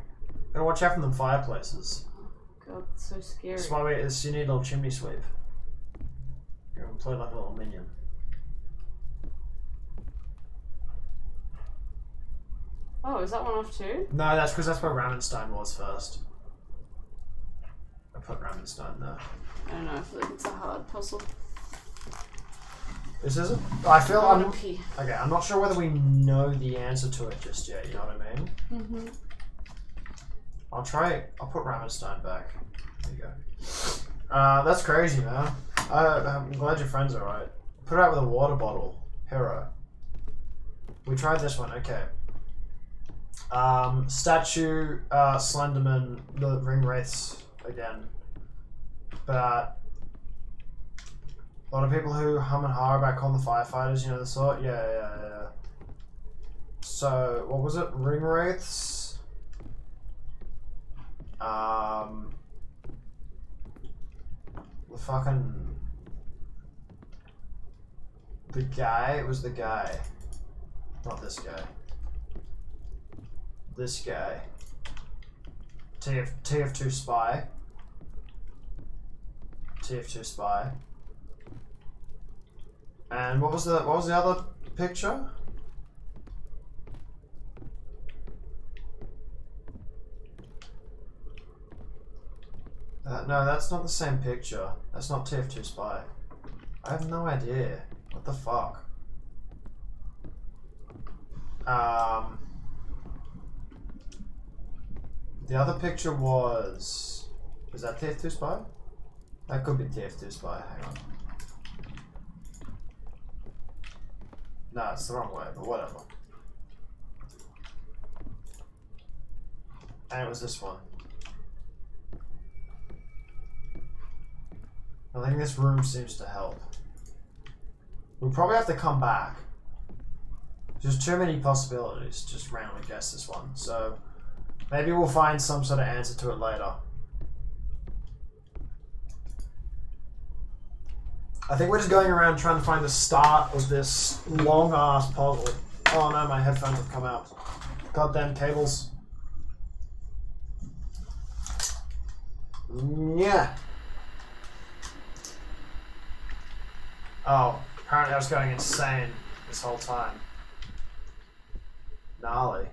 Gotta watch out from them fireplaces. Oh, God, it's so scary. That's why we, it's, you need a little chimney sweep. You're gonna play like a little minion. Oh, is that one off too? No, that's because that's where Ramenstein was first. I put Ramenstein there. I don't know. I feel like it's a hard puzzle. This isn't. I feel I I'm pee. okay. I'm not sure whether we know the answer to it just yet. You know what I mean? Mm-hmm. I'll try. It I'll put Ramenstein back. There you go. Uh, that's crazy, man. I, I'm glad your friend's are alright. Put it out with a water bottle. Hero. We tried this one. Okay. Um, statue, uh, Slenderman, the ring wraiths again. But a lot of people who hum and har about calling the firefighters, you know the sort. Yeah, yeah, yeah. So what was it? Ring wraiths. Um, the fucking the guy. It was the guy, not this guy. This guy. TF TF2 spy. TF2 spy. And what was the what was the other picture? Uh, no, that's not the same picture. That's not TF2 Spy. I have no idea. What the fuck? Um, the other picture was. Was that TF2 Spy? That could be TF2 Spy. Hang on. No, it's the wrong way, but whatever. And it was this one. I think this room seems to help. We'll probably have to come back. There's too many possibilities. Just randomly guess this one. So maybe we'll find some sort of answer to it later. I think we're just going around trying to find the start of this long ass puzzle. Oh no, my headphones have come out. Goddamn cables. Mm, yeah. Oh, apparently I was going insane this whole time. Gnarly.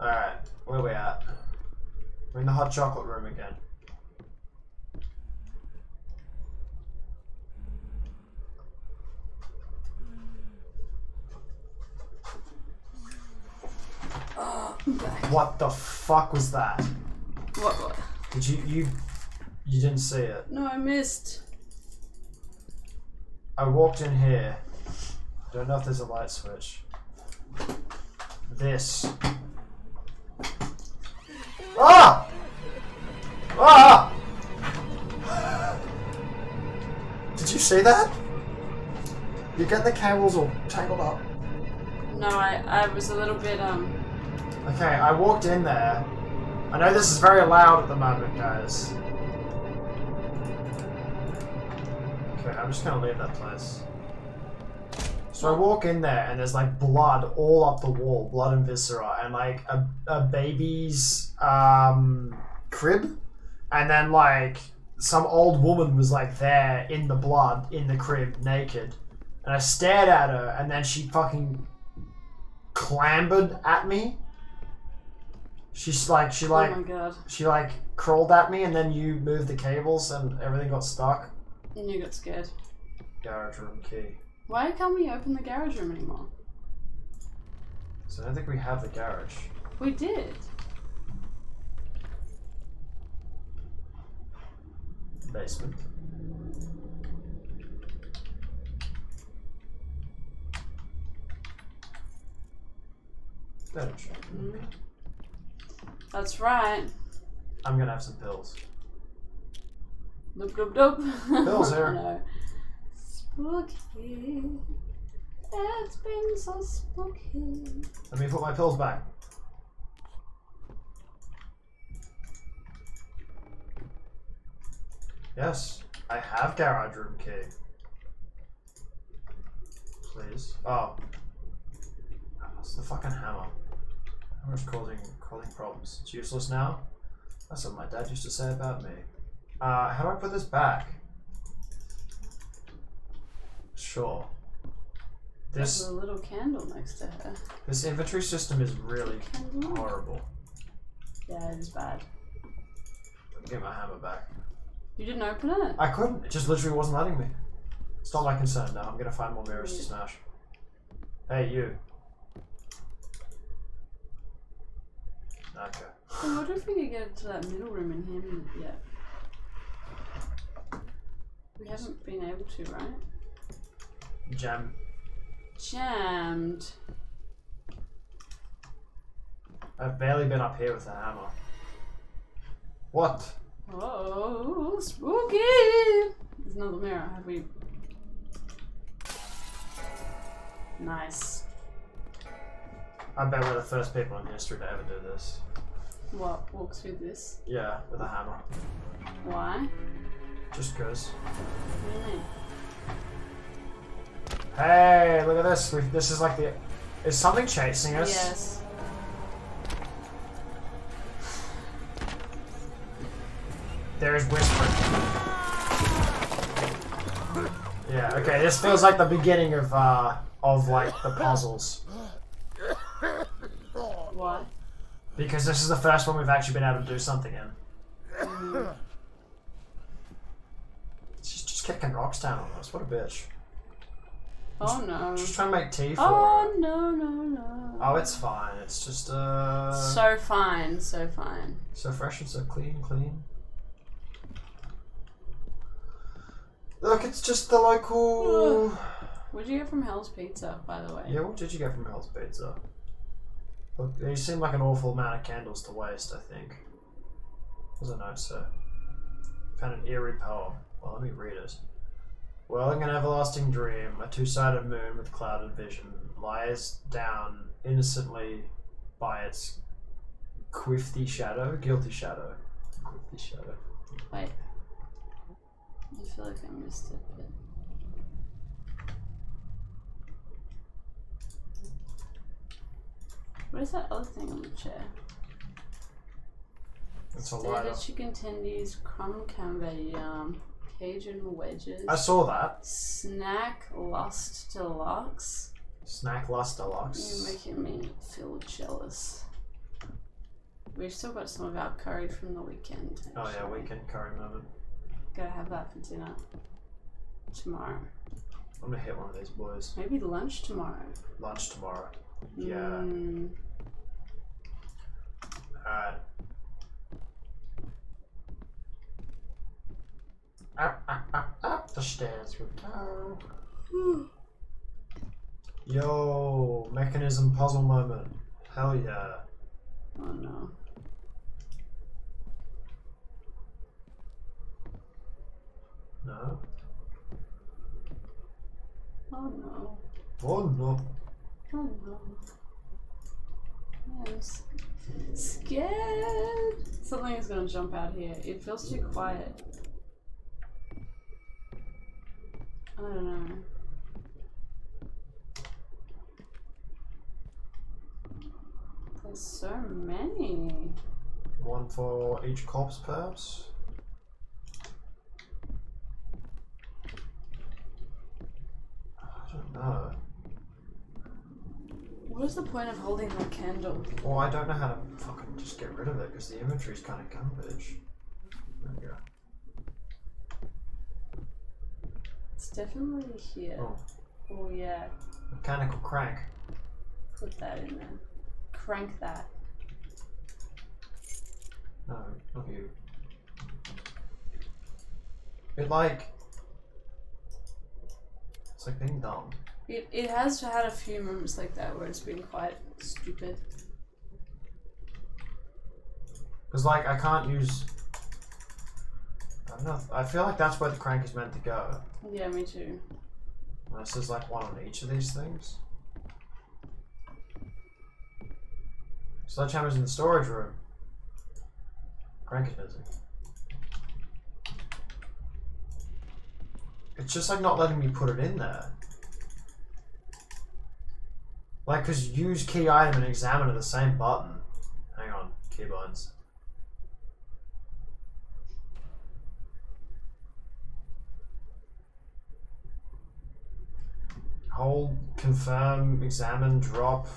Alright, where are we at? We're in the hot chocolate room again. What the fuck was that? What? What? Did you you you didn't see it? No, I missed. I walked in here. Don't know if there's a light switch. This. Ah! Ah! Did you see that? You're getting the cables all tangled up. No, I I was a little bit um. Okay, I walked in there. I know this is very loud at the moment, guys. Okay, I'm just gonna leave that place. So I walk in there and there's like blood all up the wall, blood and viscera, and like a, a baby's um, crib, and then like some old woman was like there in the blood in the crib, naked, and I stared at her, and then she fucking clambered at me. She's like, she oh like, oh my god. she like crawled at me, and then you moved the cables, and everything got stuck. And you got scared. Garage room key. Why can't we open the garage room anymore? So I don't think we have the garage. We did. Basement. Bench. That's right. I'm gonna have some pills. Doop doop doop. Bill's here. I know. Spooky. It's been so spooky. Let me put my pills back. Yes, I have garage room key. Please. Oh. It's the fucking hammer. Hammer's causing causing problems. It's useless now. That's what my dad used to say about me. Uh, how do I put this back? Sure. This There's a little candle next to her. this inventory system is really horrible. Yeah, it is bad. Get my hammer back. You didn't open it? I couldn't. It just literally wasn't letting me. It's not my concern now. I'm gonna find more mirrors to smash. Hey, you. Okay. I wonder if we could get to that middle room in him yet. We haven't been able to, right? Gem. Jammed. I've barely been up here with the hammer. What? Oh, spooky! There's another mirror. Have we? Nice. I bet we're the first people in history to ever do this. What? Walk through this? Yeah, with a hammer. Why? Just cause. What do you mean? Hey, look at this. we this is like the. Is something chasing us? Yes. There's whispering. Yeah, okay, this feels like the beginning of uh of like the puzzles. Why? Because this is the first one we've actually been able to do something in. She's just kicking rocks down on us. What a bitch. Oh no. Just trying to make tea for Oh her. no no no. Oh, it's fine. It's just uh So fine, so fine. so fresh and so clean, clean. Look, it's just the local. What'd you get from Hell's Pizza, by the way? Yeah, what did you get from Hell's Pizza? Look, they seem like an awful amount of candles to waste, I think. There's a note, sir. Found an eerie poem. Well, let me read it. Whirling an everlasting dream, a two sided moon with clouded vision lies down innocently by its quifty shadow, guilty shadow. Quifty shadow. Wait. I feel like I missed it, but. What is that other thing on the chair? It's a lighter. Chicken tendies, crumb canvas yum, Cajun wedges, I saw that. snack lust deluxe. Snack Lust deluxe. You're making me feel jealous. We've still got some of our curry from the weekend. Oh yeah, actually. weekend curry moment. Gotta have that for dinner tomorrow. I'm gonna hit one of these boys. Maybe lunch tomorrow. Lunch tomorrow. Yeah. Mm, Alright. Up, up, up, up the stairs we go. Yo, mechanism puzzle moment. Hell yeah. oh no. No? Oh no. Oh no. Oh no. I'm s- scared. Something is gonna jump out here. It feels too quiet. I don't know. There's so many. One for each corpse, perhaps? I don't What is the point of holding that candle? Well, I don't know how to fucking just get rid of it because the inventory's kind of garbage. There we go. It's definitely here. Oh. Oh yeah, Mechanical crank. put that in there. Crank that. No, not you. It like. It's like being dumb. It, it has had a few moments like that where it's been quite stupid. Because, like, I can't use. I don't know. I feel like that's where the crank is meant to go. Yeah, me too. Unless there's like one on each of these things. Sledgehammer's in the storage room. Crank is missing. It's just like not letting me put it in there. Like, because use key item and examine are the same button. Hang on, keybinds. Hold, confirm, examine, drop.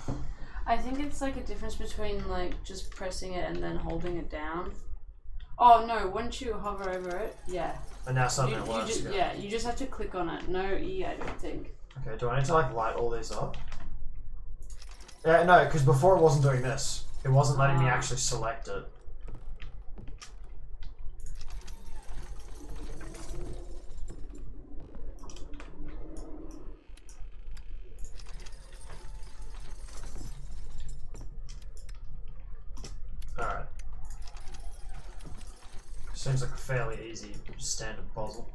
I think it's like a difference between like just pressing it and then holding it down. Oh no, once you hover over it, yeah. And now You, something you works. just, again. yeah, you just have to click on it. No E, I don't think. Okay, do I need to like light all these up? Yeah, no, because before it wasn't doing this. It wasn't letting me Ah. actually select it. Alright. Seems like a fairly easy standard puzzle.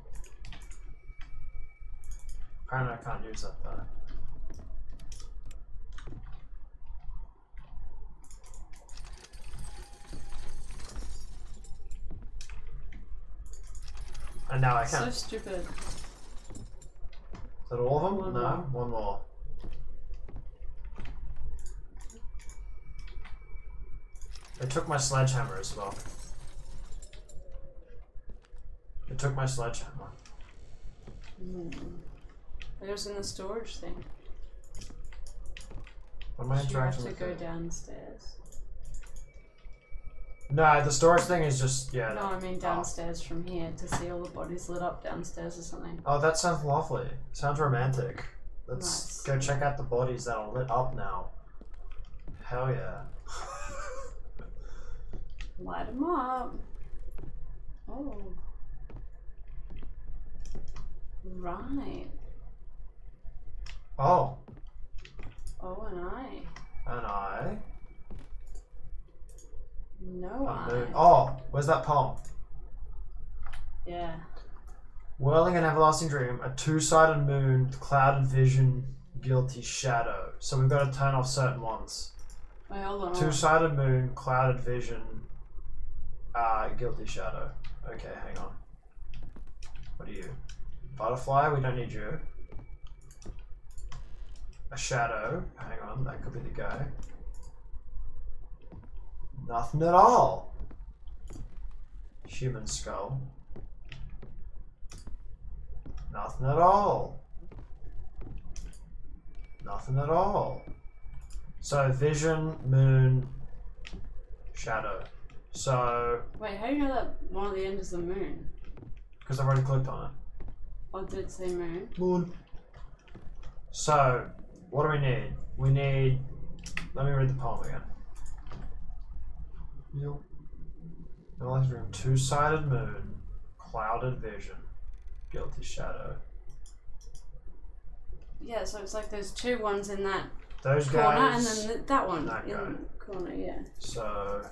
Apparently I can't use that though. And now I can. So stupid. Is that all of them? One no, more. one more. They took my sledgehammer as well. They took my sledgehammer. Mm. It was in the storage thing. What am I You have to go there? downstairs. No, the storage thing is just yeah. No, I mean downstairs from here to see all the bodies lit up downstairs or something. Oh, that sounds lovely. Sounds romantic. Let's Nice. go check out the bodies that are lit up now. Hell yeah. Light them up. Oh. Right. oh, Oh, and I. and I. No moon. Oh, where's that poem? Yeah. Whirling an everlasting dream, a two-sided moon, clouded vision, guilty shadow. So we've got to turn off certain ones. Wait, hold on. Two-sided moon, clouded vision, uh, guilty shadow. Okay, hang on. What are you? Butterfly, we don't need you. A shadow, hang on, that could be the guy. Nothing at all. Human skull. Nothing at all. Nothing at all. So vision, moon, shadow. So Wait, how do you know that one at the end is the moon? because I've already clicked on it. Or did it say moon? Moon. So what do we need? We need. Let me read the poem again. Yep. Analyze room. Two-sided moon, clouded vision, guilty shadow. Yeah, so it's like there's two ones in that Those corner and then th- that one That in guy. the corner, yeah. So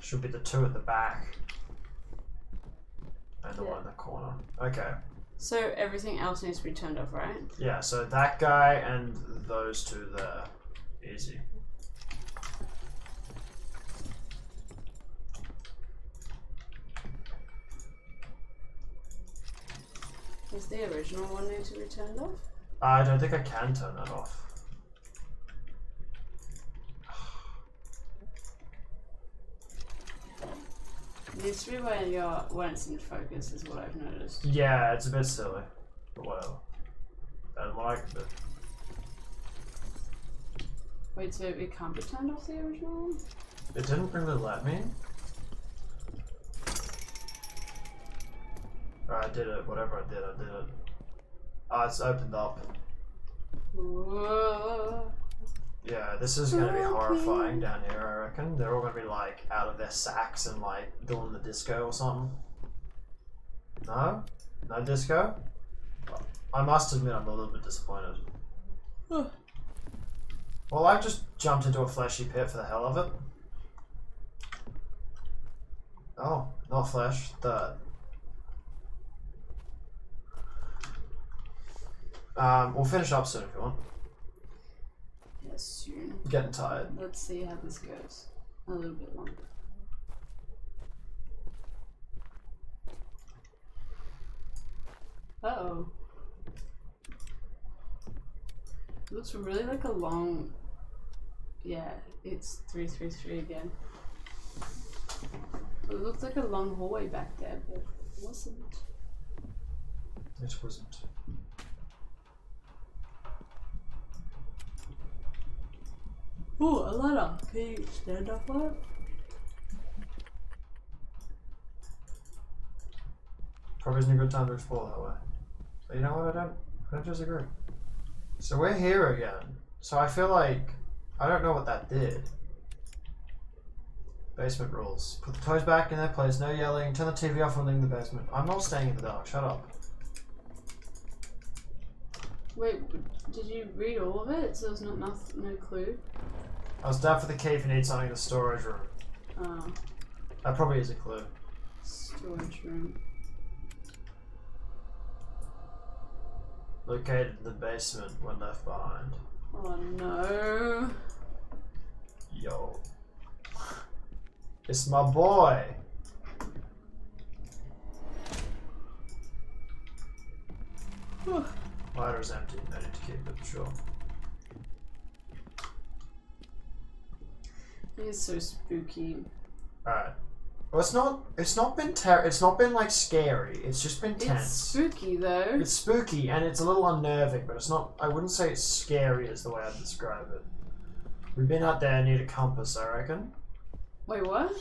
should be the two at the back and the Yeah. one in the corner. Okay. So everything else needs to be turned off, right? Yeah, so that guy and those two there. Easy. Does the original one need to be turned off? I don't think I can turn that off. It needs to be when you're when it's in focus is what I've noticed. Yeah, it's a bit silly. But whatever. Better than what I could do. Wait, so it can't be turned off the original one? It didn't really let me. I did it. Whatever I did, I did it. Ah, it's opened up. Whoa. Yeah, this is gonna be horrifying down here, I reckon. They're all gonna be like out of their sacks and like doing the disco or something. No? No disco? I must admit I'm a little bit disappointed. Well, I just jumped into a fleshy pit for the hell of it. Oh, not flesh, dirt. Um, we'll finish up soon if you want. Yes, soon. Getting tired. Let's see how this goes. A little bit longer. Uh oh. Looks really like a long. Yeah, it's 333 again. It looked like a long hallway back there, but it wasn't. It wasn't. Oh, a ladder. Can you stand up on it? Probably isn't a good time to explore that way. But you know what? I don't. I don't disagree. So we're here again. So I feel like I don't know what that did. Basement rules. Put the toys back in their place. No yelling. Turn the TV off when leaving the basement. I'm not staying in the dark. Shut up. Wait, did you read all of it? So there's not noth- no clue. I was down for the key if you need something in the storage room. Oh, That probably is a clue. storage room. Located in the basement when left behind. Oh no. Yo. It's my boy. Whew. Lighter's empty. I need to keep it, sure. It's so spooky. Alright. Well, it's not. It's not been ter- It's not been like scary. It's just been tense. It's spooky though. It's spooky and it's a little unnerving, but it's not. I wouldn't say it's scary, is the way I'd describe it. We've been out there near the compass, I reckon. Wait, what?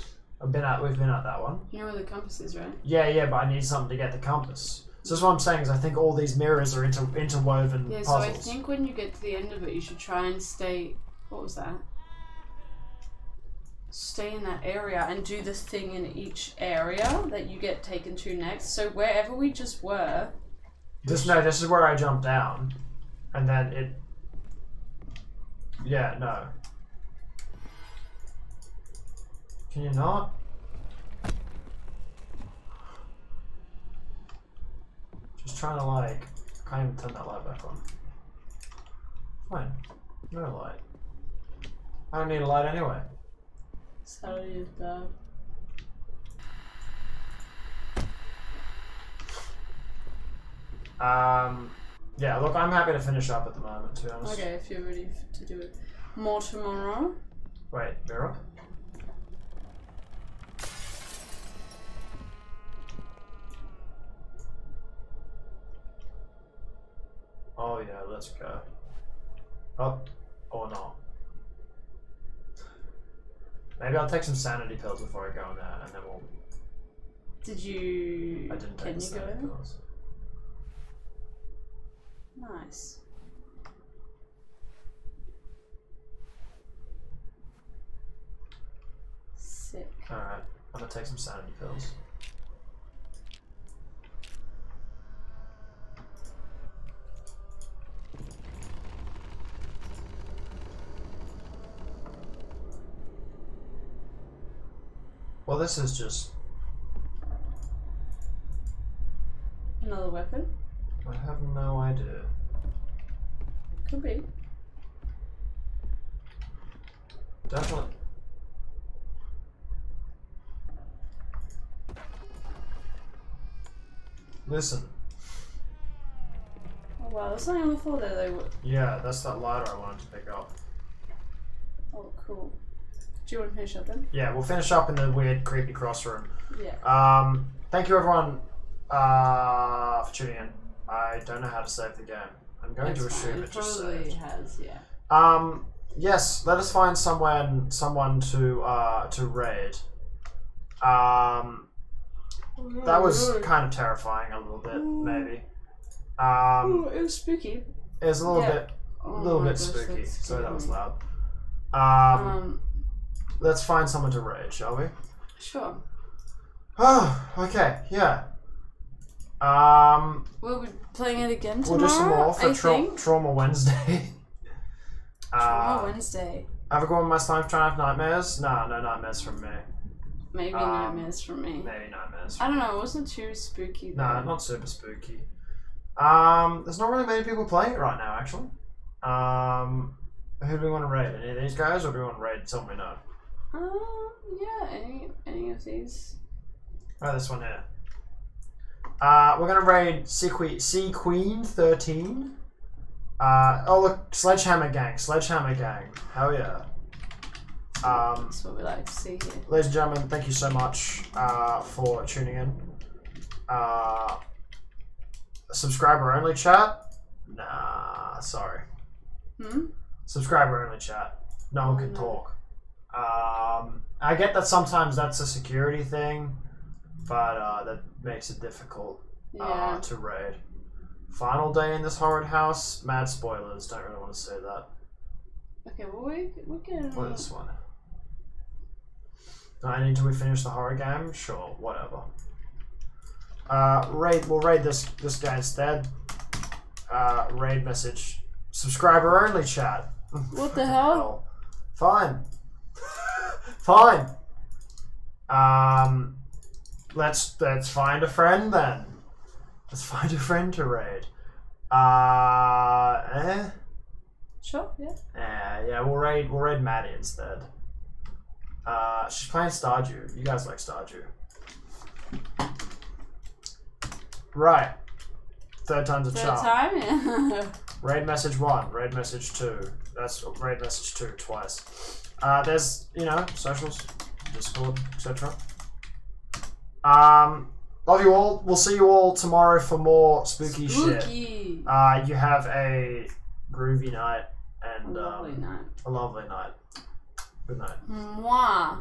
I've been out. We've been at that one. You know where the compass is, right? Yeah, yeah, but I need something to get the compass. So that's what I'm saying is I think all these mirrors are inter- interwoven Yeah, so I think when you get to the end of it, you should try and stay. What was that? Stay in that area and do the thing in each area that you get taken to next. So wherever we just were, This no, this is where I jumped down, and then it. Yeah, no. Can you not? Just trying to like, can't even turn that light back on. Fine, no light. I don't need a light anyway. Saturday is bad. Um, yeah, look, I'm happy to finish up at the moment. To be honest. Okay, if you're ready to do it. More tomorrow. Wait, mirror. Oh yeah, let's go. Up or not. Maybe I'll take some sanity pills before I go in there, and then we'll. Did you? I didn't take Can the you go sanity in? pills. Nice. Sick. All right, I'm gonna take some sanity pills. Well, this is just. Another weapon? I have no idea. Could be. Definitely. Listen, Oh wow, there's something on the floor there though. yeah, that's that ladder I wanted to pick up. Oh, cool. Do you want to finish up then? Yeah, we'll finish up in the weird, creepy cross room. Yeah. Um, thank you everyone uh, for tuning in. I don't know how to save the game. I'm going That's to assume fine. it just probably saved. has, yeah. Um, yes, let us find someone someone to uh to raid. Um, that was kind of terrifying a little bit, maybe. Um, Ooh, it was spooky. it was a little Yeah. bit Oh a little my bit gosh, spooky. So that was loud. Um, Um, let's find someone to raid, shall we? sure. Oh, okay, yeah. Um, We'll be playing it again tomorrow. we'll do some more for tra- Trauma Wednesday. Trauma uh, Wednesday. have a go on my slime trying to have nightmares? Nah, no nightmares from me. Maybe um, nightmares from me. Maybe nightmares. I don't know. It wasn't too spooky. No, though. not super spooky. Um, there's not really many people playing it right now, actually. Um, who do we want to raid? Any of these guys, or do we want to raid someone we know? Um, yeah. Any any of these? Oh, this one here. Uh, we're gonna raid Sea Queen, sea Queen 13. Uh, oh look, Sledgehammer Gang, Sledgehammer Gang. Hell yeah. Um, That's what we like to see here. ladies and gentlemen, thank you so much uh, for tuning in. Uh, subscriber only chat? Nah, sorry. Hmm. Subscriber only chat. No one can talk. Um, I get that sometimes that's a security thing, but uh, that makes it difficult Yeah. uh, to raid. Final day in this horrid house. Mad spoilers. Don't really want to say that. okay. Well, we we can. Is this one? Nine until we finish the horror game. Sure, whatever. Uh, raid. We'll raid this this guy instead. Uh, raid message. Subscriber only chat. What the hell? Fine. Fine. Um, let's let's find a friend then. Let's find a friend to raid. Uh, eh. Sure. Yeah. Yeah, yeah, we'll raid we'll raid Maddie instead. Uh, she's playing Stardew. You guys like Stardew. Right. Third time's a charm. Third time. Yeah. Raid message one, raid message two. That's raid message two twice. Uh, there's you know socials, Discord, etc. Um, love you all. We'll see you all tomorrow for more spooky, shit. Uh, you have a groovy night A and lovely um, night. a lovely night. Good night. Mwah.